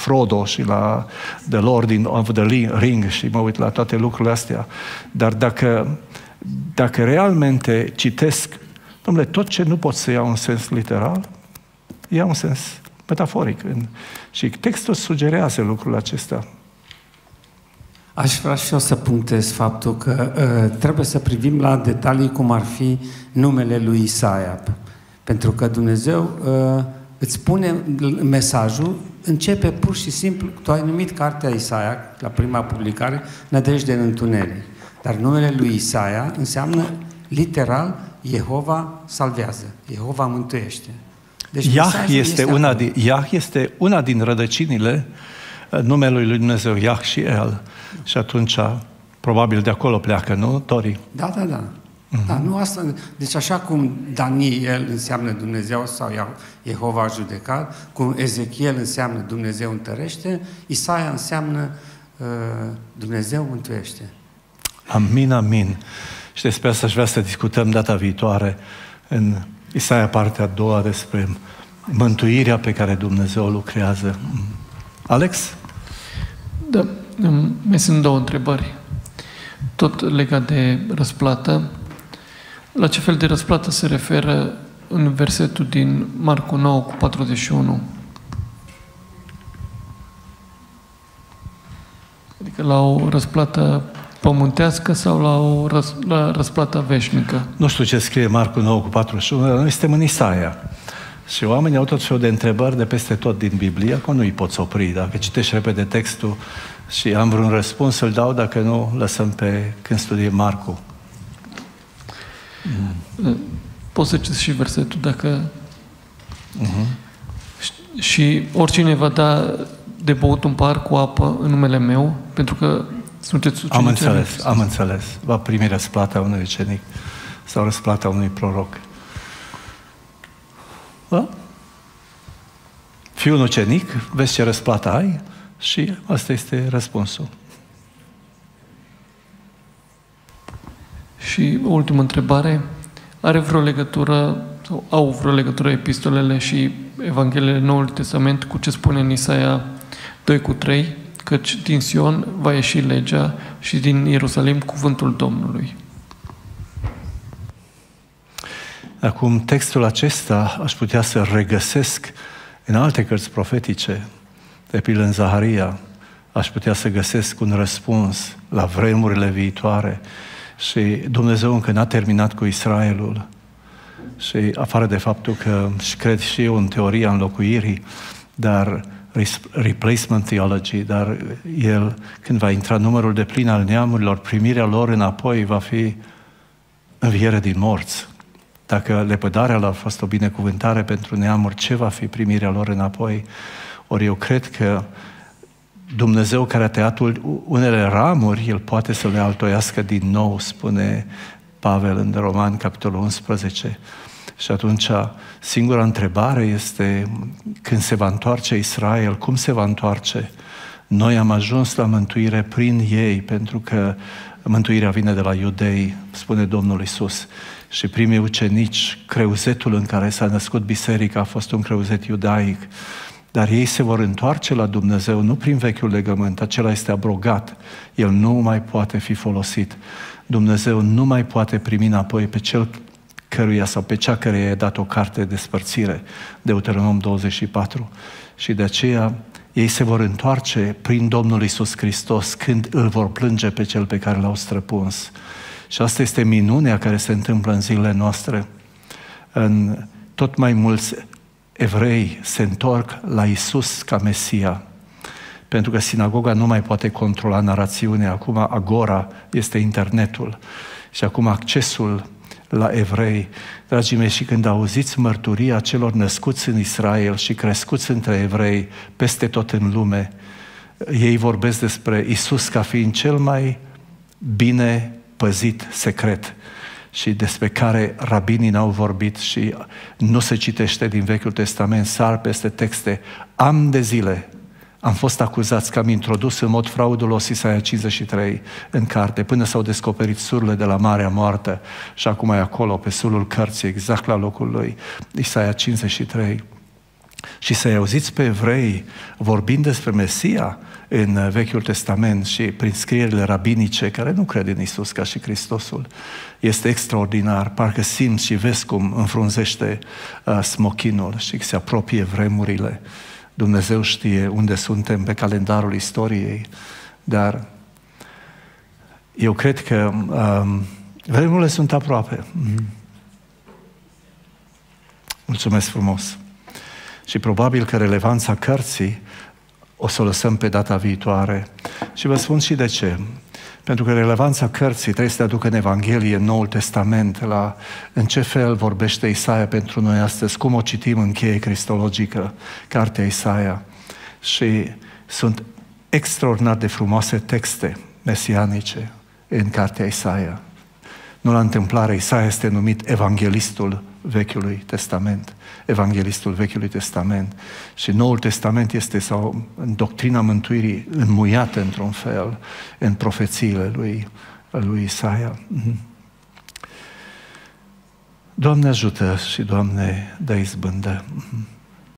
Frodo și la The Lord of the Ring și mă uit la toate lucrurile astea. Dar dacă, dacă realmente citesc, domnule, tot ce nu pot să iau în sens literal, iau în sens metaforic. Și textul sugerează lucrul acesta. Aș vrea și eu să punctez faptul că uh, trebuie să privim la detalii cum ar fi numele lui Isaia. Pentru că Dumnezeu uh, îți spune mesajul, începe pur și simplu, tu ai numit cartea Isaia, la prima publicare, Nădejde în întuneric. Dar numele lui Isaia înseamnă literal Jehova salvează, Jehova mântuiește. Deci Iah este, este una din, Iah este una din rădăcinile uh, numelui lui Dumnezeu, Iah și El. Și atunci, probabil de acolo pleacă, nu, Tori? Da, da, da. Uh-huh. Da, nu asta, deci așa cum Daniel înseamnă Dumnezeu sau Jehova judecat, cum Ezechiel înseamnă Dumnezeu întărește, Isaia înseamnă uh, Dumnezeu mântuiește. Amin, amin. Și despre asta aș vrea să discutăm data viitoare în Isaia partea a doua despre mântuirea pe care Dumnezeu o lucrează. Alex? Da, mai sunt două întrebări. Tot legat de răsplată. La ce fel de răsplată se referă în versetul din Marcu 9 cu 41. Adică la o răsplată pământească sau la o răs, la răsplată veșnică? Nu știu ce scrie Marcu 9 cu 41, dar noi suntem în Isaia. Și oamenii au tot felul de întrebări de peste tot din Biblie, acum nu îi poți opri. Dacă citești repede textul și am vreun răspuns, să-l dau, dacă nu, lăsăm pe când studiem Marcu. Mm. Poți să citești și versetul dacă... Uh-huh. Și, și oricine va da de băut un par cu apă în numele meu, pentru că sunteți Am înțeles, am înțeles. Va primi răsplata unui ucenic sau răsplata unui proroc. Da? Fii un ucenic, vezi ce răsplată ai și asta este răspunsul. Și o ultimă întrebare. Are vreo legătură, sau au vreo legătură epistolele și Evanghelele Noului Testament cu ce spune în Isaia 2 cu 3, căci din Sion va ieși legea și din Ierusalim cuvântul Domnului. Acum, textul acesta aș putea să regăsesc în alte cărți profetice, de pildă în Zaharia, aș putea să găsesc un răspuns la vremurile viitoare și Dumnezeu încă n-a terminat cu Israelul. Și afară de faptul că și cred și eu în teoria înlocuirii, dar replacement theology, dar el, când va intra numărul de plin al neamurilor, primirea lor înapoi va fi înviere din morți. Dacă lepădarea lor a fost o binecuvântare pentru neamuri, ce va fi primirea lor înapoi? Ori eu cred că Dumnezeu care a tăiat unele ramuri, El poate să le altoiască din nou, spune Pavel în Roman, capitolul 11. Și atunci, singura întrebare este când se va întoarce Israel, cum se va întoarce? Noi am ajuns la mântuire prin ei, pentru că mântuirea vine de la iudei, spune Domnul Isus. Și primii ucenici, creuzetul în care s-a născut biserica a fost un creuzet iudaic. Dar ei se vor întoarce la Dumnezeu nu prin vechiul legământ, acela este abrogat, el nu mai poate fi folosit. Dumnezeu nu mai poate primi înapoi pe cel căruia sau pe cea care i-a dat o carte de spărțire, Deuteronom 24. Și de aceea ei se vor întoarce prin Domnul Isus Hristos când îl vor plânge pe cel pe care l-au străpuns. Și asta este minunea care se întâmplă în zilele noastre. În tot mai mulți evrei se întorc la Isus ca Mesia. Pentru că sinagoga nu mai poate controla narațiunea. Acum agora este internetul. Și acum accesul la evrei. Dragii mei, și când auziți mărturia celor născuți în Israel și crescuți între evrei peste tot în lume, ei vorbesc despre Isus ca fiind cel mai bine păzit secret și despre care rabinii n-au vorbit și nu se citește din Vechiul Testament, sar peste texte. Am de zile am fost acuzați că am introdus în mod fraudulos Isaia 53 în carte, până s-au descoperit sururile de la Marea Moartă și acum e acolo, pe sulul cărții, exact la locul lui, Isaia 53. Și să-i auziți pe evrei vorbind despre Mesia în Vechiul Testament și prin scrierile rabinice care nu cred în Isus ca și Hristosul, este extraordinar. Parcă simți și vezi cum înfrunzește uh, smochinul și se apropie vremurile. Dumnezeu știe unde suntem pe calendarul istoriei, dar eu cred că um, vremurile sunt aproape. Mm. Mulțumesc frumos. Și probabil că relevanța cărții o să o lăsăm pe data viitoare. Și vă spun și de ce. Pentru că relevanța cărții trebuie să te aducă în Evanghelie, în Noul Testament, la în ce fel vorbește Isaia pentru noi astăzi, cum o citim în cheie cristologică, cartea Isaia. Și sunt extraordinar de frumoase texte mesianice în cartea Isaia. Nu la întâmplare, Isaia este numit evanghelistul Vechiului Testament, evanghelistul Vechiului Testament. Și Noul Testament este, sau în doctrina mântuirii, înmuiată într-un fel în profețiile lui, lui Isaia. Mhm. Doamne ajută și Doamne dă izbândă. Mm-hmm.